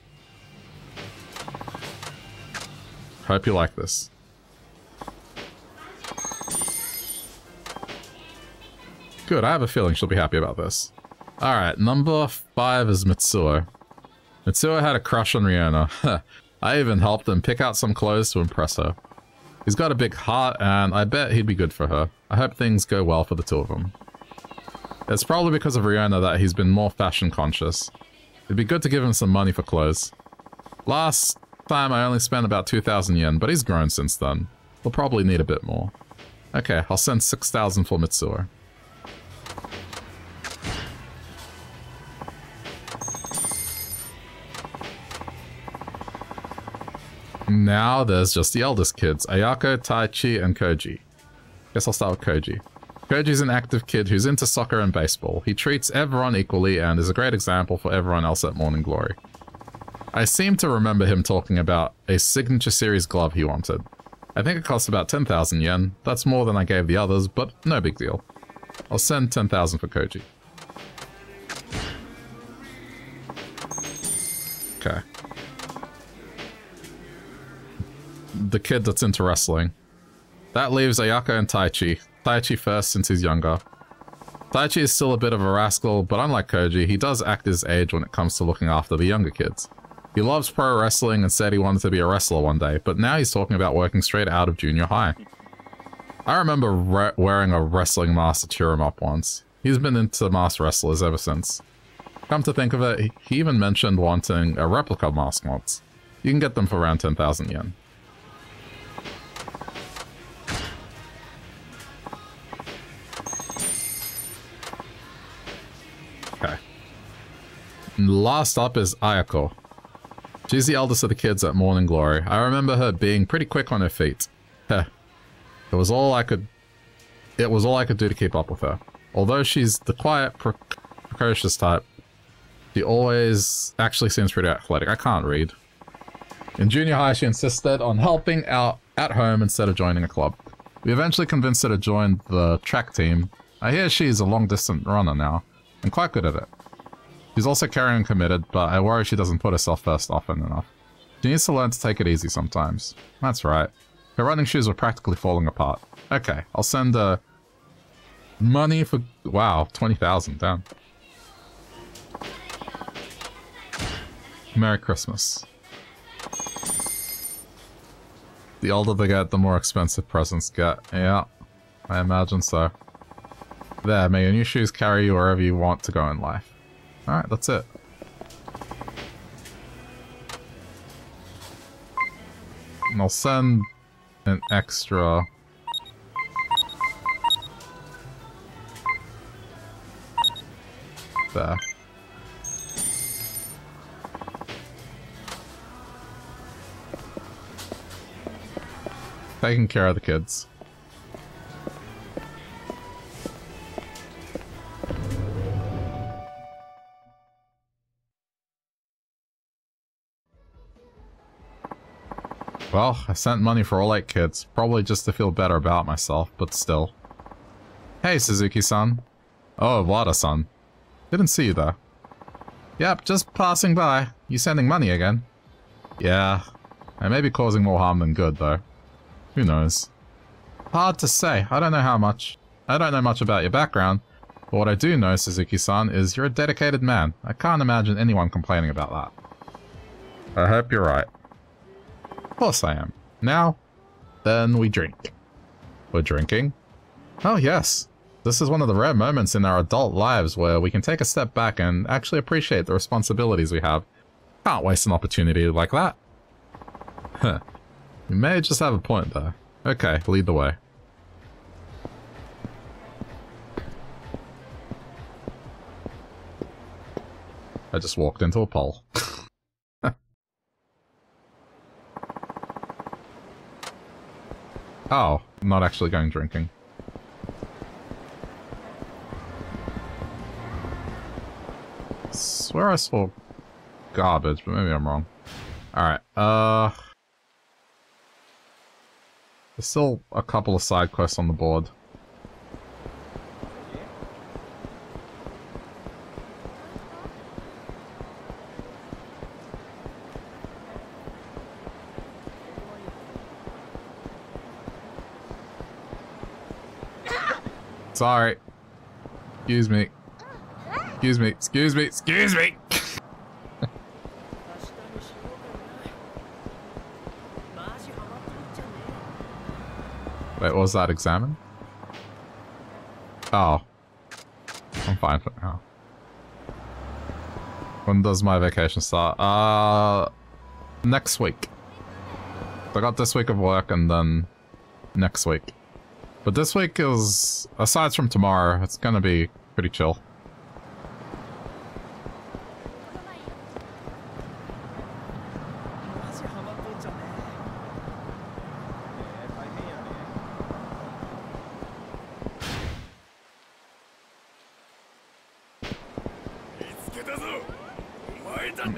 Hope you like this. Good, I have a feeling she'll be happy about this. Alright, number five is Mitsuo. Mitsuo had a crush on Riona. [laughs] I even helped him pick out some clothes to impress her. He's got a big heart, and I bet he'd be good for her. I hope things go well for the two of them. It's probably because of Riona that he's been more fashion conscious. It'd be good to give him some money for clothes. Last time I only spent about 2,000 yen, but he's grown since then. We'll probably need a bit more. Okay, I'll send 6,000 for Mitsuo. Now there's just the eldest kids, Ayako, Taichi, and Koji. Guess I'll start with Koji. Koji's an active kid who's into soccer and baseball. He treats everyone equally and is a great example for everyone else at Morning Glory. I seem to remember him talking about a signature series glove he wanted. I think it costs about 10,000 yen. That's more than I gave the others, but no big deal. I'll send 10,000 for Koji. Okay. The kid that's into wrestling. That leaves Ayaka and Taichi. Taichi first since he's younger. Taichi is still a bit of a rascal, but unlike Koji, he does act his age when it comes to looking after the younger kids. He loves pro wrestling and said he wanted to be a wrestler one day, but now he's talking about working straight out of junior high. I remember wearing a wrestling mask to cheer him up once. He's been into mask wrestlers ever since. Come to think of it, he even mentioned wanting a replica mask once. You can get them for around 10,000 yen. Last up is Ayako. She's the eldest of the kids at Morning Glory. I remember her being pretty quick on her feet. Heh. It was all I could... It was all I could do to keep up with her. Although she's the quiet, pre precocious type, she always actually seems pretty athletic. I can't read. In junior high, she insisted on helping out at home instead of joining a club. We eventually convinced her to join the track team. I hear she's a long-distance runner now, and quite good at it. She's also caring and committed, but I worry she doesn't put herself first often enough. She needs to learn to take it easy sometimes. That's right. Her running shoes were practically falling apart. Okay, I'll send her money for... Wow, 20,000, damn. Merry Christmas. The older they get, the more expensive presents get. Yeah, I imagine so. There, may your new shoes carry you wherever you want to go in life. Alright, that's it. And I'll send an extra... There. Taking care of the kids. Well, I sent money for all eight kids, probably just to feel better about myself, but still. Hey, Suzuki-san. Oh, Wada-san. Didn't see you there. Yep, just passing by. You sending money again? Yeah. I may be causing more harm than good, though. Who knows? Hard to say. I don't know how much. I don't know much about your background, but what I do know, Suzuki-san, is you're a dedicated man. I can't imagine anyone complaining about that. I hope you're right. Of course I am. Now, then we drink. We're drinking? Oh yes. This is one of the rare moments in our adult lives where we can take a step back and actually appreciate the responsibilities we have. Can't waste an opportunity like that. Huh. You may just have a point there. Okay, lead the way. I just walked into a pole. [laughs] Oh, I'm not actually going drinking. swear I saw garbage, but maybe I'm wrong. Alright, uh... There's still a couple of side quests on the board. Sorry. Excuse me. Excuse me. Excuse me. Excuse me. Wait, was that? Examine? Oh. I'm fine for now. When does my vacation start? Uh, next week. I got this week of work and then next week. But this week is, aside from tomorrow, it's gonna be pretty chill.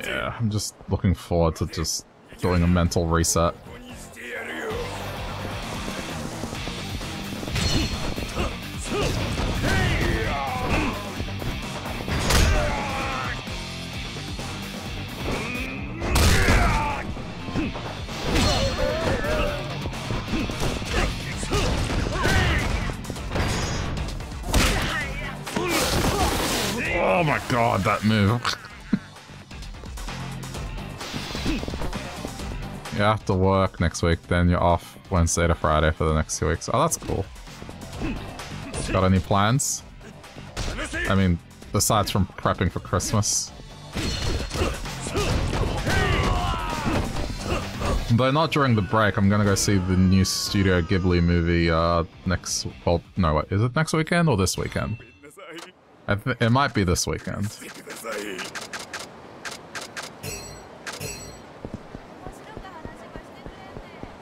Yeah, I'm just looking forward to just doing a mental reset. Move. you have to work next week, then you're off Wednesday to Friday for the next two weeks. Oh, that's cool. Got any plans? I mean, besides from prepping for Christmas. Though not during the break, I'm gonna go see the new Studio Ghibli movie uh, next... Well, no, what, is it next weekend or this weekend? It might be this weekend.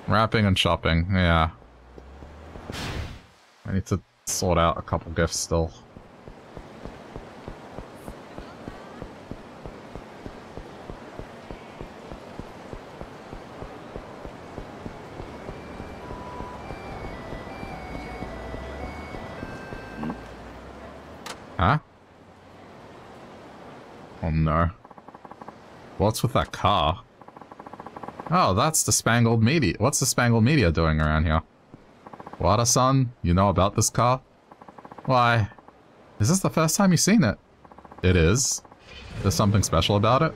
Wrapping and shopping, yeah. I need to sort out a couple gifts still. Huh? Oh no. What's with that car? Oh, that's the Spangled Media. What's the Spangled Media doing around here? Wada-san, you know about this car? Why, is this the first time you've seen it? It is. There's something special about it?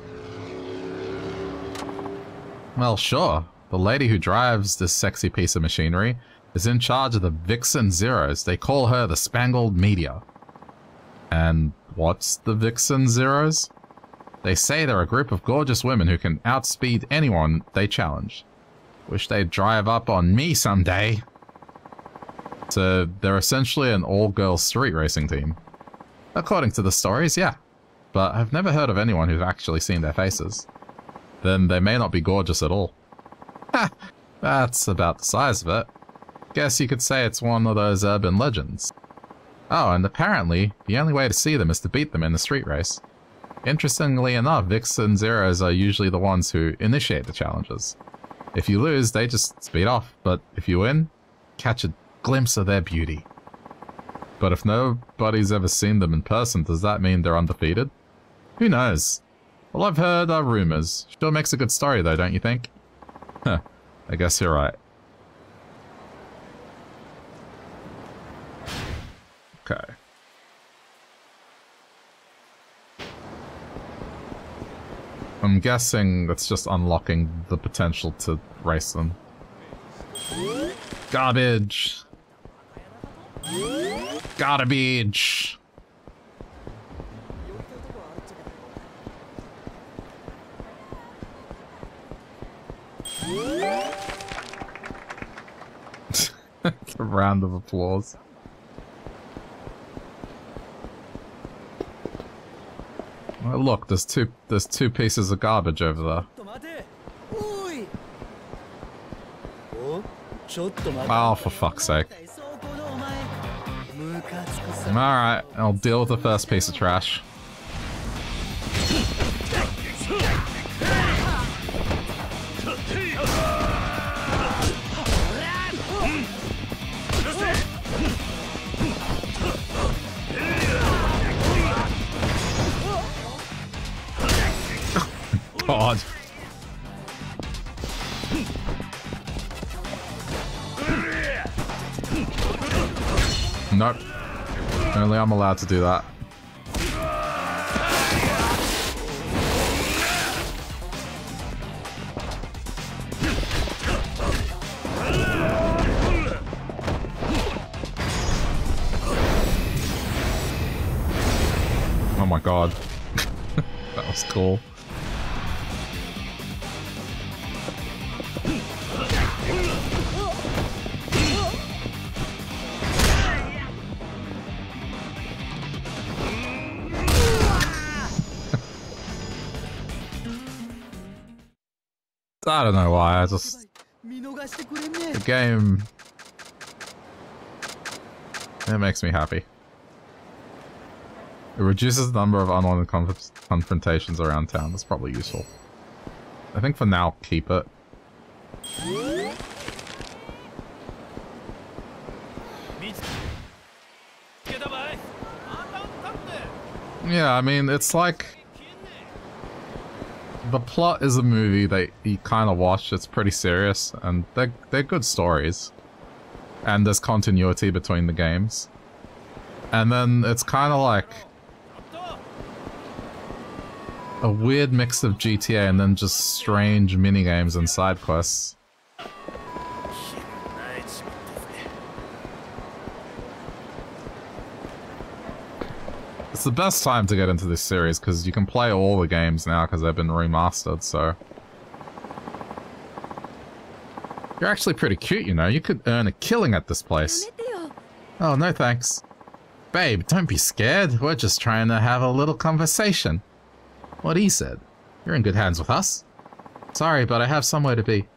Well, sure. The lady who drives this sexy piece of machinery is in charge of the Vixen Zeros. They call her the Spangled Media. And what's the Vixen Zeros? They say they're a group of gorgeous women who can outspeed anyone they challenge. Wish they'd drive up on me someday. So they're essentially an all-girls street racing team. According to the stories, yeah. But I've never heard of anyone who's actually seen their faces. Then they may not be gorgeous at all. [laughs] Ha! That's about the size of it. Guess you could say it's one of those urban legends. Oh, and apparently, the only way to see them is to beat them in the street race. Interestingly enough, Vixen Zeros are usually the ones who initiate the challenges. If you lose, they just speed off, but if you win, catch a glimpse of their beauty. But if nobody's ever seen them in person, does that mean they're undefeated? Who knows? All I've heard are rumors. Sure makes a good story though, don't you think? Huh, I guess you're right. Okay. I'm guessing that's just unlocking the potential to race them. Garbage! Garbage! [laughs] a round of applause. Oh, look, there's two there's two pieces of garbage over there. Oh, for fuck's sake. Alright, I'll deal with the first piece of trash. I'm allowed to do that. Oh my god. [laughs] that was cool. Makes me happy. It reduces the number of unwanted conf confrontations around town. That's probably useful. I think for now, keep it. Yeah, I mean, it's like... The plot is a movie that you kind of watch. It's pretty serious, and they're, they're good stories. And there's continuity between the games. And then it's kind of like... A weird mix of GTA and then just strange minigames and side quests. It's the best time to get into this series because you can play all the games now because they've been remastered, so... You're actually pretty cute, you know. You could earn a killing at this place. Oh, no thanks. Babe, don't be scared. We're just trying to have a little conversation. What he said. You're in good hands with us. Sorry, but I have somewhere to be.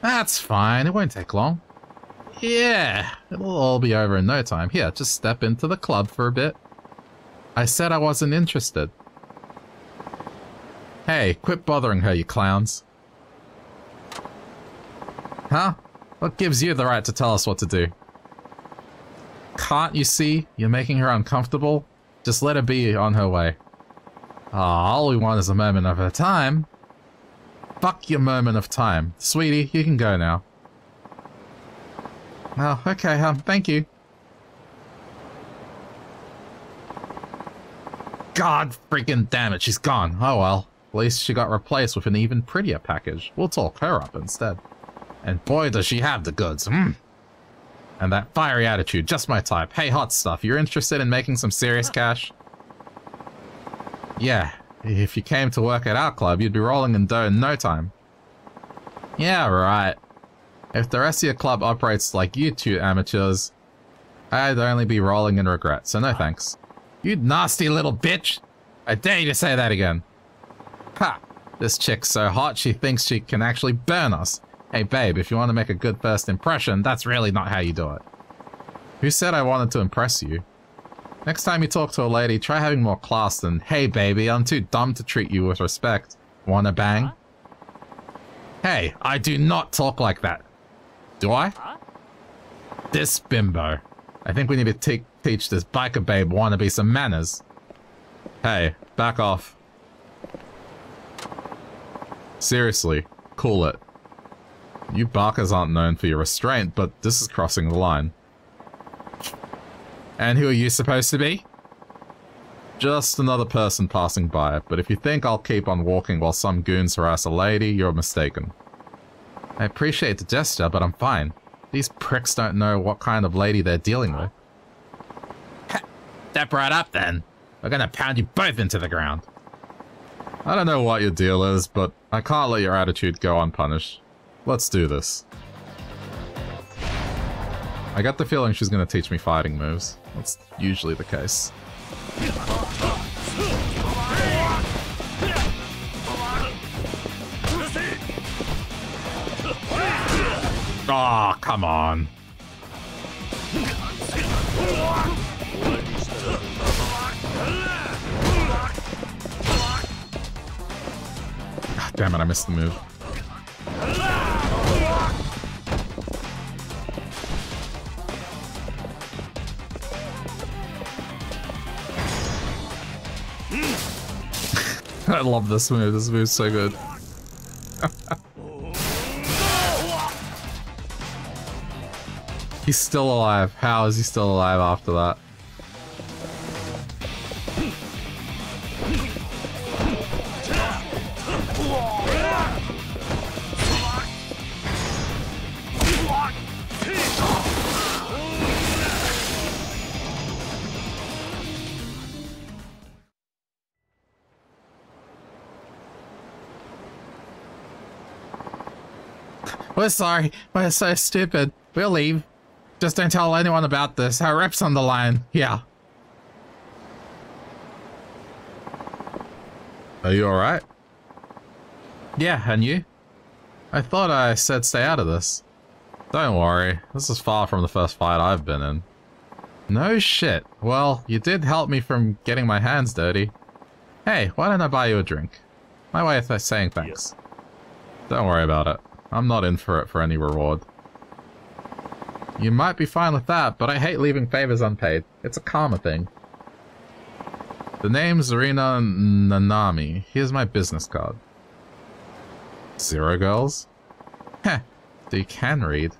That's fine. It won't take long. Yeah, it'll all be over in no time. Here, just step into the club for a bit. I said I wasn't interested. Hey, quit bothering her, you clowns. Huh? What gives you the right to tell us what to do? Can't you see? You're making her uncomfortable? Just let her be on her way. All we want is a moment of her time. Fuck your moment of time. Sweetie, you can go now. Oh, okay, um, thank you. God freaking damn it, she's gone. Oh well. At least she got replaced with an even prettier package. We'll talk her up instead. And boy does she have the goods. Mm. And that fiery attitude, just my type. Hey, hot stuff, you're interested in making some serious cash? Yeah, if you came to work at our club, you'd be rolling in dough in no time. Yeah, right. If the rest of your club operates like you two amateurs, I'd only be rolling in regret, so no thanks. You nasty little bitch! I dare you to say that again. Ha! This chick's so hot she thinks she can actually burn us. Hey babe, if you want to make a good first impression, that's really not how you do it. Who said I wanted to impress you? Next time you talk to a lady, try having more class than, hey baby, I'm too dumb to treat you with respect. Wanna bang? Hey, I do not talk like that. Do I? This bimbo. I think we need to teach this biker babe wannabe some manners. Hey, back off. Seriously, cool it. You barkers aren't known for your restraint, but this is crossing the line. And who are you supposed to be? Just another person passing by, but if you think I'll keep on walking while some goons harass a lady, you're mistaken. I appreciate the gesture, but I'm fine. These pricks don't know what kind of lady they're dealing with. Step right up then. We're gonna pound you both into the ground. I don't know what your deal is, but I can't let your attitude go unpunished. Let's do this. I got the feeling she's gonna teach me fighting moves. That's usually the case. Oh, come on. God damn it, I missed the move. [laughs] I love this move. This move's so good. [laughs] He's still alive. How is he still alive after that? We're sorry. We're so stupid. We'll leave. Just don't tell anyone about this. Our rep's on the line. Yeah. Are you alright? Yeah, and you? I thought I said stay out of this. Don't worry. This is far from the first fight I've been in. No shit. Well, you did help me from getting my hands dirty. Hey, why don't I buy you a drink? My way of saying thanks. Don't worry about it. I'm not in for it for any reward. You might be fine with that, but I hate leaving favors unpaid. It's a karma thing. The name's Rina Nanami. Here's my business card. Zero girls? Heh, so you can read.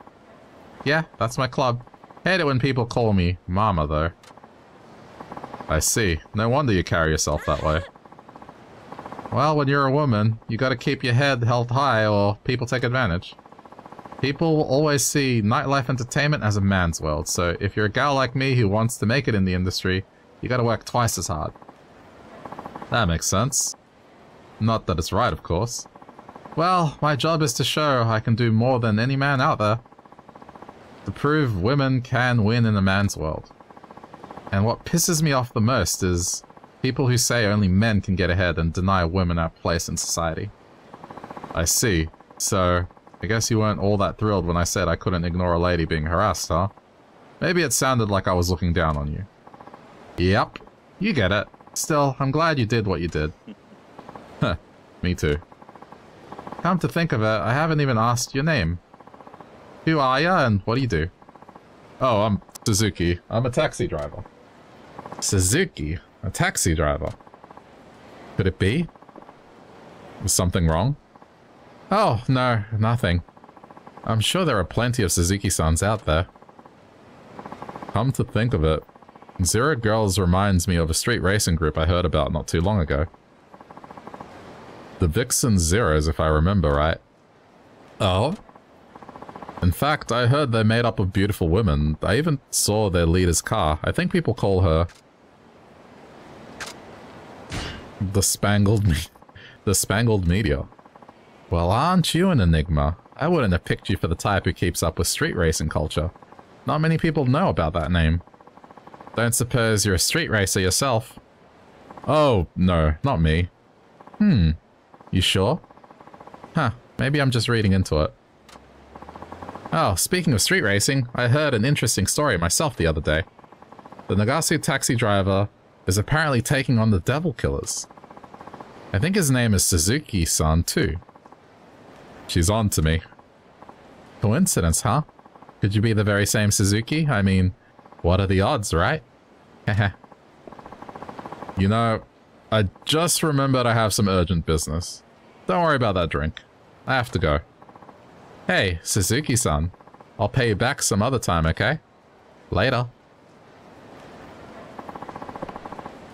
Yeah, that's my club. Hate it when people call me Mama, though. I see. No wonder you carry yourself that way. Well, when you're a woman, you gotta keep your head held high or people take advantage. People will always see nightlife entertainment as a man's world, so if you're a gal like me who wants to make it in the industry, you gotta work twice as hard. That makes sense. Not that it's right, of course. Well, my job is to show I can do more than any man out there. To prove women can win in a man's world. And what pisses me off the most is People who say only men can get ahead and deny women our place in society. I see. So, I guess you weren't all that thrilled when I said I couldn't ignore a lady being harassed, huh? Maybe it sounded like I was looking down on you. Yep. You get it. Still, I'm glad you did what you did. [laughs] Huh. Me too. Come to think of it, I haven't even asked your name. Who are ya and what do you do? Oh, I'm Suzuki. I'm a taxi driver. Suzuki? A taxi driver. Could it be? Was something wrong? Oh, no, nothing. I'm sure there are plenty of Suzuki-sans out there. Come to think of it, Zero Girls reminds me of a street racing group I heard about not too long ago. The Vixen Zeros, if I remember right. Oh? In fact, I heard they're made up of beautiful women. I even saw their leader's car. I think people call her the spangled me the spangled meteor. Well, aren't you an enigma? I wouldn't have picked you for the type who keeps up with street racing culture. Not many people know about that name. Don't suppose you're a street racer yourself? Oh, no, not me. Hmm, you sure? Huh, maybe I'm just reading into it. Oh, speaking of street racing, I heard an interesting story myself the other day. The Nagasu taxi driver is apparently taking on the Devil Killers. I think his name is Suzuki-san too. She's on to me. Coincidence, huh? Could you be the very same Suzuki? I mean, what are the odds, right? [laughs] you know, I just remembered I have some urgent business. Don't worry about that drink. I have to go. Hey, Suzuki-san. I'll pay you back some other time, okay? Later.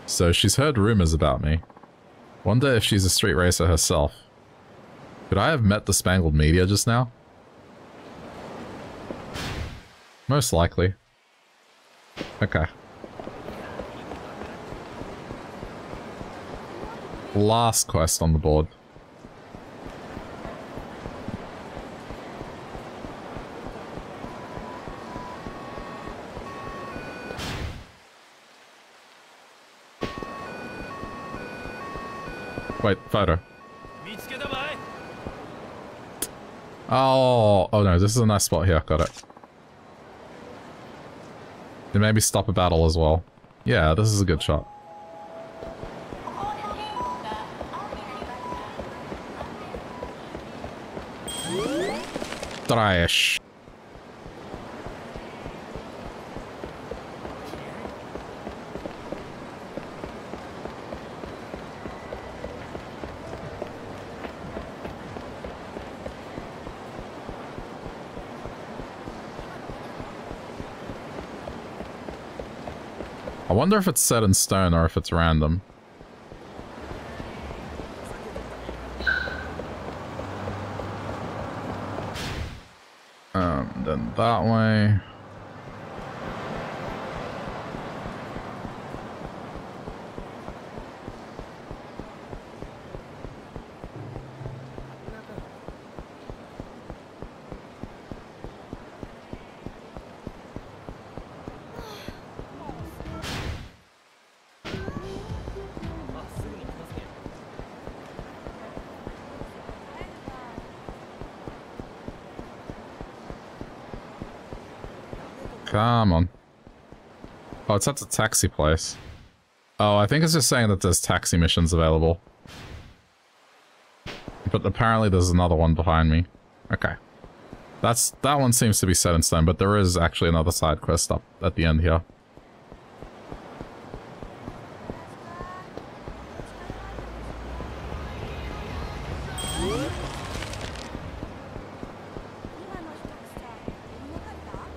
So she's heard rumors about me. Wonder if she's a street racer herself. Could I have met the Spangled Meteor just now? Most likely. Okay. Last quest on the board. Wait, photo. Oh, oh no, this is a nice spot here. Got it. And maybe stop a battle as well. Yeah, this is a good shot. Trash. Wonder if it's set in stone or if it's random. It's at the taxi place. Oh, I think it's just saying that there's taxi missions available. But apparently there's another one behind me. Okay. That's That one seems to be set in stone, but there is actually another side quest up at the end here.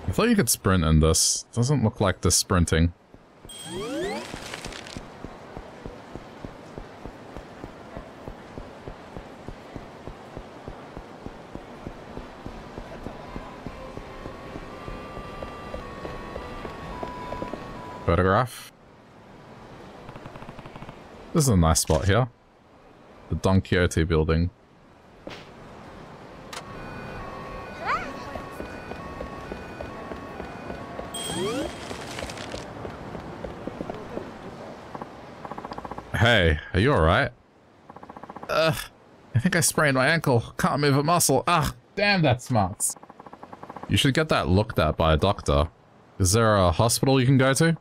I thought you could sprint in this. Doesn't look like this sprinting. Photograph. This is a nice spot here. The Don Quixote building. Are you alright? Ugh, I think I sprained my ankle. Can't move a muscle. Ah, damn, that smarts. You should get that looked at by a doctor. Is there a hospital you can go to?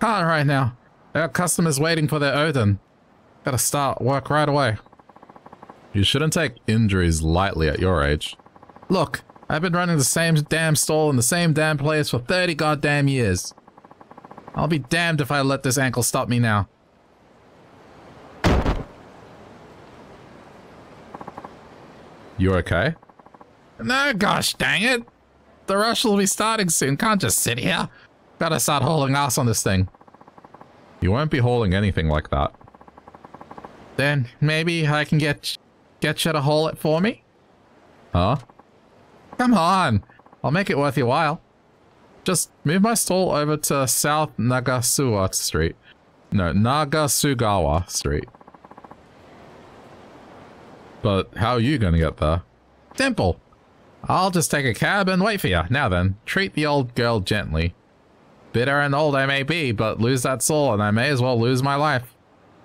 Can't right now. There are customers waiting for their oden. Gotta start work right away. You shouldn't take injuries lightly at your age. Look, I've been running the same damn stall in the same damn place for 30 goddamn years. I'll be damned if I let this ankle stop me now. You okay? No, gosh dang it. The rush will be starting soon. Can't just sit here. Gotta start hauling ass on this thing. You won't be hauling anything like that. Then maybe I can get get you to haul it for me? Huh? Come on. I'll make it worth your while. Just move my stall over to South Nagasuwa Street. No, Nagasugawa Street. But how are you going to get there? Simple. I'll just take a cab and wait for you. Now then, treat the old girl gently. Bitter and old I may be, but lose that soul and I may as well lose my life.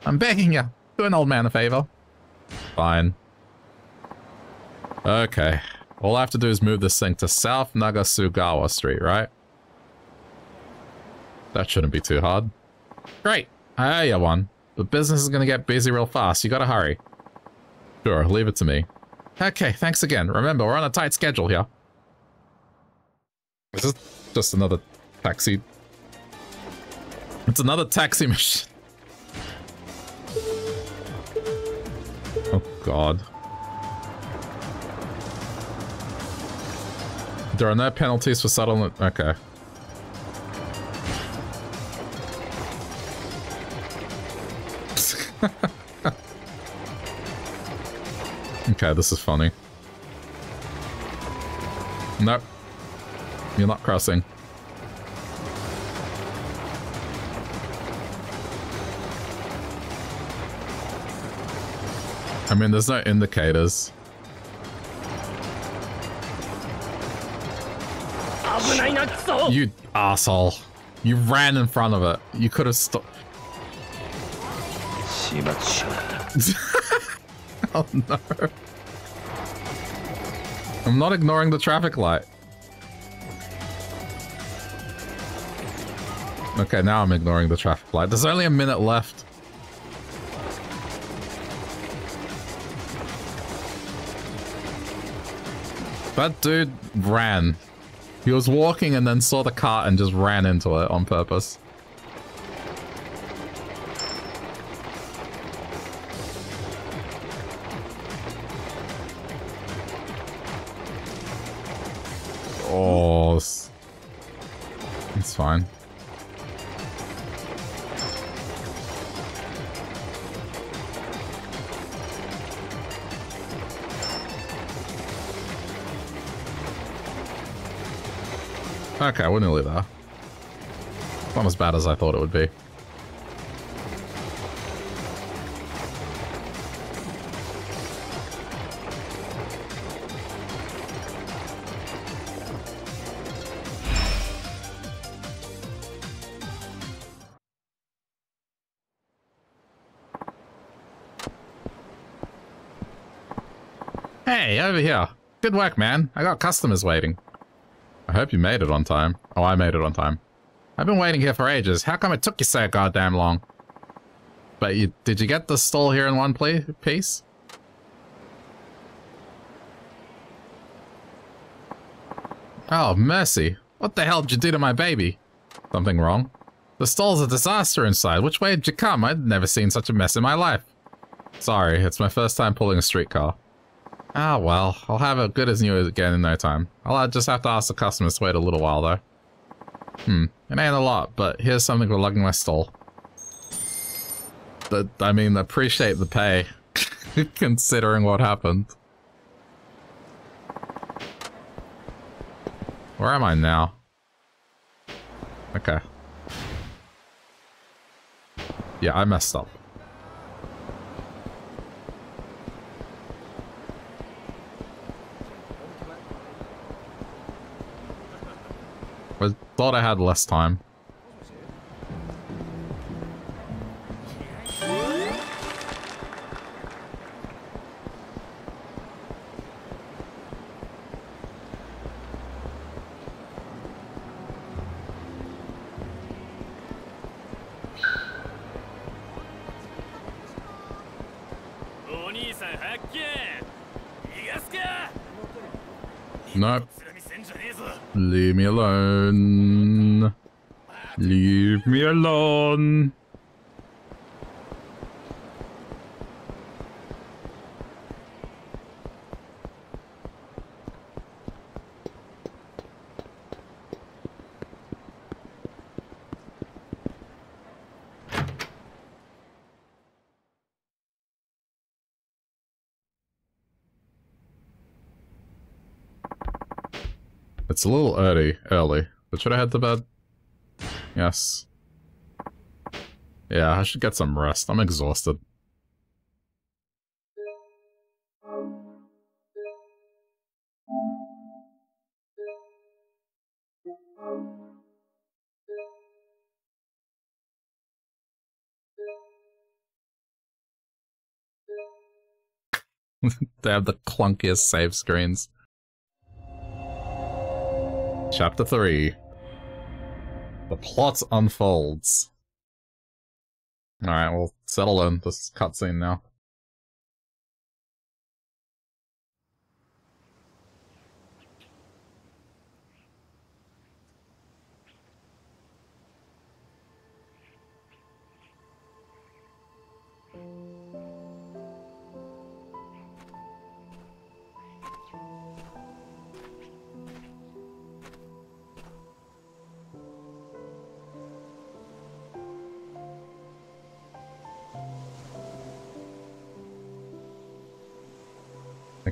I'm begging you. Do an old man a favor. Fine. Okay. All I have to do is move this thing to South Nagasugawa Street, right? That shouldn't be too hard. Great. I owe you one. The business is going to get busy real fast. You got to hurry. Sure, leave it to me. Okay, thanks again. Remember, we're on a tight schedule here. Is this is just another taxi? It's another taxi machine. [laughs] Oh, God. There are no penalties for settlement. Okay. [laughs] Okay, this is funny. Nope. You're not crossing. I mean, there's no indicators. You asshole. You ran in front of it. You could have stopped. [laughs] oh no. I'm not ignoring the traffic light. Okay, now I'm ignoring the traffic light. There's only a minute left. That dude ran. He was walking and then saw the cart and just ran into it on purpose. Over here. Good work, man. I got customers waiting. I hope you made it on time. Oh, I made it on time. I've been waiting here for ages. How come it took you so goddamn long? But you did you get the stall here in one play piece? Oh, mercy. What the hell did you do to my baby? Something wrong? The stall's a disaster inside. Which way did you come? I'd never seen such a mess in my life. Sorry, it's my first time pulling a streetcar. Ah, well, I'll have it good as new again in no time. I'll just have to ask the customers to wait a little while, though. Hmm, it ain't a lot, but here's something for lugging my stall. But, I mean, appreciate the pay, [laughs] considering what happened. Where am I now? Okay. Yeah, I messed up. I thought I had less time. Me alone. Leave me alone. A little early, early. But should I head to bed? Yes. Yeah, I should get some rest. I'm exhausted. [laughs] they have the clunkiest save screens. Chapter 3 The plot unfolds. Alright, we'll settle in this cutscene now.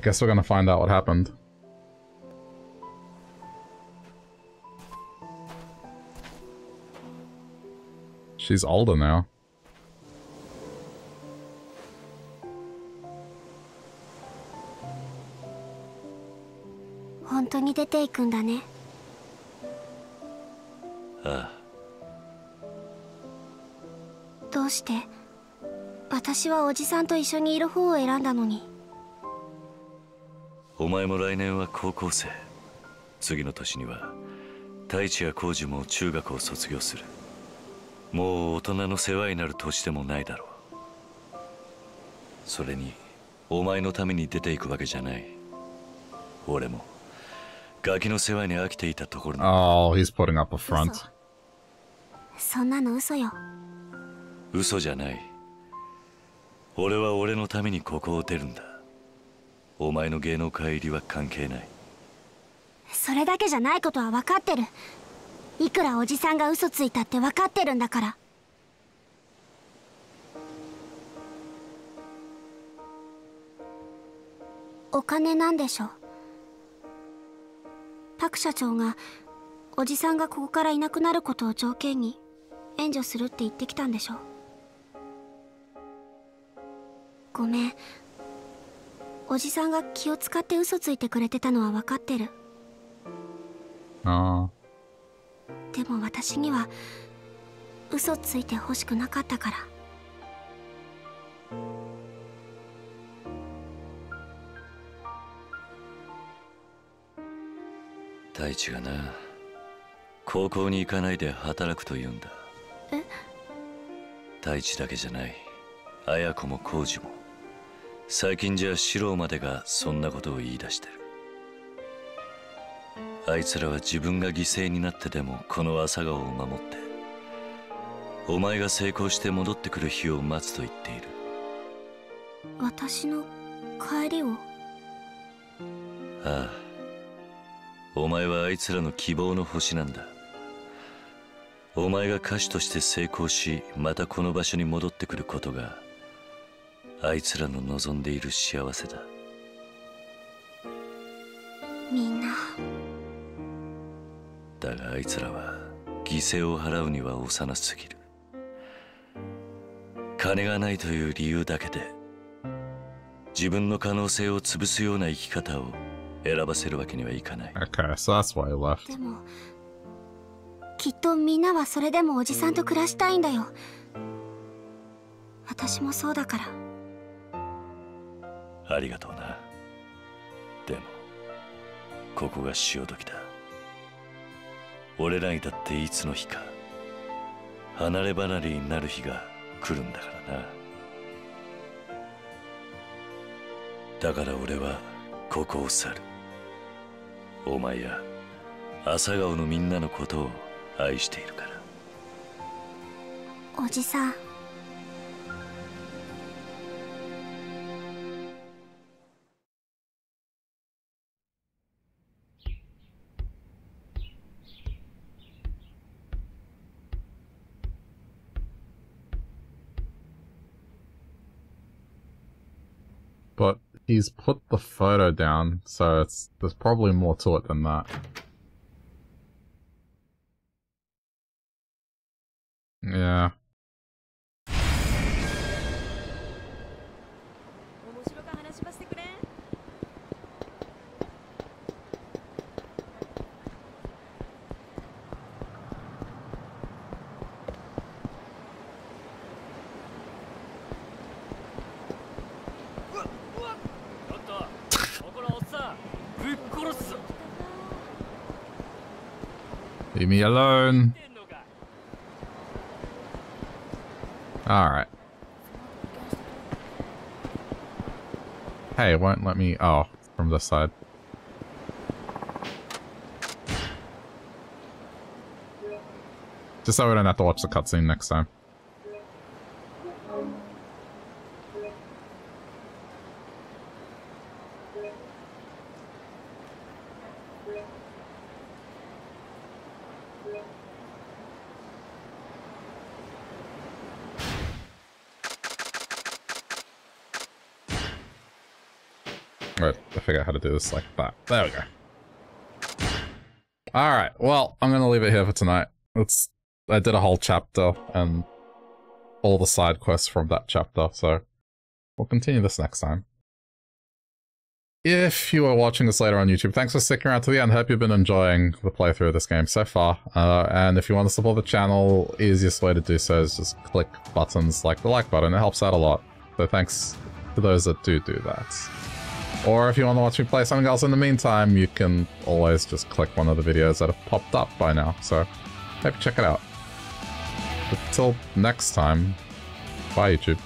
Guess we're gonna find out what happened. She's older now. Ah. どうして私はおじさんと一緒にいる方を選んだのにお前も来年は高校生。次の年には太一や浩二も中学を卒業する。もう大人の世話になる年でもないだろう。それにお前のために出ていくわけじゃない。俺もガキの世話に飽きていたところ Oh, he's putting up a front. そんなの嘘よ。嘘じゃない。俺は俺のためにここを出るんだお前の芸能界入りは関係ない。それだけじゃないことは分かってる。いくらおじさんが嘘ついたって分かってるんだから。お金なんでしょパク社長がおじさんがここからいなくなることを条件に援助するって言ってきたんでしょごめん。おじさんが気を使って嘘ついてくれてたのは分かってる。あでも私には嘘ついてほしくなかったから。太一がな高校に行かないで働くと言うんだ。え？太一だけじゃない。綾子も浩二も最近じゃ四郎までがそんなことを言い出してる。あいつらは自分が犠牲になってでもこの朝顔を守ってお前が成功して戻ってくる日を待つと言っている。私の帰りを？ああ。お前はあいつらの希望の星なんだ。お前が歌手として成功しまたこの場所に戻ってくることがあいつらの望んでいる幸せだ。みんな。だがあいつらは犠牲を払うには幼すぎる。金がないという理由だけで自分の可能性を潰すような生き方を選ばせるわけにはいかない。Okay, so that's why he left. でもきっとみんなはそれでもおじさんと暮らしたいんだよ。私もそうだからありがとうな。でもここが潮時だ。俺らにだっていつの日か離れ離れになる日が来るんだからな。だから俺はここを去る。お前や朝顔のみんなのことを愛しているから。おじさん。He's put the photo down, so it's there's probably more to it than that. Yeah. Leave me alone. Alright. Hey, it won't let me... Oh, from this side. Just so we don't have to watch the cutscene next time. Right, I figure out how to do this like that. There we go. Alright, well, I'm gonna leave it here for tonight. It's I did a whole chapter and all the side quests from that chapter, so we'll continue this next time. If you are watching this later on YouTube, thanks for sticking around to the end. Hope you've been enjoying the playthrough of this game so far. Uh, and if you want to support the channel, easiest way to do so is just click buttons like the like button. It helps out a lot. So thanks to those that do do that. Or if you want to watch me play something else in the meantime, you can always just click one of the videos that have popped up by now. So maybe check it out. Until next time, bye YouTube.